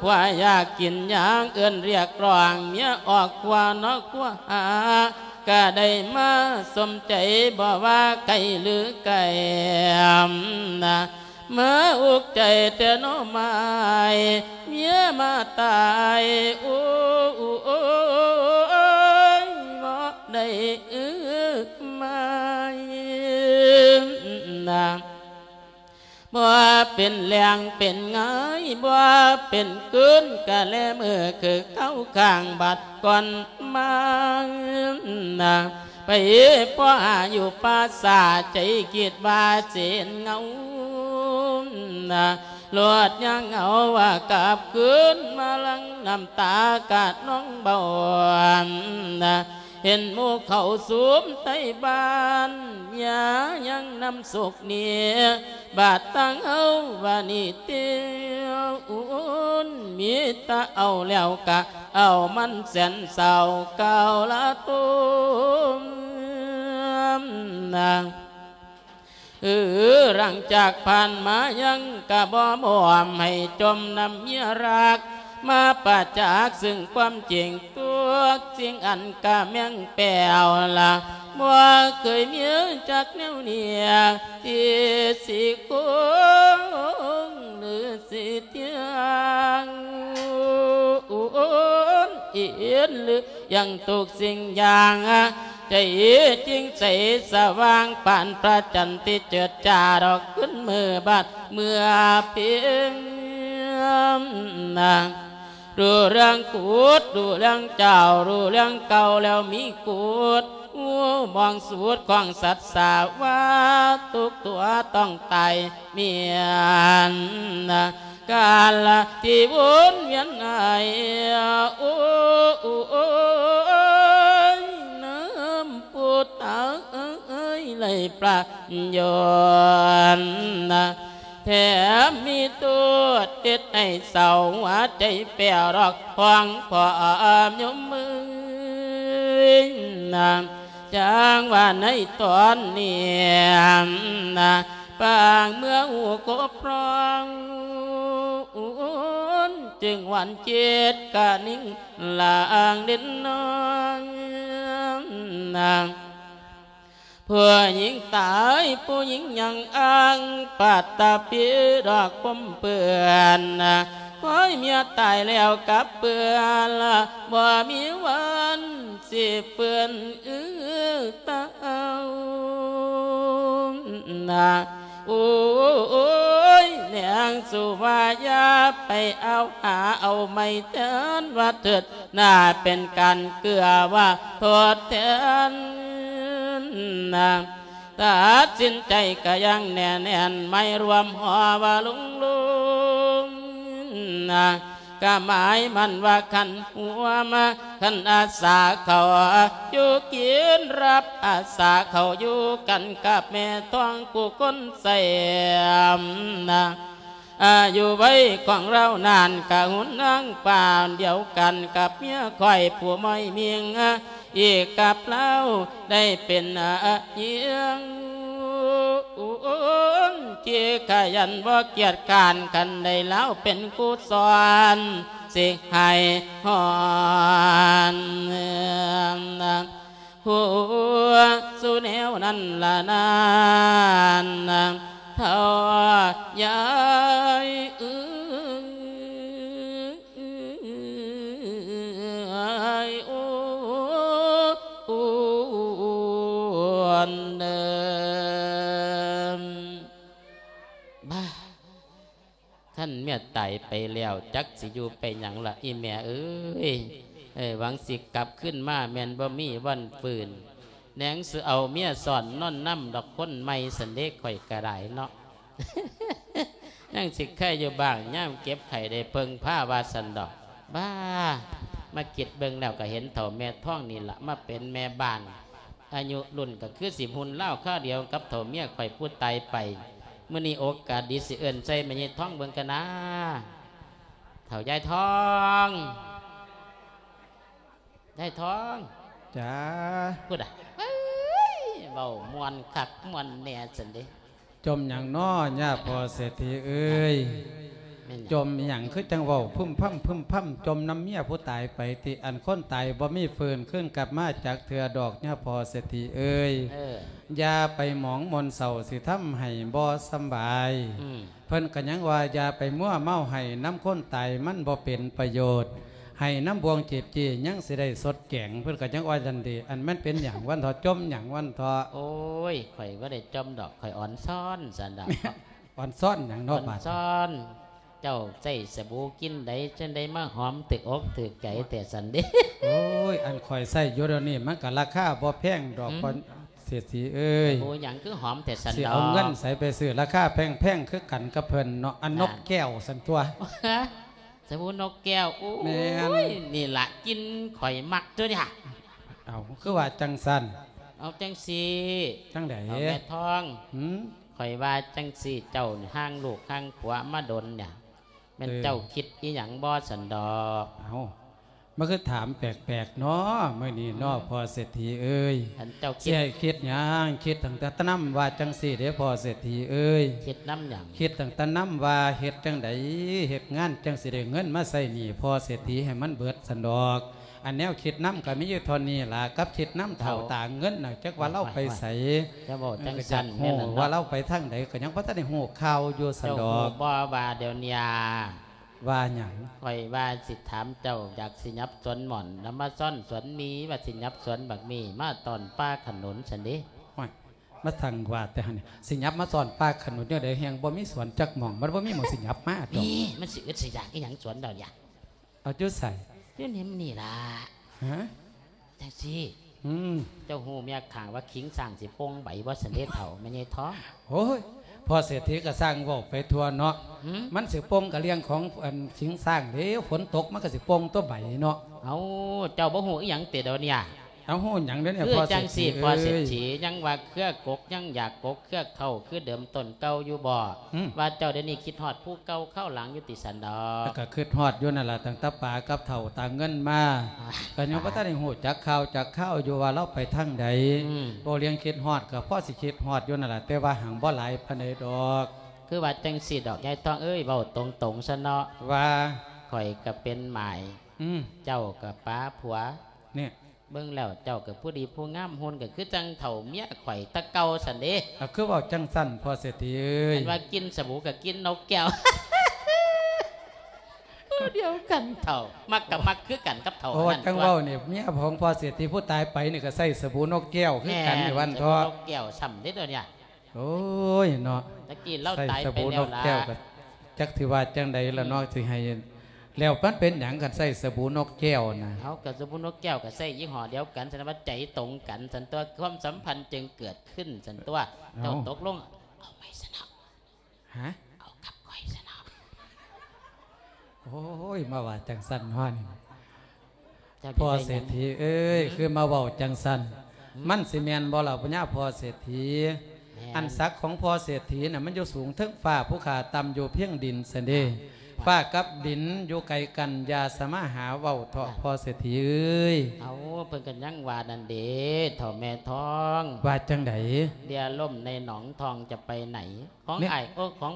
ผัวอยากกินอย่างเอื้นเรียกร้องเมียออกกว่านอกกว่าหาก็ได้มาสมใจบอกว่าไก่หรือไก่นะเมื่ออุกใจแต่น้อไม้เมียมาตายโอ้โอ้โอ้ยบ่ได้อึกมานะ บ่เป็นแรงเป็นไงบ่เป็นคืนกะแลมือคือเข้าข้างบัดก่อนมานะไปพ่ออยู่ป่าสาใจคิดว่าเสียนเงานะลวดยังเงาว่ากับคืนมาลังน้ำตากาดน้องเบานะ เห็นหมูเขาสูมใต้บ้านยายังนำสุกเนี่ยบาดตั้งเอาวานี่เตียวอุ่นมีตาเอาแล้วกะ เอามันแสนเศร้าเก่าละตุ้มนางเออหลังจากผ่านมายังกะบ่มอมให้จมน้ำเมียรัก มาประจากซึ่งความจริงตัวสิ่งอันกะแม่งแปลวละบ่เคยมีจากแนวเนี่ยที่สิคงหรือสิเตียงอุนเอียนหรือยังตกสิ่งอย่างอะใจจริงใสสว่างปานพระจันทร์ที่เจิดจาดอกขึ้นมือบาดเมื่อเพียงนาง ดูเรื่องกูดดูเรื่องเจ้าดูเรื่องเก่าแล้วมีกูดอู้มองสูตรของสัตว์สาวาทุกตัวต้องตายเมียนกาลที่วนเวียนไอโอ้โอ้โอ้ยน้ำปูตาเอ้ยเลยประโยชน์นะ แถมมีตัวเด็ดให้เศร้าหัวใจแป้วรอกหวังพออามยมมือนางจางว่าในตอนนี้นะปางเมื่อหูกบพรองอุ่นจึงวันเจ็ดกะนิ่งลางเด่นนองนาง เพื่อหญิงตายผู้หญิงยังอ้างปัตตาปีดอกปมเปื่อนคโอ้ยเมียตายแล้วกับเปือนละบ่มีวันสิเปื่อนอือตานาโอ้ยเนียงสุวายาไปเอาหาเอาไม่เทินว่าเถิดน่าเป็นการเกลือว่าโทษแทน นาตัดสินใจก็ยังแน่แน่นไม่รวมหัวว่าลุงลุงนะก็หมายมันว่าขันหัวมาขันอาสาเขาอยู่กินรับอาสาเขาอยู่กันกับแม่ต้องกูคนใส่นะอายู่ไว้ของเรานานกะหุ่นนั่งป่าเดียวกันกับเมียคอยผัวไม่เมียง อีกกับเราได้เป็นอาเยียงอุ่นเจีขยันบ่เกียรติการกันได้แล้วเป็นกุศลสิให้หอนหัวสู่แนวนั้นละนานเท่ายายเอ้ย วนเดิมบ้าท่านเมียตายไปแล้ว จักสิอยู่ไปหยังละอีแม่เอ้ยเอ้หวังสิกลับขึ้นมาแม่นบ่มีวันปืนแหนงสือเอาเมียสอนนอนน้ำดอกค้นไม่สันเด็กข่อยกระไดเนาะยังสิไข่อยู่บ้างย่ามเก็บไข่ได้เพิงผ้าวาสันดอก บ้า มาเกิดเบิ่งแล้วก็เห็นเถ่าแม่ท้องนี่ละมาเป็นแม่บ้าน อายุรุ่นก็คือสิบหุ่นเล่าข้าวเดียวกับเถ่าเมียข่อยพูดตายไปเมื่อนี้โอกาสดีสิเอินใจแม่ยายท้องเบิ่งกันนะเถ่ายายท้องยายท้องจ้าพูดอะเฮ้ยเบามวนคักมวนแหน่สันเด้จมอย่างน้อย่าพอเศรษฐีเอ้ยแม่นหยัง จมอหย่างคือจังเว้าพึ่มพ่ำพึ่มพ่ำจมน้ำเมียผู้ตายไปติอันคนตายบ่มีฟืนขึ้นกลับมาจากเถือดอกย่าพอเศรษฐีเอ้ยเอออย่าไปหมองมนเศร้าสิทำให้บ่สำบายอืมเพิ่นก็ยังว่าอย่าไปมั่วเมาให้น้ำข้นตายมันบ่เป็นประโยชน์ให้น้ำบวงจีบจียังสิได้สดแกงเพิ่นก็ยังว่าจันดีอันมันเป็นอย่างวันทอจมอย่างวันทอโอ้ยข่อยว่าได้จมดอกข่อยอ่อนซ่อนสันดอกวันซ่อนอย่างนอ่ออกนบาดซ่อน เจ้าใส่สบู่กินได้จนได้มาหอมตึกอกตึกไก่แต่สันเด้โอ้ยอันคอยใส่อยู่เดี๋ยวนี้มันก็ราคาบ่แพงดอกอืมพอเสียสีเอ้ยโอ้หยังคือหอมแต่สันสิดอกเอาเงินใส่ไปซื้อราคาแพงๆคือกันกับเพิ่นเนาะอันนกแก้วสันตัวฮะสบู่นกแก้วโอ้แม่นยนี่ละกินข่อยมักตัวเนี่ยเอาคือว่าจังสันเอาจังสีจังไดเอาแม่ทองหืมข่อยว่าจังสีเจ้านี่ห้างลูกห้างผัวมาดนเนี่ย แม่นเออเจ้าคิดอีหยังบ่สันดอกเอามันคือถามแปลกๆเนาะมื้อนี้เนาะพอเศรษฐีเอ้ยอันเจ้าสิคิดให้คิดหยังคิดตั้งแต่ตะนํว่าจังสี่เด้อพอเศรษฐีเอ้ยคิดน้ำหยังคิดตั้งแต่นํว่าเฮ็ดจังไดเฮ็ดงานจังสิได้เงินมาใส่หนี้พอเศรษฐีให้มันเบิดสันดอก อันแนวคิดน้ำก็มีอยู่เทอนนี้ล่ะกับคิดน้ำเท่าต่างเงินน่ะจักว่าเราไปใส่จะบอกจังก็สัจันกแม่ฮู้นน่ะว่าเนาะเราไปทางใดก็ยังบ่ทันได้ฮู้ข่าวอยู่สันเจ้าดหูอกบ่ว่าเดี๋ยวเนี้ว่าหยังคอยว่าสิถามเจ้าอยากสิยับสวนหม่อนนำมาซ่อนสวนมีว่าสิยับสวนบักมี มาตอนป้าขนุนสันเดิโอ้ยมาทางว่าแต่หั่นนี่สิยับมาสอนปลาขนุนเนี่ยได้แฮงบ่มีสวนจักหม่องมันบ่มีหม่องสิยับมาดอกนี่มันสิอึดสิอยากอีหยังสวนดอกอยากเอาจุดใส่ เดี๋ยวนี้มันนี่ล่ะฮะจังสิอืมเจ้าหูเมียขางว่าคิงสร้างสิโป้งใบว่าสันเดเถ่าไม่ใช่ท้อง โอ้ยพอเศรษฐีก็สร้างเว้าไปทั่วเนาะหืม มันสิโป่งกับเรื่องของอันสิงสร้างเด้ฝนตกมันก็สิโป่งตัวใบเนาะเอาเจ้าบ่หูอีหยังเตเดี๋ยวเนี้ เอาหูหยังเด้อเนี่ยคือพอจังเศรสิษฐีพอเศรษเอ้ยฐียังว่าเครือกกยังอยากกกเครือเข้าคือเดิมต้นเก่าอยู่บ่อืม ว่าเจ้าเดี๋ยวนี้คิดฮอดผู้เก่าเข้าหลังอยู่ติสันดอแล้วกก็คืดฮอดอยู่นั่นล่ะตั้งแตาป่ากับเฒ่าต่างเงินมาก็ยังบ่ทันได้ฮู้จักข่าวจักข่าวอยู่ว่าเราไปทางใดอืม บ่เลี้ยงคิดฮอดก็พอสิคิดฮอดอยู่นั่นล่ะแต่ว่าหังบ่หลายปานใดดอกคือว่าจังสิดอกยายทองเอ้ยเว้าตรงๆซะเนาะว่าข่อยก็เป็นหมาย อืมเจ้ากับป้าผัว เนี่ยเบิ่งแล้วเจ้ากับผู้ดีผู้งามหุ่นก็คือจังเถ่าเมียข่อยตะเกาสันเด้เอาคือเว้าจังสั้นพอเศรษฐีเอ้ยเห็นว่ากินสบู่กับกินนกแก้วตัวเดียวกันเท่ามักกับมักคือกันกับเท่าโอ้นั่นจังตัวเว้านี่เมียของพ่อเศรษฐีผู้ตายไปนี่ก็ใส่สบู่นกแก้วคือแม่กันในวันทอจะแก้วช่ำได้ตัวเนี่ยโอ้ยเนาะตะกี้เราใส่ตายสไปบู่แล้นวกล่ะแก้วก็จักถือว่าจังใดละเนาะสิให้ แล้วมันเป็นหยังกันใส่สบู่นกแก้วนะเอากับสมุนนกแก้วกับใส่ยี่ห้อเดียวกันสันว่าใจตรงกันสันตัวความสัมพันธ์จึงเกิดขึ้นสันตัวเจ้าตกลงเอาไว้สนับฮะเอากับก้อยสนับโอ้ยมาว่าจังสันว่านี่เจ้าพ่อได้เศรษฐีเอ้ยคือมาเว้าจังสันมันสิแม่นบ่ล่ะปัญญาพ่อเศรษฐีแม่อันศักดิ์ของพ่อเศรษฐีน่ะมันอยู่สูงเทึงฟ้าผู้ขาต่ำอยู่เพียงดินเสนเด ฟ้ากับดินอยู่ไกลกันอย่าสามารถหาเว้าเถาะพ่อเศรษฐีเอ้ยเอาเพิ่นกันยังว่านันเดเถ่าแม่ทองว่าจังไดเดียล่มในหนองทองจะไปไหน ของเนี่ยไอ้ายโอ้ของ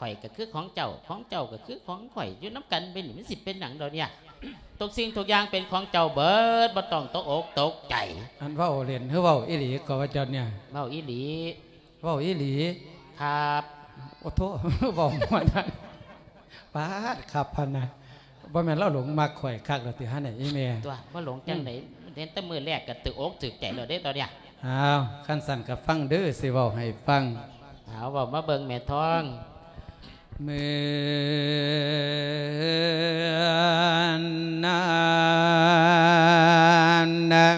ข่อยก็คือของเจ้าของเจ้าก็คือของข่อยอยู่น้ำกันเป็นหนิมันสิเป็นหนังเดยวเนี่ยทุกสิ่งทุกอย่างเป็นของเจ้าเบิดบ่ต้องตกอกตกใจอันเว้าเล่นคือเว้าอีหลีก็ว่าจันเนี่ยเว้าอีหลีเว้าอีหลีครับโอ้โทเว้าม่วนนะ ปาดครับพันนะบ่แม่นเราหลงมักข่อยคักแล้วติหาไหนอีแม่ตัวว่าหลงจังไหนเห็นแต่มือแรกก็ตึกอกตึกใจเลยเด้ตอนเนี้ยอ้าวคันสั่นก็ฟังเด้อสิเว้าให้ฟังเอาบอกมาเบิ่งแม่ทองเมื่อนานนะ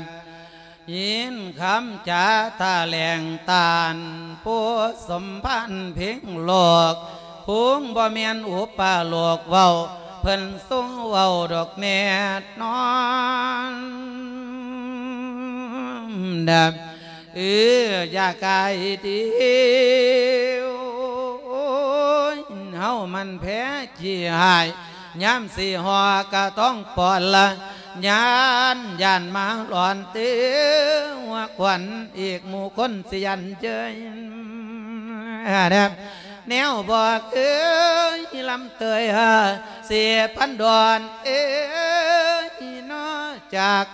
ยินคำจาตาแหลงตาลผู้สมพันธ์เพ่งโลก พุงบ่เมียนอุปาโลกเว้าเพิ่นสูงเว้าดอกแม่นอนดับเอออยากายเดียวเฮามันแพ้ขี้หายย้ำสีหอก็ต้องปอนละยานยานมาหลอนเตี้ยวควันอีกหมู่คนสิยันเจยนะ แนวบอกเอ้ยลำเตยฮะเสียพันดอนเอ้ยนอจาก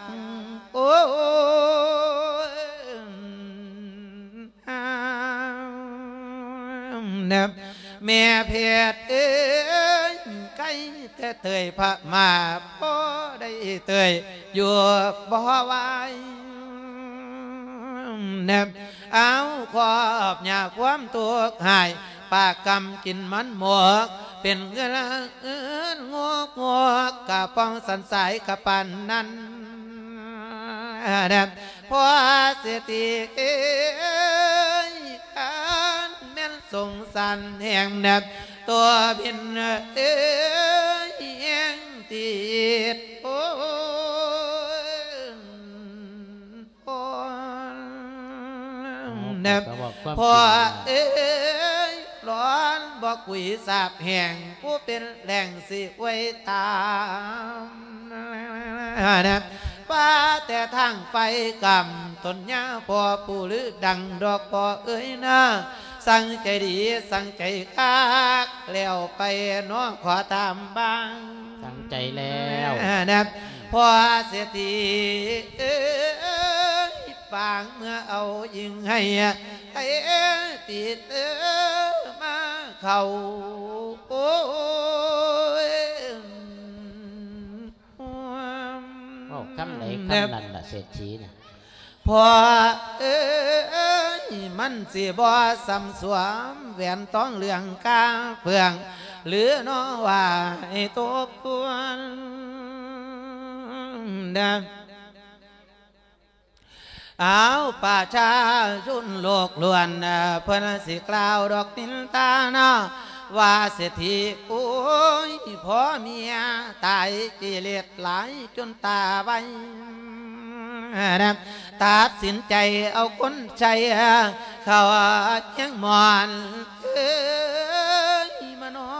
โอ้ยเนบแม่เพชรเอ้ยไก่แต่เตยพระมาพ่อได้เตยอยู่บ่ไหวเนบเอาขอบหยาความตัวหาย ปากกำกินมันหมวก เป็นเงินเอินงอกงอกกะป้องสันสายกะปันนั้นนะพอเสียทีเอ้ยขันแม่นสงสารแห่งนับตัวบินเอ้ยแห่งติดโอ้ยโอ้ยนับก็บอกความพ่อจริงเอ้ย ร้อนบอกกุยสาบแห่งผู้เป็นแหล่งสิไว้ตามนะป้าแต่ทางไฟกำต้นยาพอผู้หรือดังดอกพอเอ้ยนะสั่งใจดีสั่งใจคักแล้วไปน้องขอตามบ้างตั้งใจแล้วนะพอเสียทีเอ้ย ปางเมื่อเอายิงให้ให้ติดเออมาเข้าโอ้ยบอกคำไหนคำนั้นล่ะเศรษฐีน่ะพอเอ้ยมันสิบ่สำสวมแหวนต้องเหลืองกาเพื่อง หรือน้อว่าให้ตบกวนนะ เอาป่าชาชุนโลกล้วนเพิ่นสิกล่าวดอกนินตาเนาะว่าเศรษฐีโอ้ยพ่อเมียตายกิเลสหลายจนตาใบนะตัดสินใจเอาคนใจเขายังมอนเอ้ยมานอ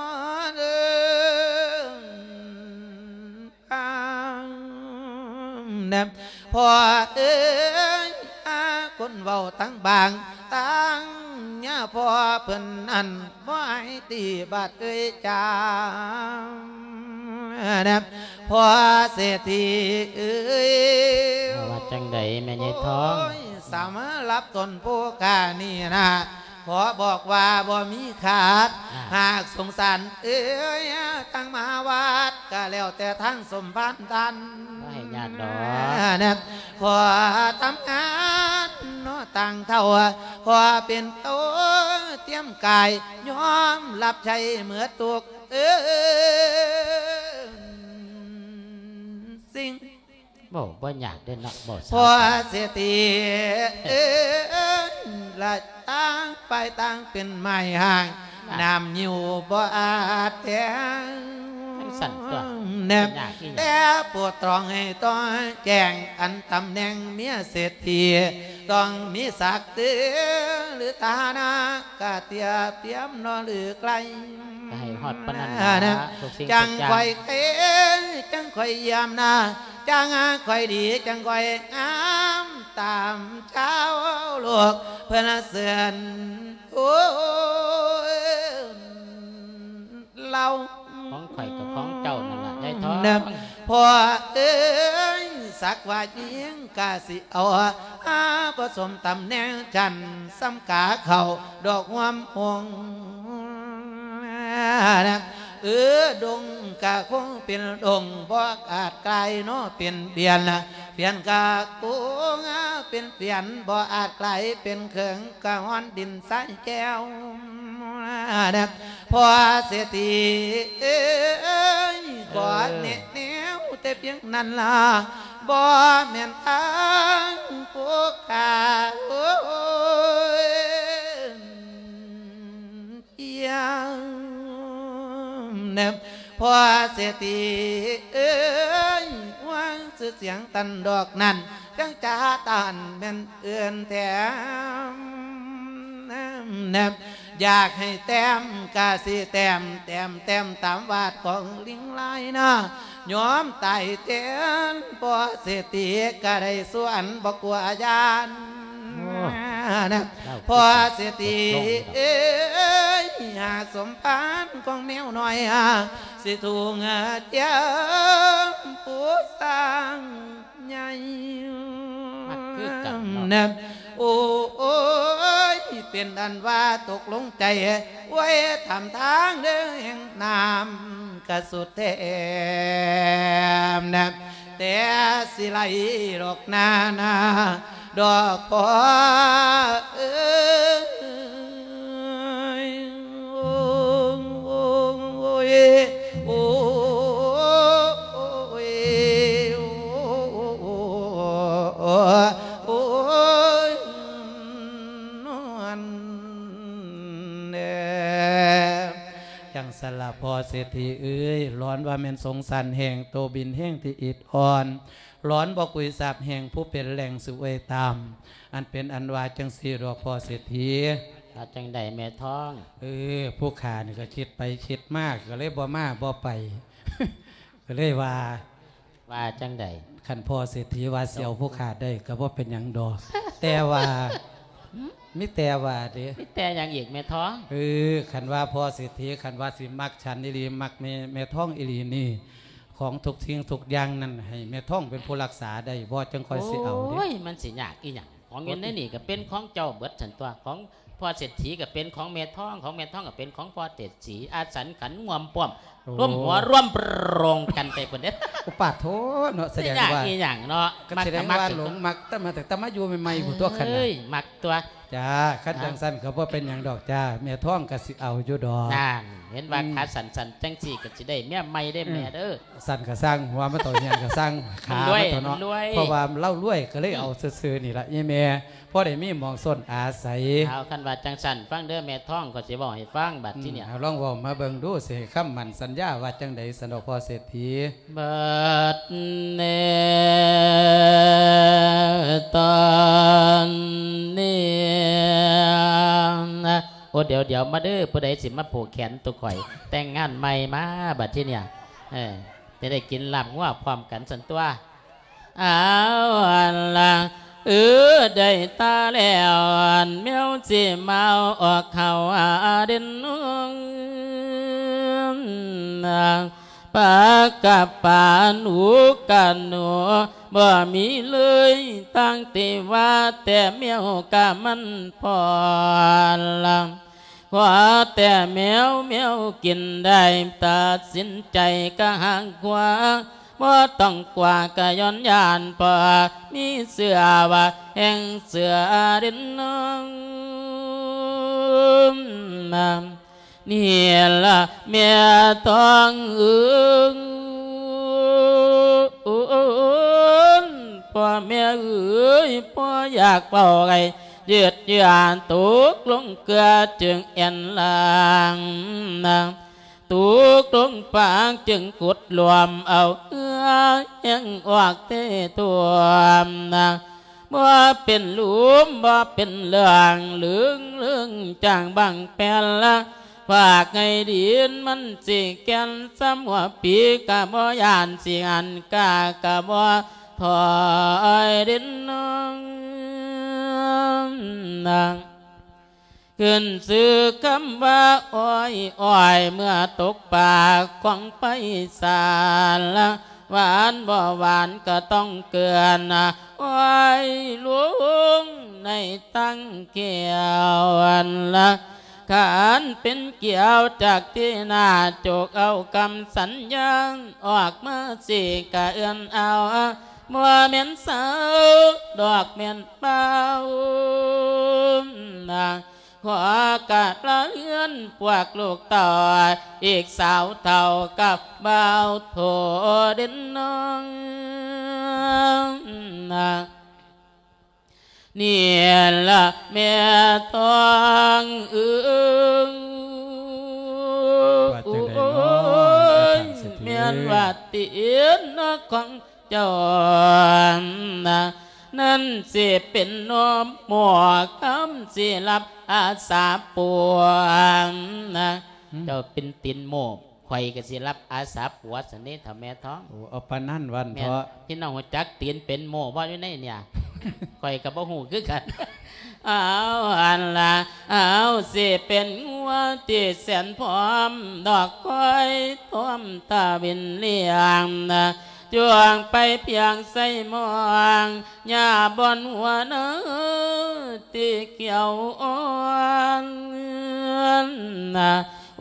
นเอ้ย นะพอเอ้ยอาคนเว้าตั้งบางตั้งเนี่ยพอเพิ่นอันบ่ให้ตีบาดเอ้ยจามนะพอเศรษฐีเอ้ยว่าจังใดแม่ยายทองโยสามารถรับตนผู้กานี่นะ ขอบอกว่าบ่มีขาด หากสงสารเอ้ยตั้งมาวาดก็แล้วแต่ทั้งสมพันธ์ทันบ่ให้ญาติดอกนะขอทำงานเนาะตั้งเท่า ขอเป็นโตเตรียมกายยอมรับใช้เหมือตุกเออสิ่ง บ่บ่อยากได้เนาะบ่สาพวอเสียทีเอ้ยละต่างไปต่างเป็นไม้ห่างน้ำอยู่บ่อาจแทง สั่นตัวแนบแต่ปวดตรองให้ต้องแจ้งอันตำแหน่งเมียเศรษฐีต้องมีศักดิ์หรือฐานะกะเตียเตรียมนอหรือไกลให้ฮอดปนันนะนะจังทุกอย่างคอยเอ๋จังคอยยามนาจังคอยดีจังคอยงามตามเช้าโลกเพื่อนเสือนโอ้ยเรา ของข่อยกับของเจ้านั่นล่ะยายทองเนบพอเอ้ยสักว่ายิงกาสิเอาอาผสมตำแหน่งจันซ้ำกาเขาดอกหวมหงนะเออดงกะคงเป็นดงบ่อาจไกลเนาะเป็นเบียนนะเปลี่ยนกะกูงาเป็นเปลี่ยนบ่อาจไกลเป็นเขิงกะฮ้อนดินใสแก้ว นะพอเสียทีเอ้ยก่อนเน็ตแนวแต่เพียงนั้นล่ะบ่แม่นทางผู้ขาโอ้ยยังแนบพอเสียทีเอ้ยวางสื่อเสียงตันดอกนั้นจังจ้าตันแม่นเอื่อนแถมแนบ อยากให้แต้มกาสิแต้มแต้มแต้มตามวาดของลิงลายนะยอมไต่เตียนพอเสยตีก็ได้ส่วนบอกกลัวยานนะพอเสยตีเอ้ยหากสมพานของแมวหน่อยอะสิถูกเงาเจ้าผู้สร้างใหญ่มันคือกันเนาะแนบ โอ้ยเป็นอันว่าตกลงใจไว้ทำทางเดินแห่งน้ำกระสุดแทมนบแต่สิไหลดอกนานาดอกพอเอ้ยโอ้โอ้โอ้ยโอ้ยโอ้โอ้โอ้ สละพอเศรษฐีเอ้ยร้อนว่าแม่นสงสารแห่งโตบินแห่งที่อิดอ่อน ร้อนบอกกุยสาบแห่งผู้เป็นแหล่งสุเวยตาม อันเป็นอันว่าจังสีรอกพอเศรษฐีว่าจังใดแม่ท้อง เออผู้ขานี่ก็คิดไปคิดมากก็เลยบ่มาบ่ไป ก็เลยว่าว่าจังใดขันพ่อเศรษฐีว่าเสียวผู้ขาได้ก็บ่เป็นหยังดอก แต่ว่า มิแต่ว่าเด้มีแต่หยังอีกแม่ท้องเออขันว่าพ่อเศรษฐีขันว่าสิมักฉันอีหลีมักแม่แม่ท่องอีหลีนี่ ของทุกสิ่งทุกอย่างนั่นให้แม่ท่องเป็นผู้รักษาได้บ่จังค่อยสิเอาเด้โอ้ยมันสิยากอีหยังของเงินในนี่ก็เป็นของเจ้าเบิดฉันตัวของพ่อเศรษฐีก็เป็นของแม่ท้องของแม่ท้องก็เป็นของพ่อเศรษฐีอาสันขันงวมป้อมร่วมหัวร่วมโปรงกันไปพุ่นเด้อุปาโทเนาะแสสิดงยากว่าอีหยังเนาะก็แสดงว่าหลงมักแต่มาแต่แต่มาอยู่ใหม่ๆผู้ตัวขนาดเอ้ยมักตัว จ้าคัดจังสั้นเขาบ่เป็นหยังดอกจ้าแม่ท่องก็สิเอาอยู่ดอกนั่นเห็นว่าขาสันสันๆจังสี่ก็สิได้เมียใหม่ได้แม่เด้อสั้นก็สร้างหัวมาต่อเฮียนก็สร้างขามันรวยมาต่อเนาะมันรวยเพราะว่าเล่ารวยก็เลยเอาซื่อๆนี่ละยี่แม่ พ่อได้มีหมองส้นอาศัยเอาคันว่าจังสันฟังเด้อแม่ท้องก็สิบอกให้ฟังบัดที่เนี่ยเอาลองเว่ามาเบิ่งดูสิให้คำมันสัญญาว่าจังใดสนอกพอเศรษฐีเบิดเนตอนนี้โอ้เดี๋ยวเดี๋ยวมาเด้อผู้ใดสิมาผูกแขนตัวข่อย แต่งงานใหม่มาบัดที่เนี่ยเออจะได้กินลาบงัวพร้อมกันสันตัวเอาอันละ เออได้ตาแล้วอันเมียวสิเมาออกเขาอาเดินนงปากกับปาหนูกันหนูบ่มีเลยตั้งแต่ว่าแต่เมียวกะมันพอลำว่าแต่แมวแมวกินได้ตัดสินใจก็ห่างกว่า บ่ต้องกว่ากะย้อนยานปามีเสือว่าแห่งเสือดินน้องนำนี่ละเมียต้องอึงพ่อแม่เอ้ยพ่ออยากเป่าไงยืดยานตุกลงเกลือจึงเอ็นลางนาง ตุกลงปางจึงกุดรวมเอาเอื้อยังออกเตตัวนางบ่เป็นหลุมบ่เป็นเรื่องเหลืองเรื่องจางบังแปลละฝากไงดินมันสิแกนซ้ำหัวปีกะบ่ยานสิอันกากะบ่ถอยดินนองนาง ขึ้นซื้อคำว่าอ้อยอ้อยเมื่อตกปากของไปสารละหวานบ่หวานก็ต้องเกลือนนะไว้หลวงในตั้งเกี่ยวันละขานเป็นเกี่ยวจากที่หน้าจกเอาคำสัญญาออกมาสิกะเอื้อนเอามัวเมียนสาวดอกเมียนเป้านะ ขอกาดละเอื้อนพวกลูกต่อ อีกสาวเท่ากับบ่าวโถเด่นน้องนะนี่ละแม่ต้องอึงว่าจังใดน้อแม่ท่านเศรษฐีเมียนว่าเตียนของเจ้านะ นั่นสิเป็นนมหมอคำสิรับอาสาปวงนะเจ้าเป็นตินโมบข่อยก็สิรับอาสาปัวสนิททำแม่ท้องโอ้เอาปานนั่นวันแม่เถาะพี่น้องหัวจักตีนเป็นโมว่าอยู่ในเนี่ยข่อยกับบ่หูคือกันเอาอันละเอาสิเป็นงัวที่แสนพร้อม ดอกก้อยท่วมตาบินเลี้ยงนะ จวงไปเพียงใส่มองหญ้าบอนหัวเนื้อตีเกี่ยวอ่อนนะ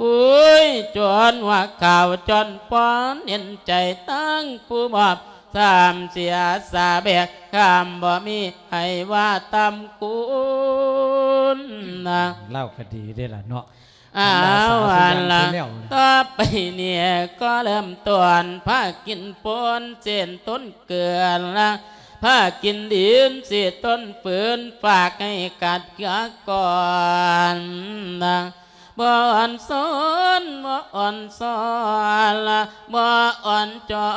อุ้ยจวนหัวข่าวจนป้อนเห็นใจตั้งผู้บอบสามเสียสาแบกคำบ่มีให้ว่าตำคุณนะเล่าคดีได้ละเนาะ อ้าวอันละต่อไปเนี่ยก็เริ่มต้นผ้ากินปนเส้นต้นเกลือละผ้ากินดินเสียต้นฝืนฝากให้กัดกลือก่อนนะบ่อ่อนสอนบ่อ่อนสอนละบ่อ่อนจอ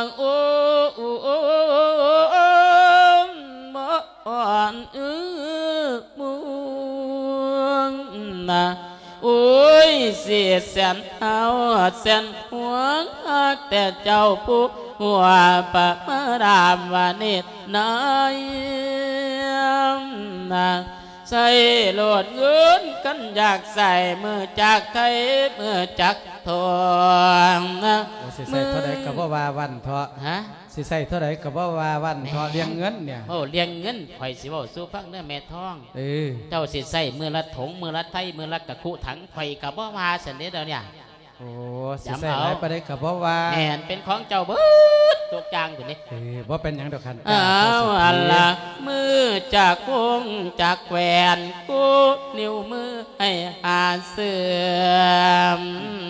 งโอ้โอ้โอ้โอ้บ่อ่อนเอื้อมุงนะ โอ้ยเสียแสนเอาแสนห่วงหักแต่เจ้าผู้หัวปะมาดามวานิดน้อยนะใส่โลดเงินกันอยากใส่มือจากไทยมือจากทองนะโอ้สิใส่เท่าใดก็บ่ว่าวันเถาะฮะสิใส่เท่าใดก็บ่ว่าวันเถาะเลี้ยงเงินเนี่ยโอ้เลี้ยงเงินข่อยสิเว่าสู้พังเนื้อแม่ท้องเออเจ้าสิใส่มือละถงมือละไทยมือละกะคุถังไข่กับว่ามาสันเดียวเนี่ย โอ้สิใส่หลายปานใดก็บ่ว่าแม่นเป็นของเจ้าเบิดตุกอย่างอยู่นี่เออบ่เป็นหยังดอกคันอ้าวอันละมือจากวงจากแหวนกูนิ้วมือให้หาเสื่อม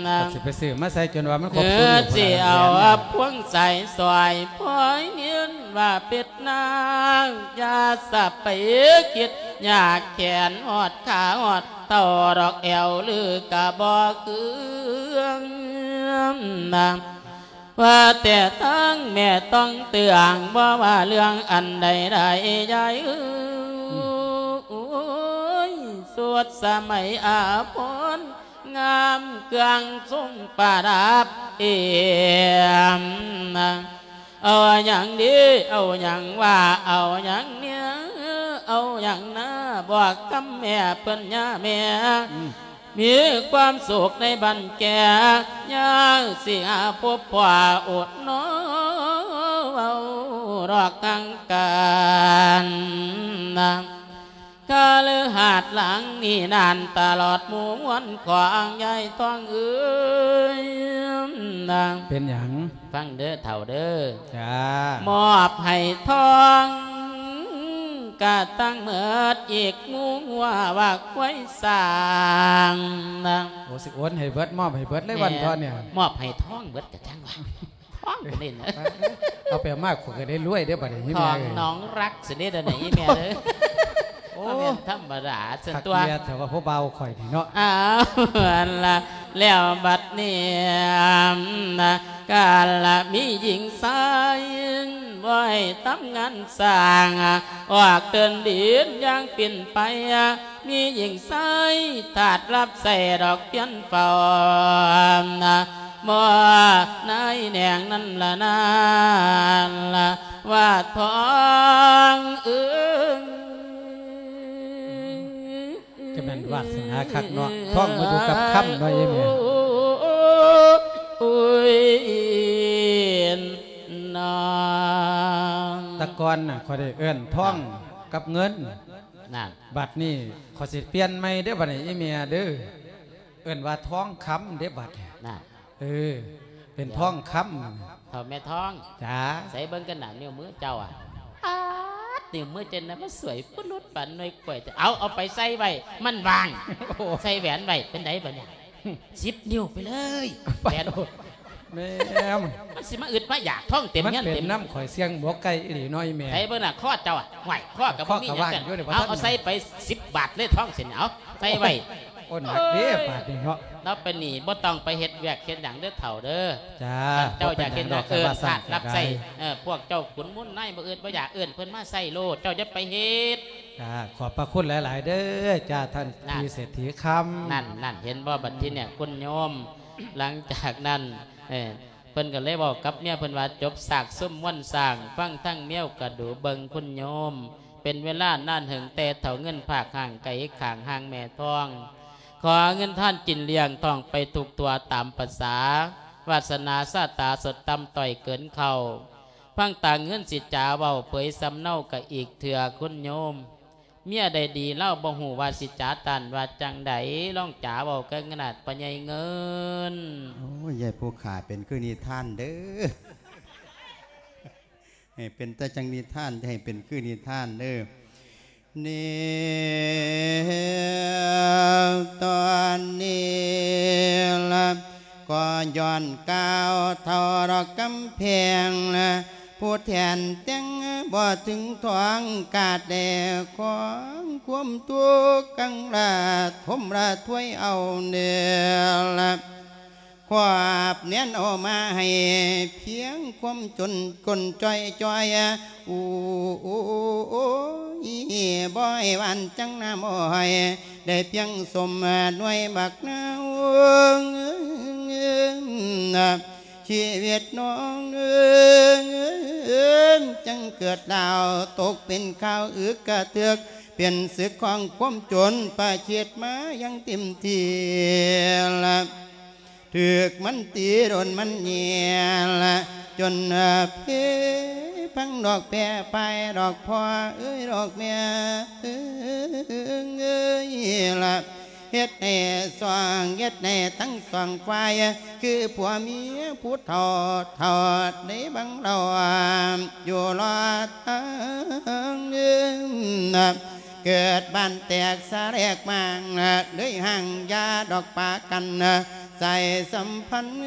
นะก็สิไปซื้อมาใส่จนว่ามันครเอบสูอตรสิเอาพวงใส่ซอยพอยเงินว่าเป็ดนางอยาสับไปคิดอยากแขนหอดขาหอด เต่าดอกแอวหรือกะบอกคือนะว่าแต่ตั้งแม่ต้องเตือนว่าว่าเรื่องอันใดใดใหญ่เอ้ยสวดสมัยอาพรงามเกลืองทรงประดับเอี่ยมนะ เอาอย่างดีเอาอย่างว่าเอาอย่างเนี้ยเอาอย่างนะบอกกับแม่เปิ้นย่าแม่มีความสุขในบันแก่ย่าเสียพบว่าอดน้อเอารอกกังกันนะ กาลือหาดหลังนี่นานตลอดหมู่มวนขวางใหญ่ต้องเอ้ยนะเป็นหยังฟังเด้อเท่าเด้อจ้ามอบให้ทองกะตั้งเมิดอีกงูว่าว่าไว้สร้างนะโอ้สิโอนให้เบิดมอบให้เบิดเลยวันพอเนี่ยมอบให้ท้องเบิดกะจังว่าท้องบ่เล่นนะเอาไปมากกว่าก็ได้รวยได้อบัดนี้ทแม่องเอ้ยน้องรักสิเด้อเไหนแม่เด้อ โอ้โอ้แม่นธรรมดาส่วนคักตัวเมียแต่ว่าพ่อเบาข่อยนี่เนาะอ้าวอันละแล้วบัดนี้นะกาละมีหญิงสายบ่ให้ทำงานสร้างออกเดินดินยังเปลี่ยนไป มีหญิงสายถาดรับใส่ดอกเพียนเฝ้านะบ่นายแหนงนั่นละนานละว่าทองเอื้ง จะแม่นวาสนาคักเนาะท่องมาอยู่กับค่ำเนาะยายแม่โอ้ยนางแตะกอนน่ะข่อยได้เอื้อนท่องกับเงินนั่นบัดนี้ขอยสิเปลี่ยนใหม่เด้อบัดนี้อีเมียเด้อเอิ้นว่าท้องค้ำเด้อบัดเนี่ยนั่นเออเป็นท้องค้เท่าแม่ท้องำจ้าใส่เบิ้งกันหนานิ้วมือเจ้าอะ อาดนิ้วมือเจนนะมันสวยพุลุดปันหน่วยกล้วยแต่เอาเอาไปใส่ไว้มันวางใส่แหวนไว้เป็นไดบ่เนี่ยสิบนิ้วไปเลยแหวนแม่มมันสิมาอึดมาอยากท่องเต็มเงี้ยเต็มน้ำข่อยเสียงบอกไก่อีหลีน้อยแม่ใส่เบิ้งน่ะข้อเจ้าอะไหวข้อกับข้อมีกับหยังว่างกันอยู่ในบ่เอาเอาใส่ไปสิบบาทเลยท่องเสร็จเอาใส่ไว้โอ้หนักเด้บาดนี่เนาะ เราเป็นหนีบ่ต้องไปเฮ็ดแวกเฮ็ดหยังเด้อเถ่าเด้อจ้าเจ้าอยากเห็นดว่าอกเอิ้นว่าธาตุรับใส่ได้เออพวกเจ้าขุนมุ่นนายบ่เอิ้นบ่อยากเอิ้นเพิ่นมาใส่โลดเจ้าจะไปเฮ็ดจ้าขอบพระคุณหลาย ๆ เด้อจ้าท่านนั่นทีเศรษฐีคำนั่นนั่นเห็นบ่บัดทีเนี่ยคุณโยมหลังจากนั้นเออเพิ่นก็เลยบอกกับเมียเพิ่นว่าจบสากซุ่มวันสร้างฟังทั้งเมียวกระดูเบิงคุณโยม เป็นเวลานานหึงแต่เท่าเงินภาคห่างไก่ข้างห่างแม่ทอง ขอเงินท่านจินเลี้ยงทองไปถูกตัวตามภาษาวาสนาซาตาสดตำต่อยเกินเขาฟังต่างเงินสิจาเบาเผยสำเนากับอีกเถื่อคุณโยม เมียใดดีเล่าบ่หูว่าสิจาตันว่าจังใดล่องจ๋าเบากันขนาดปัญญเงินโอ้ยายผู้ขาเป็นคือนิท่านเด้อให้เป็นแต่จังนิท่านให้เป็นคือนิท่านเด้อ เนตอนนี้ละก็ย้อนก้าวเท่ารกำแพงละผู้แทนแต่งบ่ถึงทองกาดแดของความทุกข์กังละทมละถ้วยเอาเนื้อละ ควาบเนียนออกมาให้เพียงความจนกลจอยจอยอู้อู้อู้อีบ่อยวันจังน้ำอ้อยได้เพียงสมหน่วยบักนาวชีวิตน้องเอิงจังเกิดดาวตกเป็นข้าวอึกกระเทือกเป็นศึกของความจนประเชียดมายังเต็มที่ละ ถึกมันตีโดนมันเยียละจนเพพังดอกแปรไปดอกพ่อเอ้ยดอกเมียเอ้ยละ เฮ็ดในสว่างเฮ็ดในทั้งสองฝ่ายคือผัวเมียผู้ทอดทอดในบังราอยู่รอทั้งยืนเกิดบ้านแตกสาแรกมางเลยห่างยาดอกปากันใส่สัมพันธ์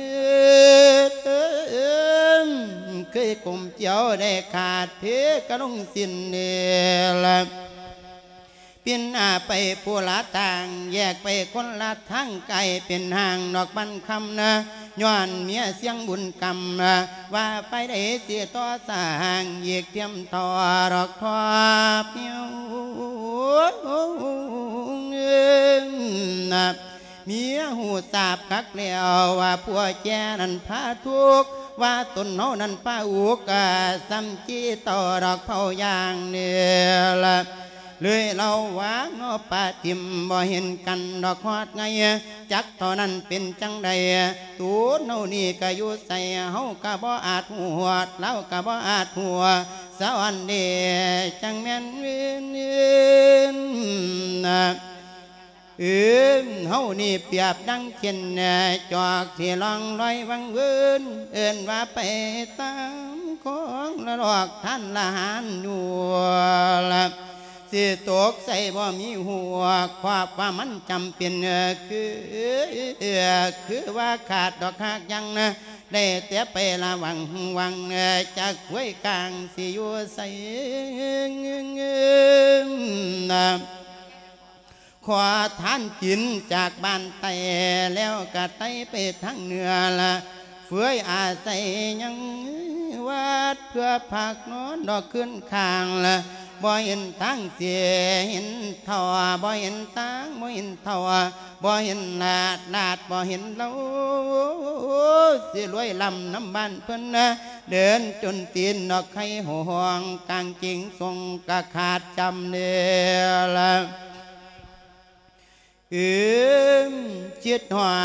เคยกลุ่มเจียวได้ขาดเพกระลงสิ้นเนล เป็นอาไปผู้ละต่าง แยกไปคนละทางไกลเป็นห่างดอกบันคำนะย้อนเมียเสียงบุญกรรมนะว่าไปได้เสียต่อสร้างเหยียกเทียมต่อดอกทอเมียวนะเมียหูสาบคักแล้วว่าผัวแจนั้นพาทุกว่าตนเฮานั้นพาอุกซ้ำจี้ต่อดอกเผายางเนื้อละ เลยเราว่าเงาป่าติมบ่เห็นกันดอกฮอดไงจักเท่านั้นเป็นจังใดตูนเฮานี่ก็อยู่ใส่เฮาก็บ่อาจหัวดเราก็บ่อาจหัวสวรรค์เดจังแม่นเวียนเวียนะเอืมเฮานี่เปียบดังเช่นจอกที่ลองลอยวังเวินเอิ้นว่าไปตามของละดอกท่านละหานอยู่ละ สิตกใส่บ่มีหัวความว่ามันจำเป็นคือคือว่าขาดดอกหักยังนะได้แต่ไปละวังวังจากห้วยกลางสิอยู่ใส่นะขอทานกินจากบ้านไตแล้วก็ไตไปทางเหนือละ ฟื่อยอาศัยยังวัดเพื่อผักนอนดอกขึ้นข้างละบ่เห็นทางเสียเห็นทอบ่เห็นทางบ่เห็นทอบ่เห็นลาดลาดบ่เห็นเราสิรวยลำน้ำบ้านเพิ่นนะเดินจนตีนดอกไข่ห่วงกลางจริงทรงกะขาดจำเนียละ อืมจิตหวา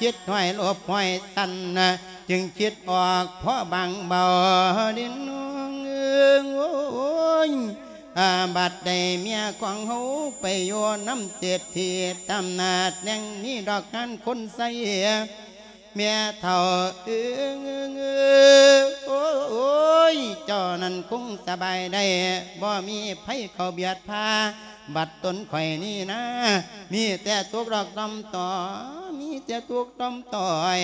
จิตหอยลบหอยสันนะจึงจิตออกเพราะบางเบาดินน้องเอิงโอ้ยอาบัดได้เมียของเฮาไปโยนน้ำเศรษฐีตำนาดแดงนี้ดอกนั้นคนใส่เมียเท่าเอิงเอิงเอิงโอ้ยเจ้านั้นคงสบายได้บ่มีไผเขาเบียดพา บัดตนข่อยนี่นะ มีแต่ตุกดอกตอมต่อ มีแต่ตุกตอมต่อย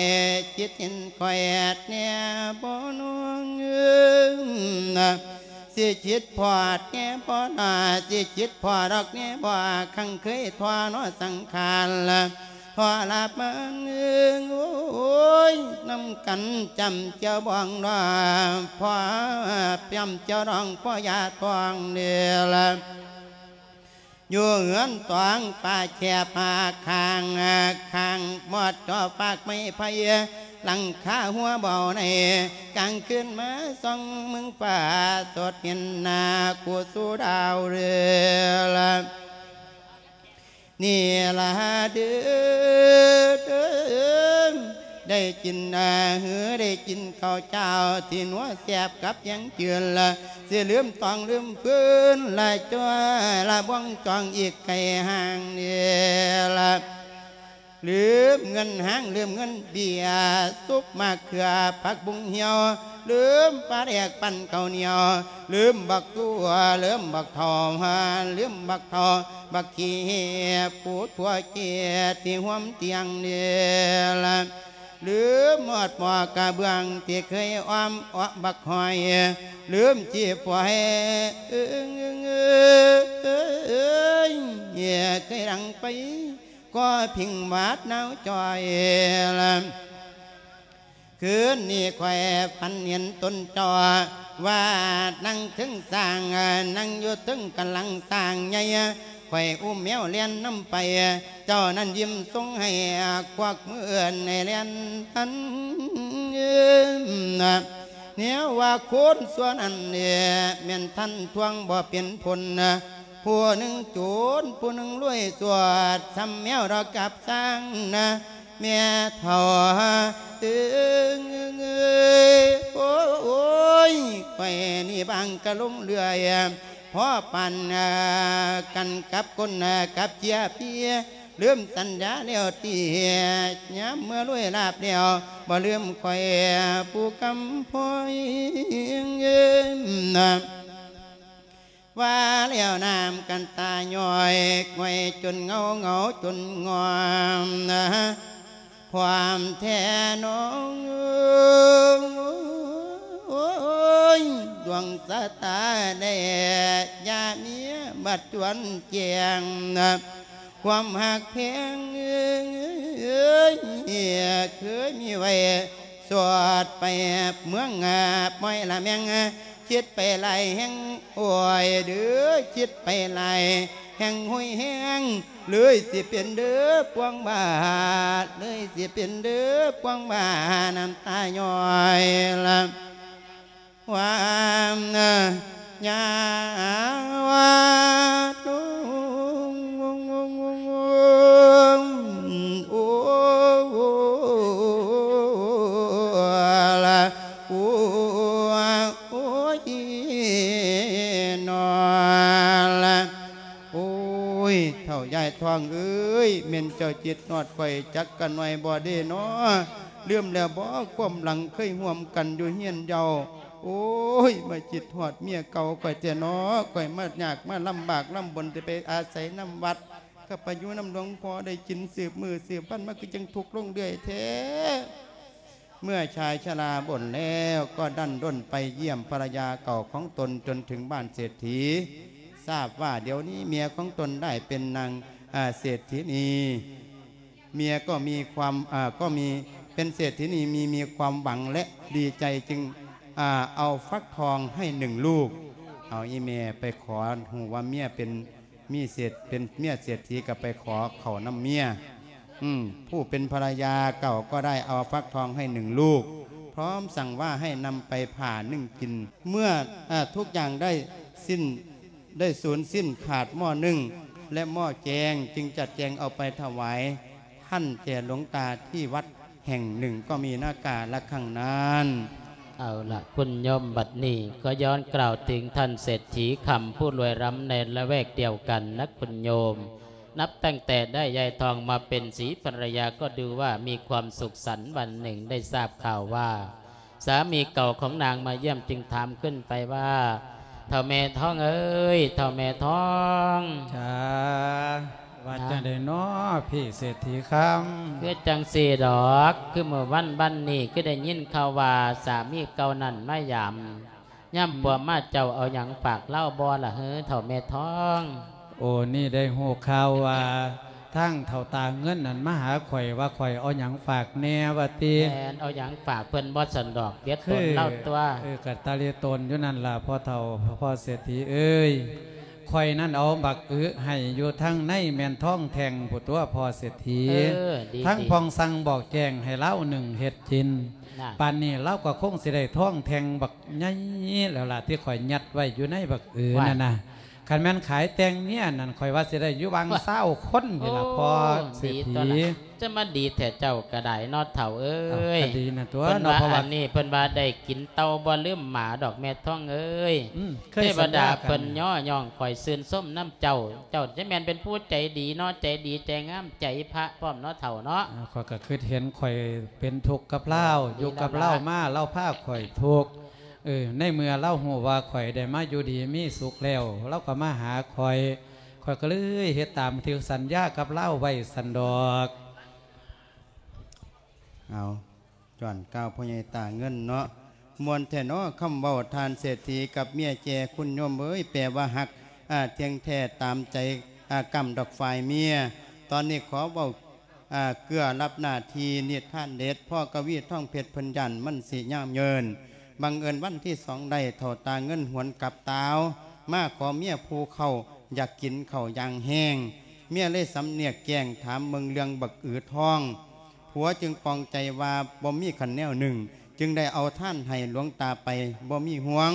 จิตเห็นข่อยแอดเนี่ยบ่นวงเงินสิจิตพอดแง่บ่นาสิจิตพอดอกแง่บ่ขังเคยทวานอสังขารละพอลาบมันเงิงโอ้ยนำกันจำเจ้าบ้องดอพอเปียมเจ้าร้องพ่อยาทองเดียละ อยู่เหือนตวงป่าแช่ป่าคางคางมอดจอปากไม่ไพหลังคาหัวเบาในกลางคืนมาส่องมึงป่าสดเห็นนากูสู่ดาวเรือละนี่ละเดือด ได้กินอาหือได้กินข้าวเจ้า ที่นัวแสบกับยังเจือนละเสียลืมตองลืมพื้นละจ้วละบ้องจองอีกไก่ห่างเนี่ยละลืมเงินห้างลืมเงินเบียร์ซุปมะเขือผักบุ้งเหี่ยวลืมปลาแดกปั่นข้าวเหนียวลืมบักตัวลืมบักทองฮาลืมบักทอบักขี้เหียปูทั่วเกียที่ห้วมเตียงเนี่ยละ ลืมหมดหมอกระเบื้องที่เคยอ้อมอ้อบักหอยลืมจีบไว้เอ้ยเอ้ยเคยดังไปก็พิงบาดหนาวจอยละคืนนี้แควพันเห็นต้นจอว่านั่งถึงสร้างนั่งอยู่ถึงกำลังสร้างใหญ่ ข่อุ้มแมวเลียนน้ำไป เจ้านั้นยิ้มทรงให้ควักมือเอื่นในเลียนทันนเนี่ยว่าโคนส่วนอันเนี่ยเมียนท่านทวงบ่เปลี่ยนผลผู้หนึ่งโจรผู้หนึ่งรวยสวดทำแมวเรากับสร้างนะเมียเท่าตึงเงยโอ้ยไปนี่บางกะลงเรือย พ่อปันกันกับคนกับเจียเพียลืมสัญญาเดียวตีย้ำเมื่อรวยลาบเดียวบ่ลืมคอยผู้กำพอยเงินว่าแล้วน้ำกันตาย่อยไว้จนเงาเงาจนงอมนะความแท้น้อง ยดวงสตาแด่ยาเมียบัดจวนเจียงนะความหักเพียงเอ้ยเคยมีไว้สวดไปเมืองงาปล่อยละแมงคิดไปไหลแห้งโอ้ยเดือคิดไปไหลแห้งห้อยแห้งเลยสิเป็นเด้อปวงบาทเลยสิเป็นเด้อปวงบาน้ำตาย้อยละ quan nhà hoa ôi thảo dài thoang ơi miền trời chết nọt quầy chắc cả ngoài bò đê nó เลื่อมแล้วบ่ความหลังเคยห่วมกันอยู่เฮียนเยา โอ้ยมาจิตหอดเมียเก่าก่อยเจนาะก่อยมายากมาลำบากลำบนจะไปอาศัยน้ำวัดก็ไปอยู่น้ำหลวงพอได้กินสืบมือสืบวันมาคือจังทุกข์ลงเรื่อยแท้เมื่อชายชราบ่นแล้วก็ดันด้นไปเยี่ยมภรรยาเก่าของตนจนถึงบ้านเศรษฐี ทราบว่าเดี๋ยวนี้เมียของตนได้เป็นนางเศรษฐีนี เมียก็มีความก็มีเป็นเศรษฐีนีมีมีความหวังและดีใจจึง เอาฟักทองให้หนึ่งลูก เอาอีเมียไปขอหูว่าเมียเป็นมีเศรษเป็นเมียเศรษฐีก็ไปขอเขาน้ำเมียอืมผู้เป็นภรรยาเก่าก็ได้เอาฟักทองให้หนึ่งลูก พร้อมสั่งว่าให้นำไปผ่านึ่งกิน เมื่ออทุกอย่างได้สิ้นได้สูญสิ้นขาดหม้อนึ่ง และหม้อแกงจึงจัดแจงเอาไปถวาย ท่านแก่หลวงตาที่วัดแห่งหนึ่งก็มีหน้ากาละข้างนั้น เอาละคุณโยมบัดนี้ก็ย้อนกล่าวถึงท่านเศรษฐีคำผู้รวยร่ำในละแวกเดียวกันนะคุณโยม นับตั้งแต่ได้ยายทองมาเป็นสีภรรยาก็ดูว่ามีความสุขสันต์วันหนึ่งได้ทราบข่าวว่า สามีเก่าของนางมาเยี่ยมจึงถามขึ้นไปว่าเท่าแม่ท้องเอ้ยเท่าแม่ท้องจ้า ว่าจะได้น้อพี่เศรษฐีคคือจังสีดอก คือเมื่อวันบันนี้ก็ได้ยินข่าวว่าสามีเก่านั่นไม่ยำย่ำปัวมาเจ้าเอาอย่างฝากเล่าบอละเฮ้อเท่าแม่ท้องำโอ้นี่ได้หูข่าวว่าทั้งเท่าตาเงินนั่นมาหาข่อยว่าข่อยเอาหยังฝากแน่ว่าตีแทนเอาอย่างฝากเพิ่นบอสันดอกเดียดตนเล่าตัวเออกัตตาเลียตนอยู่นั่นล่ะพ่อเท่าพ่อเศรษฐีเอ้ย ข่อยนั่นเอาบักอื้อให้อยู่ทั้งในแมนท้องแทงผู้ตัวพ่อเศรษฐีเออดีทั้งดีพองสั่งบอกแจงให้เล่าหนึ่งเห็ดจินน่ะปานนี้เล่าก็คงสิได้ท้องแทงบักใหญ่แล้วล่ะที่ข่อยยัดไว้อยู่ในบักเอือนั่นน่ะคันแม่นขายแตงเนี่ยนั่นข่อยว่าสิได้อยู่บางเศร้าคนนี่ล่ะพอเศรษดีฐีตัวละ จะมาดีแต่เจ้ากระไดนอดเถ่าเอ้เอายก็ดีนะตัวเพิ่นเนาะว่าเพราะอัว่านนี้เพิ่นว่าได้กินเต่าบ่ลืมหมาดอกแม่ท้องเอ้ยอืมเคเทยวสัญดาญากัเพิ่นย่อย่องคอยซื่นส้มน้ำเจ้า เจ้าจะแม่นเป็นผู้ใจดีเนาะใจดีใจงามใจพระพร้อมเนาะเถ่าเนาะอ่าข่อยก็คือเห็นข่อยเป็นทุกข์กับเล่าดีอยู่กับแล้วเล่าล่ะมาเล่าผ้าข่อยทุกข์เออในเมื่อเล่าหัวว่าข่อยได้มาอยู่ดีมีสุขแล้วเล่าก็มาหาข่อยข่อยก็เลยเฮ็ดตามที่สัญญากับเล่าไว้สันดอก เอาจอนก้าวพ่อใหญ่ตาเงินเนาะมวนแท่นาะคำเว้าทานเศรษฐีกับเมียแจคุณโยมเอ้ยแปลว่าหักอาเทียงแท้ตามใจอากำดอกฝ่ายเมีย ตอนนี้ขอเว้าอาเกลือรับหน้าทีนิท่านเด็ดพ่อกวีท่องเพชรเพันยันมันสีย่ามเยินบังเอิญวันที่สองได้เท่าตาเงินหวนกับตาวมาขอเมียภูเขาอยากกินเขายางแห้ง เมียเลยสำเนียกแกงถามเมืองเรืองบักอือทอง ผัวจึงปองใจว่าบ่มีขันแนวหนึ่ง จึงได้เอาท่านให้หลวงตาไปบ่มีห่วง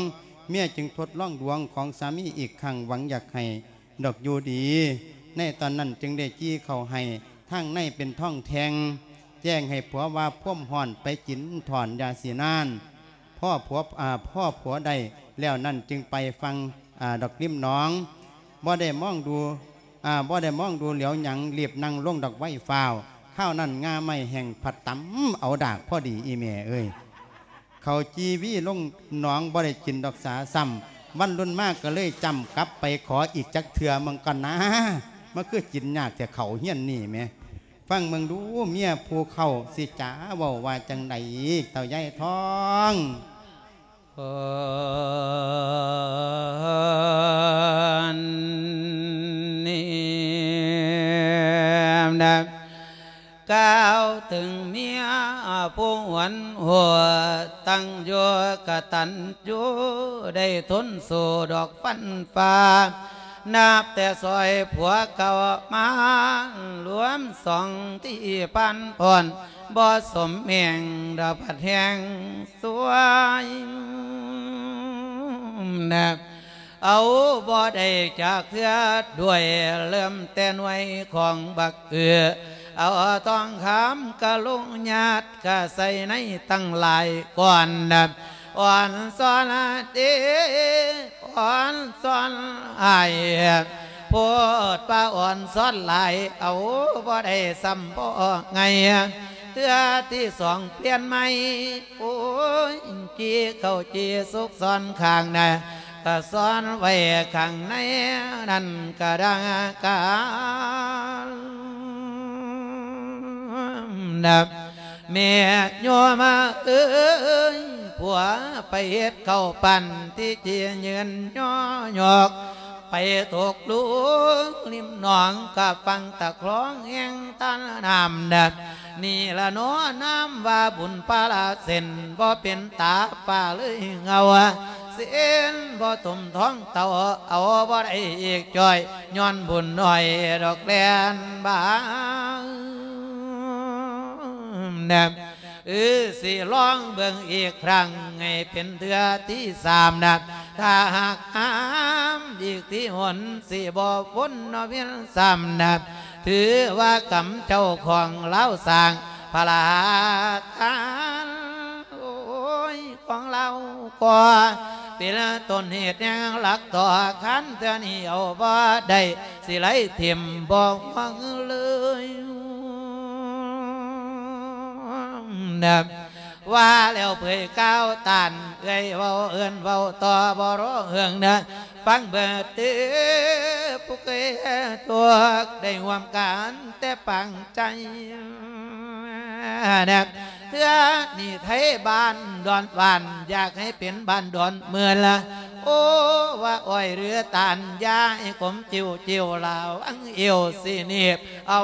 เมียจึงทดล่องดวงของสามีอีกครั้งหวังอยากให้ดอกอยู่ดี ในตอนนั้นจึงได้จี้เขาให้ทั้งในเป็นท่องแทง แจ้งให้ผัวว่าพ่มห่อนไปกินถอนยาสีนาน พ่อผัวอ่าพ่อผัวใดแล้วนั่นจึงไปฟังอ่าดอกริมน้องบ่ได้มองดูอ่าบ่ได้มองดูเหลียวหยังเรียบนั่งลงดอกไว้ฟ้าว ข้าวนั่นงาไม่แห่งผัดตำเอาดากพ่อดีอีเมเอ้ยเขาจีวีลงหนองบ่ได้กินดอกสาซ้ำวันรุ่นมากก็เลยจำกลับไปขออีกจักเถื่อมึงก่อนนะมันคือกินยากแต่เขาเฮี้ยนนี่แหม่ฟังมึงดูเมียภูเขาสิจ๋าว่าว่าจังใดเต่าใหญ่ท้องเอนนี่นะ ก้าวถึงเมียผู้หวนหัวตั้งโยกตันยูได้ทนสู่ดอกฟันฟ้านับแต่ซอยผัวเก่ามารวมสองที่ปันอ่อนบ่สมแห่งดาพัดแห่งสวยนะเอาบ่ได้จากเถือด้วยเริ่มแต่หน่วยของบักเอือ เอาทองคำกะลุงญาติกะใส่ในตั้งหลายก่อนนะอ่อนสอนเดอ่อนซ้อนอายโพดป้าอ่อนซ้อนหลายเอาบ่ได้ซ้ำบ่ไงเตือที่สองเปลี่ยนใหม่โอ้ยจีเข้าจีสุกซ้อนข้างหน้าก็ซ้อนไว้ข้างในนั่นก็ดังการ นับแม่โยมาเอ้ยผัวไปเฮ็ดเข้าปั่นที่เจียเยืนย่อหยอกไปตกลูกริมหนองกับฟังตะคร้องแห่งตันน้ำดัดนี่ละน้อน้ำว่าบุญปลาลาเส้นบ่เป็นตาป่าเลยเงาเส้นบ่ตุ่มท้องเต่าเอาบ่ได้อีกจ่อยย้อนบุญหน่อยดอกแลนบ้าง แนบเออสิลองเบิ่งอีกครั้งให้เป็นเดือที่สามนะถ้าหากหามอีกที่หนสิบ่พ้นนอเวียนสามนะถือว่ากำเจ้าของเล้าสร้างพลาทานโอ้ยของเราก็เป็นต้นเหตุยังหลักต่อขันเทนี้เอาบ่ได้สิไหลเทียมบอกวังเลย ว่าแล้วเผยก้าวตันเอ้ยเว้าเอื้อนเว้าต่อบรอเฮืองนะฟังเบิดตื้อผู้เคยตัวได้หวมกันแต่ปังใจนับเพื่อนี่ไทยบ้านดอนบ้านอยากให้เป็นบ้านดอนเมืองละโอ้ว่าอ้อยเรือตานยาให้ผมจิวจิวลาวอังเอวสิเนีบเอา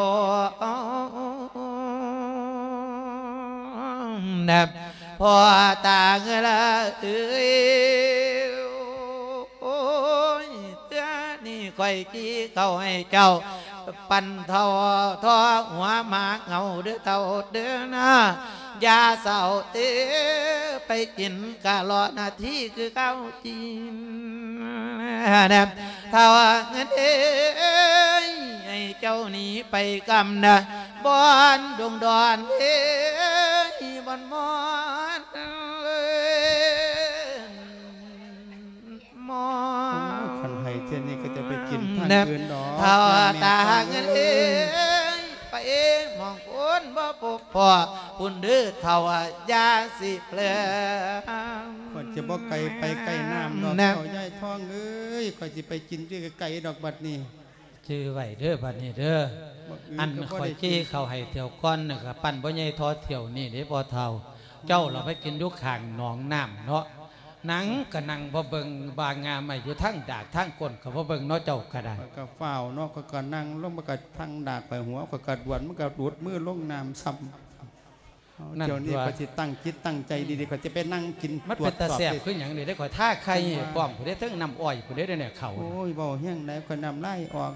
นะพอตาเงละเอ้ยโอ้ยเตือนี่ค่อยกี้เขาให้เจ้า ปันเท่าทอหัวหมากเงาเด้อเท่าเด้อนะยาเศร้าเตไปกินกะรอนาทีคือเก้าจีนนะถ้าว่าเงินเอ้ยให้เจ้าหนีไปกำนะบอนดวงดอนเอ้ยบอนมอนมอคันไห้เช่น นี้ก็จะไปกินทางแนบอื่นดอกถ้าว่าแม่ตาฟังเงินเอ้ยไปมองคนบ่พบพ่อปุ่นดื้อเท่าว่ายาสิเพลก็จะบ่ไกลไปไกลน้ำดอกแนบเขาย่ายท้องเอ้ยก็จะไปกินด้วยไก่ดอกบัดนี้ชื่อไว้เด้อบัดนี้เด้อบ่อันก็บ่คอยได้จี้เขาให้เที่ยวก้อนนะครับปั้นบ่ใหญ่ทอเที่ยวนี่เด้บ่เท่า เจ้าเราไปกินอยุคข้างหนองน้ำเนาะ หนังก็นั่งบ่เบิงบางงามไม่อยู่ทั้งดากทั้งก้นก็บ่เบิงเนาะเจ้าก็ได้ข้อยก็เฝ้าวเนาะก็ก็นั่งลงมาก็ทั้งดากไปหัวก็กระดวนมันก็ดูดมือลงน้ำซ้ำเอานั่นเดี๋ยวนี้ตัวก็สิตั้งจิตตั้งใจดีๆก็จะไปนั่งกินมันตรวเป็นจตาสอบแซ่บดิคือหยังนี่ได้ข่อยท่าไข่พร้อมผู้ได้ทั้งน้ำอ้อยผู้ได้เนี่ยเขาโอ้ยเบาแห้งไหนคนนำไล่ออก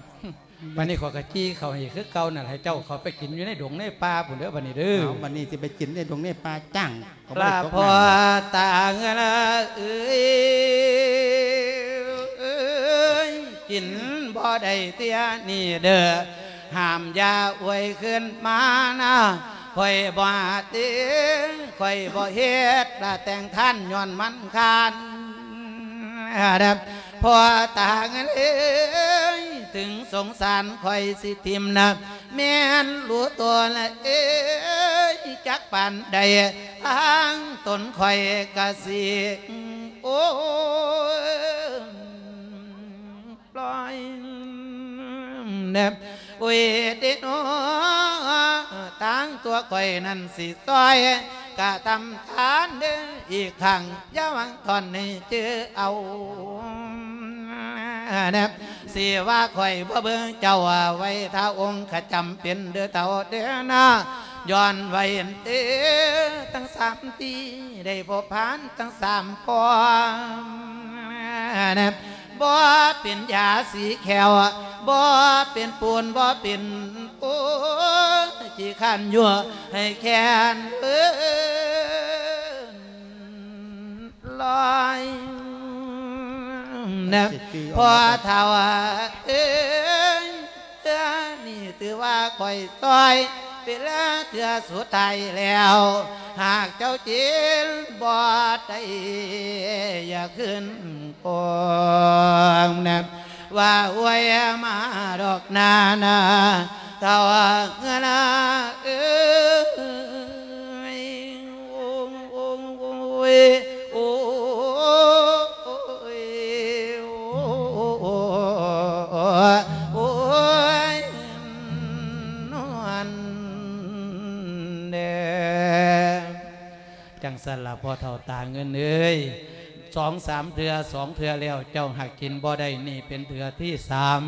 วันนี้ขอยกะจี้เขาให้คือเก่านั่นให้เจ้าเขาไปกินอยู่ในดงในป่าผู้เด้อบัดนี้เด้อเอาวันนี้จะไปกินในตรงนี้ปลาจั่งก็ปบ่ลาได้ตกพอน้ำตาเงินเอ้ยเอ้ยกินบ่ได้เตี้ยนี่เด้อห้ามอยาอวยขึ้นมานะคอยบ่เตี้ยคอยบ่เฮ็ดละแต่งท่านย้อนมันคานดับพอตาเงินเอ้ย ถึงสงสารคอยสิทิมนะแม่นรู้ตัวละเอ้ยจักปันใดทางตนคอยกะสิโอ้ยปล่อยเนบโอ้ยเด็นอตั้งตัวคอยนั่นสิซอยกะทำทานเด้ออีกครั้งอย่าวังตอนนี้เจอเอา นบสิว่าคอยบ่เบิ่งเจ้าไว้ท้าองค์ขจำเป็นเด้อเต่าเด้อนาย้อนไว้เตตั้งสามตีได้พบผ่านตั้งสามปอเนบบ่เป็นยาสีแขวบ่เป็นปูนบ่เป็นปูนที่ขันยัวให้แขนเอิ้นลอย นะพอเท่าเอ้ยเออนี่ถือว่าคอยซอยเป็นแล้วเถือสุดท้ายแล้ว หากเจ้าจินบ่ได้อย่าขึ้นโปงนะว่าอวยมาดอกนานาเท่าเงินเอ้ยโอ้ยโอ้ยโอ้ย โอ้ยนวลเด้จังสละพอเท่าตาเงินเอ้ยสองสามเถือสองเถือแล้วเจ้าหักกินบ่ได้นี่เป็นเถือที่สาม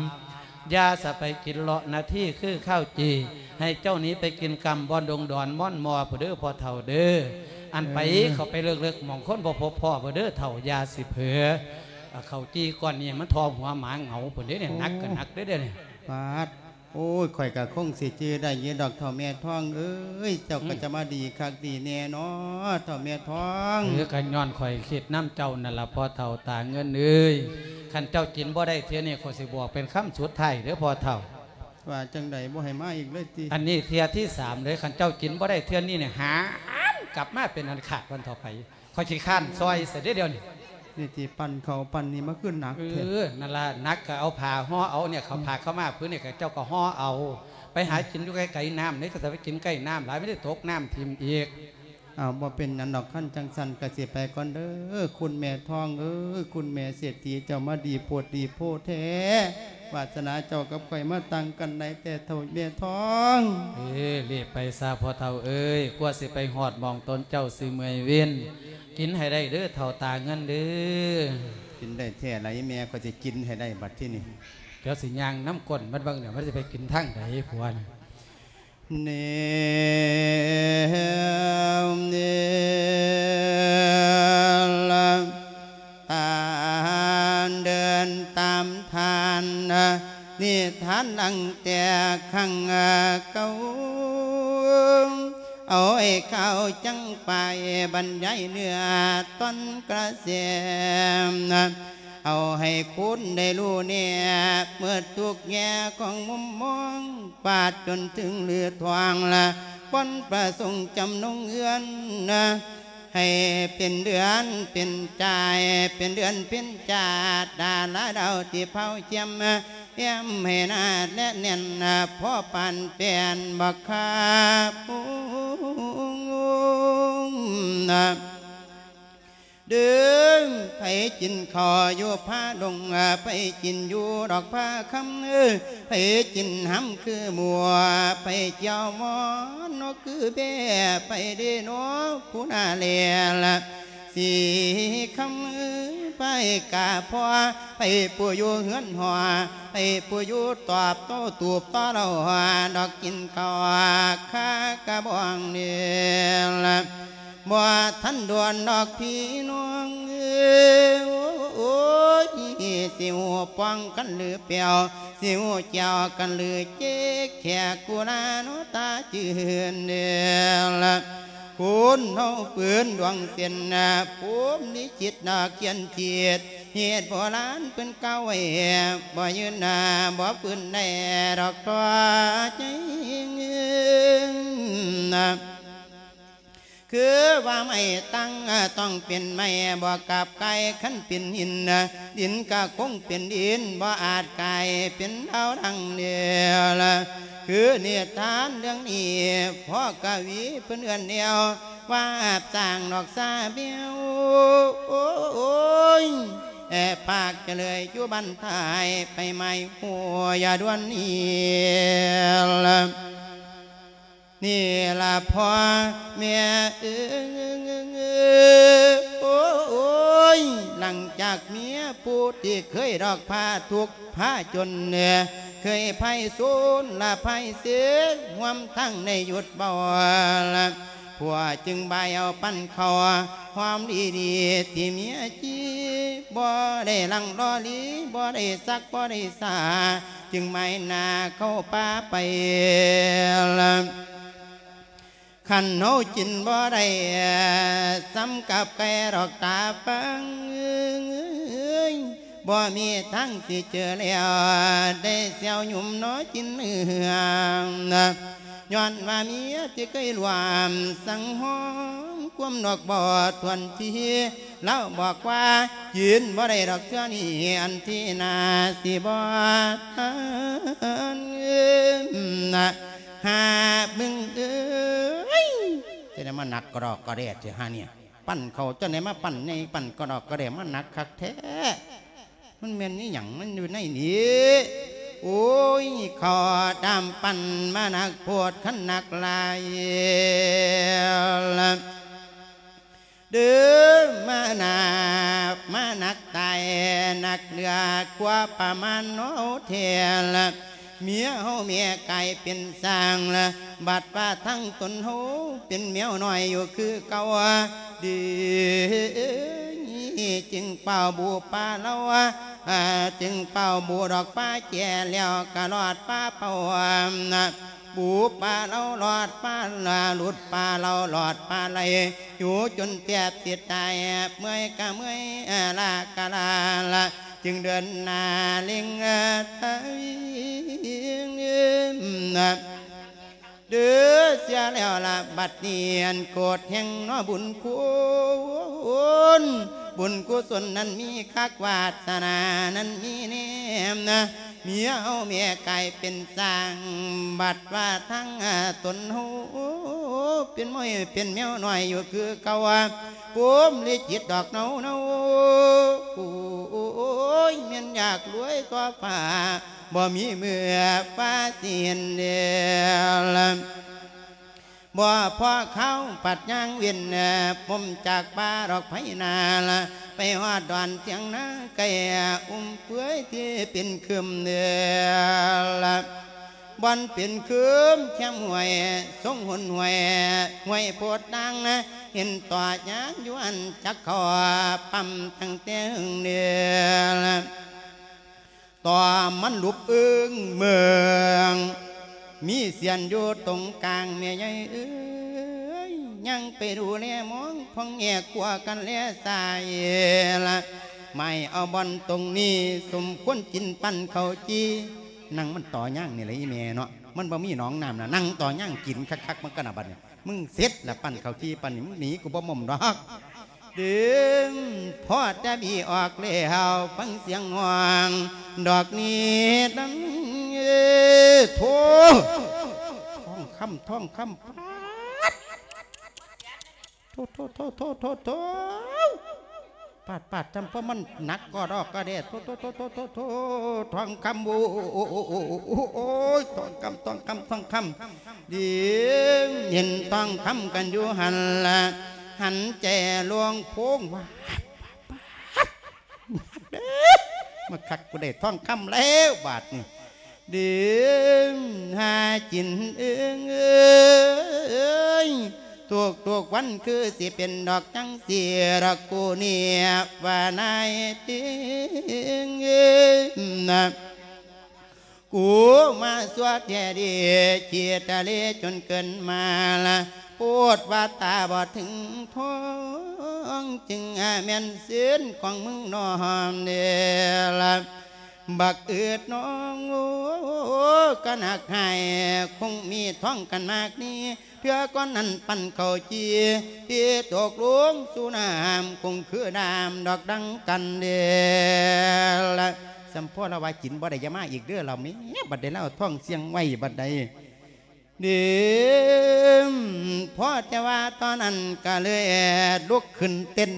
ยาสะไปกินเลาะนาที่คือข้าวจี ให้เจ้านี้ไปกินกำบอนดงดอนม่อนมอผู้เด้อพอเท่าเด้ออันไปเขาไปเลิกเลิกมองคนบ่พบพ่อผู้เด้อเท่ายาสิเผือ เอาเขาจีก้อนนี้มันทอหัวหมาเหงาผู้เด้อเนี่ยนักกันนักเด้อเด้อเนี่ยปาดโอ้ยข่อยกะคงสิจือได้ยินดอกเท่าแม่ท้องเอ้ยเจ้าก็จะมาดีคักดีแน่เนาะเท่าแม่ท้องหรือกันย้อนข่อยคิดน้ำเจ้านั่นละพอเท่าตาเงินเอ้ยขันเจ้ากินบ่ได้เทียนี่ขอยสิบอกเป็นคำสุดท้ายเด้อพอเท่าว่าจังใดบ่ให้มาอีกเลยติอันนี้เทียที่สามเลยขันเจ้ากินบ่ได้เทียนี่เนี่ยหากลับมาเป็นอันขาดวันต่อไปขอยขี้ข้านซอยเสร็จเดียวนี่ นี่ที่ปั่นเขาปั่นนี่มาขึ้นหนักเอแท้อนั่นละนักก็เอาผ่าห่อเอาเนี่ยเขาผ่าเข้ามาพื้นเนี่ยก็เจ้าก็ห่อเอา ไปหากินอยู่ใกล้ๆน้ำนี่ก็จะไปกินใกล้น้ำหลายไม่ได้ตกน้ำทิมอีกอ้าวบ่เป็นนันดอกขั้นจังสันกสิไปก่อนเด้อคุณแม่ทองเอ้ยคุณแม่เศรษฐีเจ้ามาดีโพดดีโพดแท้วาสนาเจ้ากับข่อยมาตั้งกันในแต่เท่าแม่ทอง เอ้ยรีบไปซาพอเท่าเอ้ยกว่าสิไปหอดมองตนเจ้าสิเมอยเวียน กินให้ได้เด้อเท่าตาเงินเด้อกินได้แท้ไรแม่ก็จะกินให้ได้บัดที่นี่เดี๋ยวสิยางน้ำก้นมันบางเดี๋ยวมันจะไปกินทั้งไหนพวนเนมเนลตานเดินตามทานนี่ทานลังแต่ขังเก่า เอาไอ้ข้าวจังไปบรรยายเนื้อต้นกระเสียมเอาให้คุณได้รู้เนี่ยเมื่อทุกแง่ของมุมมองปาดจนถึงเลือดทวางละปนประสงค์จำนงเอือนนะ ให้เป็นเดือนเป็นใจายเป็นเดือนเป็นจาดดาละดาวที่เผาเจียมเยี่ยมให้นาดและเน่นพ่อปันเปลี่ยนบักคาปุงนะ ดึงไปกินขออยู่ผ้าดงไปกินอยู่ดอกผ้าคำเออไปกินห้ำคือมัว ไปเจ้ามอนนกคือเบ้ไปเดนกผู้นาเลียละสีคำเออไปกาพ่อไปปูอยู่เฮือนหัวไปปูอยู่ตอบโตตูบต่อเราหัวดอกกินข้าวข้ากระบองเนี่ยละ บ่ทันดวนดอกพี่น้องเอ้ยโอ้ยสิหัวป้องกันหรือเปียวสิหัวเจ้ากันหรือเจ๊แขกกูนาโนตาจืนเดียละคุณเฮาปืนดวงเสียนนะผมนิจิตนาเกียนเทียดเหตุโบราณเป็นเก้าไว้บ่ยืนนาบ่ปืนแน่ดอกตัวใจเงินนะ คือว่าไม่ตั้งต้องเป็นไม่บ่กับไก่ขันเป็นหินดินก็คงเป็นดินบ่อาจไก่เป็นดาวดังเดียวละคือเนียทานเรื่องนี้พ่อกวีเพื่อนเอื้อนเดียวว่าสร้างดอกซาเบี้ยวโอ้ยแอบปากจะเลยอยู่บันทายไปไม่หัวอย่าดวนเนี้ละ นี่ละพ่อแม่เอ้ยโอ้ยหลังจากเมียพูดที่เคยดอกผ้าทุกผ้าจนเนี่ยเคยไพ่ซูนละไพ่เสียหวมทั้งในหยุดบ่ละผัวจึงใบเอาปั้นคอความดีดีที่เมียจีบ่ได้ลังรอลีบ่ได้สักบ่ได้สา จึงไม่นาเข้าป่าไปละ ขันโนจินบ่ได้ซ้ำกับแกดอกตาปังบ่มีทั้งสิเจอแล้วได้เสียวหยุ่มน้อจินเหืองนะย้อนว่าเมียที่เคยรวมสังหอมความนอกบ่ทวนทีเล่าบอกว่ายืนบ่ได้ดอกเท่านี้อันที่นาสิบ่ทันนะ หามึงเอ้ยจะได้มาหนักกรอกกระเดดจะหาเนี่ยปั่นเขาจะไหนมาปั่นในปั่นกรอกกระเดดมันหนักคักแท้ มันเมนนี่หยังมันอยู่ในนี้โอ้ยขอดำปั่นมาหนักปวดขันหนักลายเดือมาหนามาหนักตายหนักเดือกว่าประมาณโนเทียล เมียเฮาเมียไก่เป็นสร้างละบาดป้าทั้งตนเฮาเป็นเมียวหน่อยอยู่คือเก่าดีจึงเป่าบูปลาเล่าจึงเป่าบูดอกป้าแก่แล้วกระลอดป้าเป่านะ บูปลาเราหลอดปลาลาหลุดปลาเราหลอดปลาไหลอยู่จนเตียบติดตายเมื่อยกะเมื่อยลากะลาละจึงเดินนาเลิงเอ่อไทยนะ เดือเสียแล้วละบัดเนียนโกดแห่งน้อบุญคุณบุญกุศลนั้นมีคักวาสนานั้นมีเนมนะเมียเอาเมียไก่เป็นสร้างบัดว่าทั้งตนหูเป็นมวยเป็นแมวหน่อยอยู่คือเก่าปุ้มลิจิตดอกเนาเนาโอ้ยเมียนอยากรวยก็ฝ่าบ่มีเมื่อฟ้าเสียนเดียวบ่พอเขาปัดย่างเวียนผมจากป่าดอกไผ่นาละไปหอดดอนเสียงนาไก่อุ้มเปื่อยที่เป็นคืมเดือละบอนเป็นคืมแค่หวยทรงหุนหวยหวยโพดดังนะเห็นต่อยางยวนจักคอปั๊มตั้งแต่หึงเดือละต่อมันลุบอึงเมือง มีเสียนอยู่ตรงกลางเมียใหญ่เอ้ยยังไปดูแลมองพองแง่กลัวกันแลสายละไม่เอาบอลตรงนี้ สมควรกินปั้นเขาจีนั่งมันต่อย่างนี่เลยอีแม่เนาะมันบ่มีหน้องน้ำนะนั่งต่อย่างกินคักๆมันก็น่ะบัดเนี่ยมึงเสร็จละปั้นเขาจีปั้นนี่มึงหนีกูบ่ม่อมดอก ดึงพอจะบีออกเลี้วฟังเสียงหวางดอกนี้ดังเอ้อโถท่องคำท่องคำปัดโทโทโทโทโทโทปาดปาดจำเพราะมันหนักก็ดอกก็เด็ดโทโทโทโทโทโทท่องคำบูโอ้โอ้โอ้โอ้โอ้ยท่องคำท่องคำท่องคำดีเห็นท่องคำกันอยู่หันละ หันแจลวงโพงว่ามาคักกูได้ท่องคำแล้วบาทนี่เดืมหาจินเอื้องเอ้ยทุกทุกวันคือสิเป็นดอกจังเสียรักกูเนี่ยว่านายติงเอ้ยนะกูมาสวดแย่ดีเชียตะเลจนเกินมาละ ปวดว่าตาบอดถึงท้องจึงอาแม่นเสียนของมึงนอมเดละบักเอืดน้องโอ้ก็หนักให้คงมีท้องกันมากนี้เพื่อก้อนนั้นปั่นเข่าจีที่ตกลงสู่น้ำคงคือน้ำดอกดังกันเดละสัมพ่อเราว่ากินบ่ได้ยามาอีกเด้อเราแม่บัดได้เล่าท่องเสียงไว้บัดใด ดิมพ่อแต่ว่าตอนนั้นก็เลยลุกขึ้นเต้น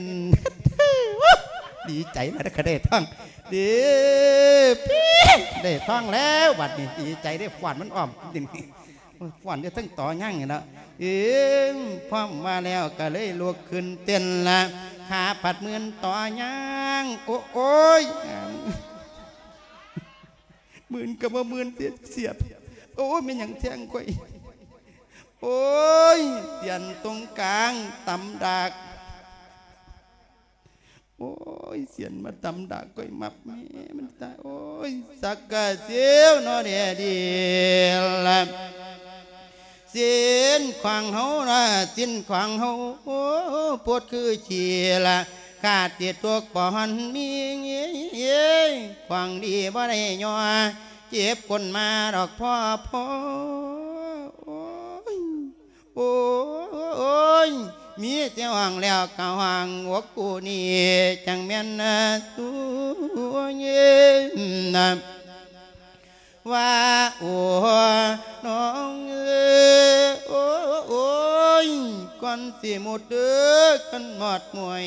ดีใจแล้วก็ได้ท่องเดิมได้ท่องแล้วบัดนี้ดีใจได้ฝันมันอ้อมดินฝันจะทั้งต่อย่างนี่แล้วเอ็มพร้อมาแล้วก็เลยลุกขึ้นเต้นละขาผัดมือนต่อย่างโอ้โอยหมื่นกับว่าหมื่นเสียเสียบโอ้ยไม่หยังแทงก่อย โอ้ยเสียนตรงกลางตำดากโอ้ยเสียนมาตำดากก่อยมับแม่มันตายโอ้ยสักกะเสียวนอเดียดีละเสียนขวางเฮาละสิ้นขวางเฮาโอ้ปวดคือเชียละขาดเตียตัวปอนมีเงี้ยขวางดีบ่ได้ย่อเจ็บคนมาดอกพ่อพ่อ โอ้ยมีแต่หวังแล้วก็หวังหัวกูนี่จังแม่นนะตัวเย็นนะว่าโอ้น้องเอ้ยโอ้โอ้ยก่อนสิหมดเด้อกันหมดมวย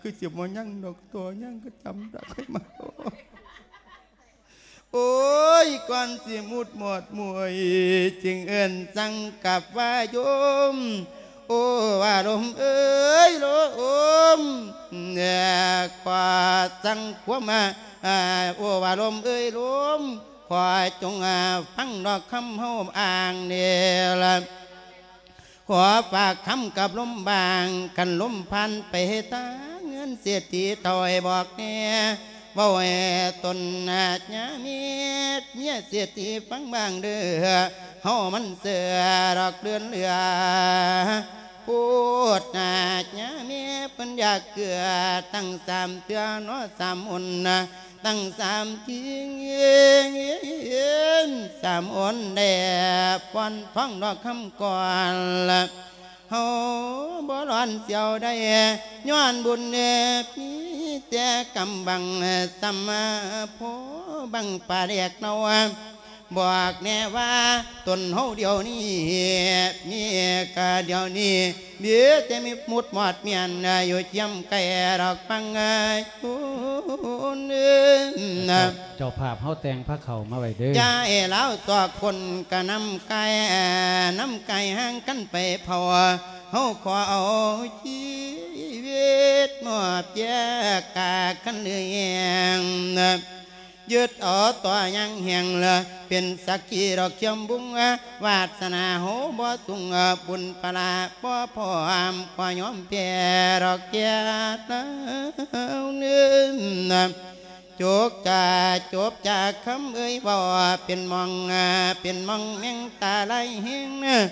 คือเสิบ่ยังดอกตัวยังก็จำได้มา โอ้ยก่อนสิมุดหมดมวยจึงเอินจังกับว่าโยม โอ้ว่าลมเอ้ยลมเนี่ยกว่าจังขวมาโอ้ว่าลมเอ้ยลมขอจงอ่าฟังดอกคำเฮาอ่างเนี่ยละขอฝากคำกับลมบางกันลมพันไปตาเงินเสียทีถอยบอกเนี่ย บ่แหตนนาจญาเมียเมียเสียทีฟังบางเด้อเฮามันเสือดอกเดือนเหลือพูดนาจญาเมียเพิ่นยาเกลือตั้งสามเตือนาะสามอุนนะตั้งสามทิ้งเองสามอ่อนแดดปอนท้องดอกคำก่อนละ เฮาบ่ร้อนเสียวได้ย้อนบุญเนพีแต่กำบังสัมมาโพบังป่าเรียกเนา บอกแน่ว่าตนเฮาเดียวนี้มีกะเดียวนี้เบี้ยแต่มีมุดหมอดเมียนอยู่เจียมไก่ดอกปังเอ้ยโอ้นเจ้าภาพเฮาแต่งพระเขามาไว้เด้อใจแล้วตัวคนก็นำไก่นำไก่ห่างกันไปเผาเฮาขอเอาชีวิตมอบแยกกากันเลี้ยง ยึดเอาตัวยังแห่งละเป็นสักขีดอกเขียมบุงวาสนาโหบ่สุงบุญปลาบ่พออามพอยอมเพียดอกแก่เต้าเนื้อจกจาจบจากคำเอ้ยบ่เป็นมองเป็นมองแมงตาไหลเฮงเนอะ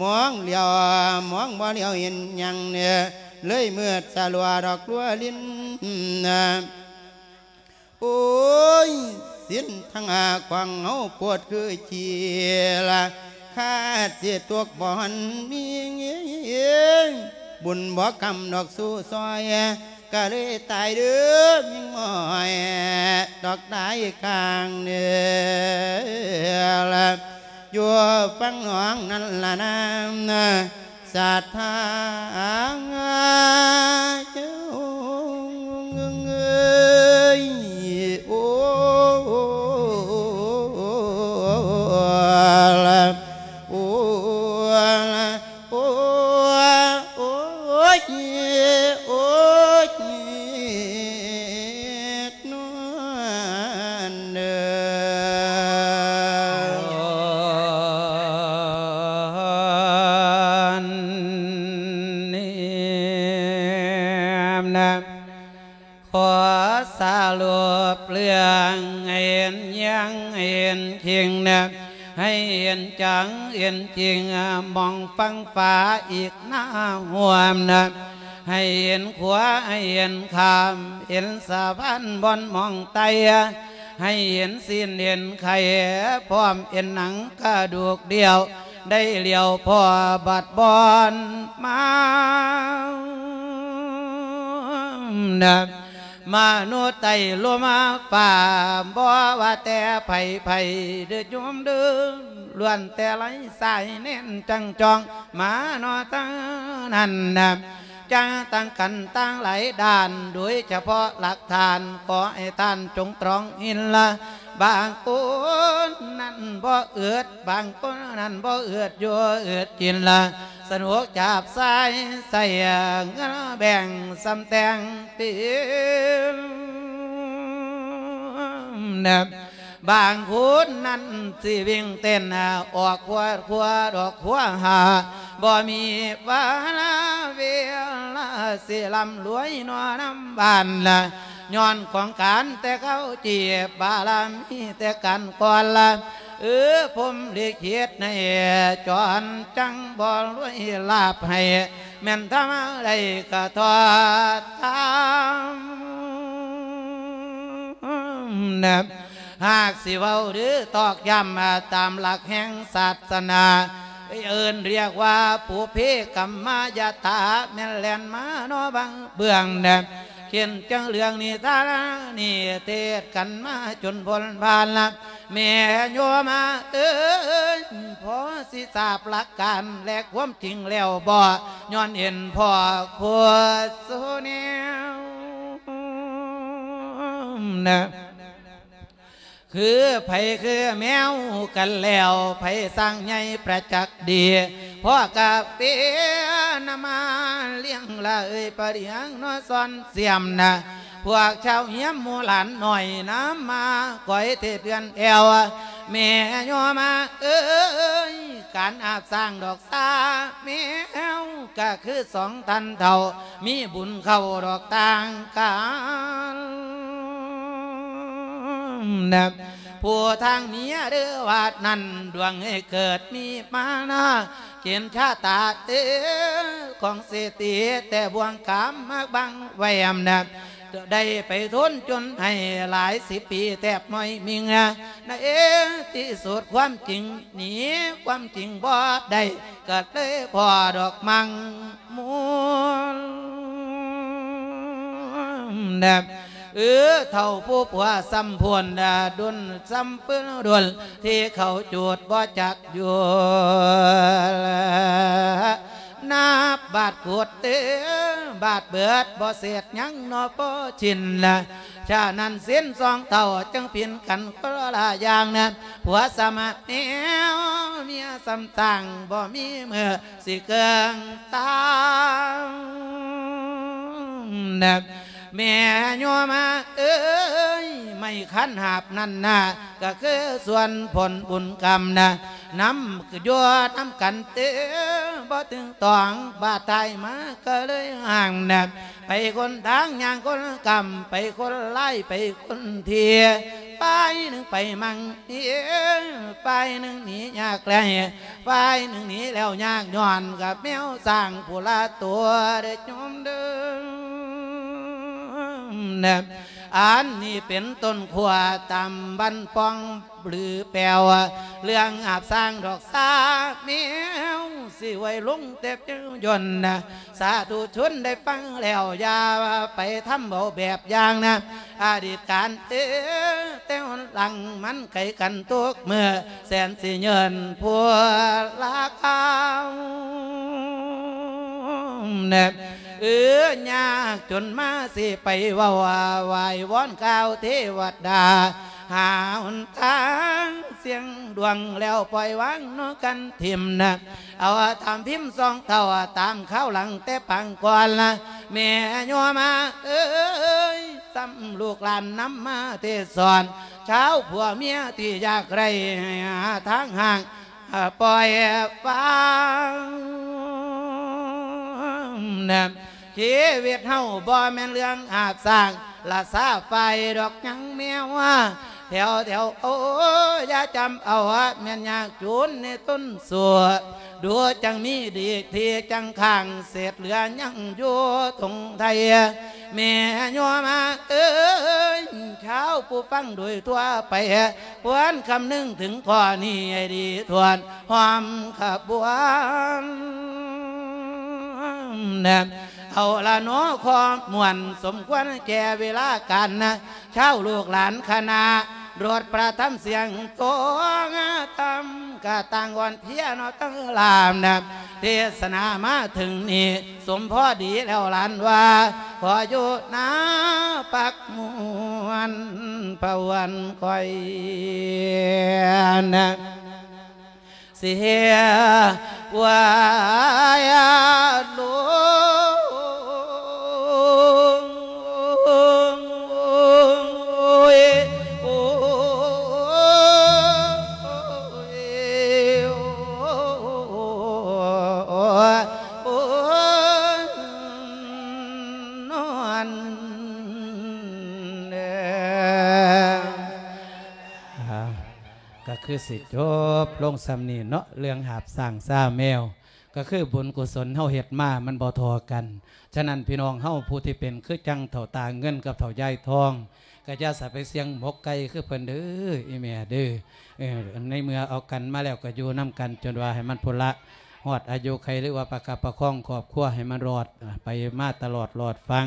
มองเหลียวมองบ่เหลียวเห็นยังเนี่ยเลยเมื่อสลัวดอกลัวลิ้นนะ อ้ยสิ้นทั้งอาควางเฮาปวดคือเชียละข้าเสียตัวบ่อนมีเงี้ยบุญบ่กำดอกสู้ซอยก็เลยตายเด้อมิงมอยดอกได้กลางเนื้อละยู่ฟังหองนั่นละน้ำนะศรัทธาเจ้า เอ้ยโอ้ละโอ้ล ห็นยังให้เห็นจริงนะให้เห็นจังเห็นจริงมองฟังฟ้าอีกหน้าห่วมนะให้เห็นขวาให้เห็นคามเห็นสะพานบอนมองไตให้เห็นสิ้นเห็นไข่พร้อมเห็นหนังกระดูกเดียว ได้เลี้ยวพอบัดบอนมาเนะ มนุษย์ไตลมาฝ่าบ่ว่าแต่ไผ่ไผ่เดือดยมเดือล้วนแต่ไหลสายเน้นจังจองมานอตั้งนั่นนะจังตั้งกันตั้งหลายด้านโดยเฉพาะหลักฐานขอให้ท่านจงตรองอินละบางคนนั้นบ่เอือดบางคนนั้นบ่เอือดอยู่เอือดกินละ สนุกจับสายใส่เงินแบ่งสำแตงตีนบางคนนั้นสิวิ่งเต้นออกขวาขวาดอกขวาหาบ่มีวาลาเวลาสิลำรวยนอน้ำบานละย้อนของการแต่เขาจีบบาลามีแต่กันก่อนละ เออผมเลียเขียดในจอนจังบ่รวยลาบให้แม่นทำอะไรก็ทอดทำนะหากสิเว้าหรือตอกย้ำตามหลักแห่งศาสนาเอินเรียกว่าปูเพกัมมายาตาแม่นแลนมาโนบังเบื้องแดนเขียนจังเรื่องนี้ตานี่เทศกันมาจนพ้นผ่านละแม่โยมาเอ้ยพอสิทราบหลักการแลกความจริงแล้วบ่ย้อนเห็นพ่อขวดสุเนียวนะ คือไผคือแมวกันแล้วไผสร้างใหญ่ประจักษ์ดีพ่อกะเปียนมาเลี้ยงละเอ้ยปะเดียงนอซอนเสียมนะพวกชาวเฮียมหมูหลานหน่อยน้ำมาก่อยเทเดือนแอวแม่ยอมาเอ้ยการอาบสร้างดอกซาแมวก็คือสองทันเท่ามีบุญเข้าดอกต่างกัน นะผู้ทางเมียเดือวาดนั้นดวงให้เกิดมีมานาเขียนชาตาเตของเศรษฐีแต่บวงกามมากบังแวมนะได้ไปทนจนให้หลายสิบปีแทบไม่มีเงานะเอที่สุดความจริงหนีความจริงบ่ได้เกิดเลยพอดอกมังมูลนะ เออเท่าผู้ผัวซ้ำพวนดาดุนซ้ำปืนดวนที่เขาจูดบ่จักอยู่นาบบาดขวดเตบาดเบิดบ่เสียดยังนอบ่ชินละชานั้นเส้นสองเท่าจังเปลี่ยนกันก็ละอย่างนะผัวสมัครแนวเมียสำตังบ่มีเมื่อสิเกิงตางนะ แม่โยมาเอ้ยไม่ขันหาบนั่นนะก็คือส่วนผลบุญกรรมนะน้ำคือยัวน้ำกันเต้บ่ถึงตองบาดตายมาก็เลยห่างนะไปคนทางอย่างคนกรรมไปคนไล่ไปคนเทียไปหนึ่งไปมังเทียไปหนึ่งหนียากแลไปหนึ่งหนีแล้วยากย้อนกับแมวสร้างผู้ละตัวเด็ดยมเดิม นะอันนี้เป็นต้นขวาตำบันปองหรือแปลวเรื่องอาบสร้างดอกสาเมียวสิไว้ลงเต็บจืยนนะสาธุชนได้ฟังแล้วอย่าไปทำเบาแบบอย่างนะอดีตการเต้แต่หนหลังมันไก่กันทุกเมื่อแสนสิเยินพัวลาคาวนะ เออยากจนมาสิไปว่าวาไหววอนก้าวเทวดา หาหนทางเสียงดวงแล้วปล่อยวางนกันทิมนะเอาตามพิมพ์สองเท่าตามข้าวหลังแต่ปังก่อนละแม่โยมาเอ้ยซ้ำลูกหลานน้ำมาเทศอนเช้าผัวเมียที่อยากไรให้หาทางห่างปล่อยฟังนะ ชีวิตเฮาบ่แม่นเรื่องอาจสร้างละซาไฟดอกยังแมวว่าแถวแถวโอ้ย่าจำเอาว่าแม่นอยากจูนในต้นสัวดูจังมีดีทีจังข้างเศษเหลือยังอยู่ทงไทยแม่โยมาเอ้ยเช้าผู้ฟังโดยทั่วไปพวนคำนึงถึงข้อนี้ให้ดีทวนหอมขบวนนะ เอาละเน้อความมวนสมควรแก่เวลากันนะเช้าลูกหลานคณะรวดประทับเสียงโตงาตำกะตังวันเพียนอตั้งลามนะเทศนามาถึงนี่สมพ่อดีแล้วหลานว่า ขออยู่นาปักมวนปวันคอยนะ สียวายลุ คือสิจบลงสำนีเนาะเรื่องหาบสร้างซ่าแมว ก็คือบุญกุศลเฮาเฮ็ดมามันบ่ทอกัน ฉะนั้นพี่น้องเฮาผู้ที่เป็นคือจังเถ่าตาเงินกับเถ่ายายทองก็จะสะไปเสียงหมกไก่คือเพิ่นเด้ออีแม่เด้อในเมื่อเอากันมาแล้วก็อยู่นํกันจนว่าให้มันพละฮอดอายุใครหรือว่าประคับประคองครอบครัวให้มันรอดไปมาตลอดรอดฟัง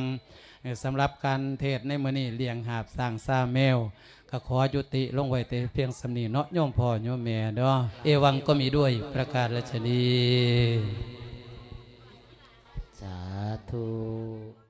สำหรับการเทศในมื้อนี้เลี้ยงหาบสร้างซาแมว ก็ขอยุติลงไว้แต่เพียงสำนีเนาะโยมพ่อโยมแม่เนาะเอวังก็มีด้วยประกาศราชนีสาธุ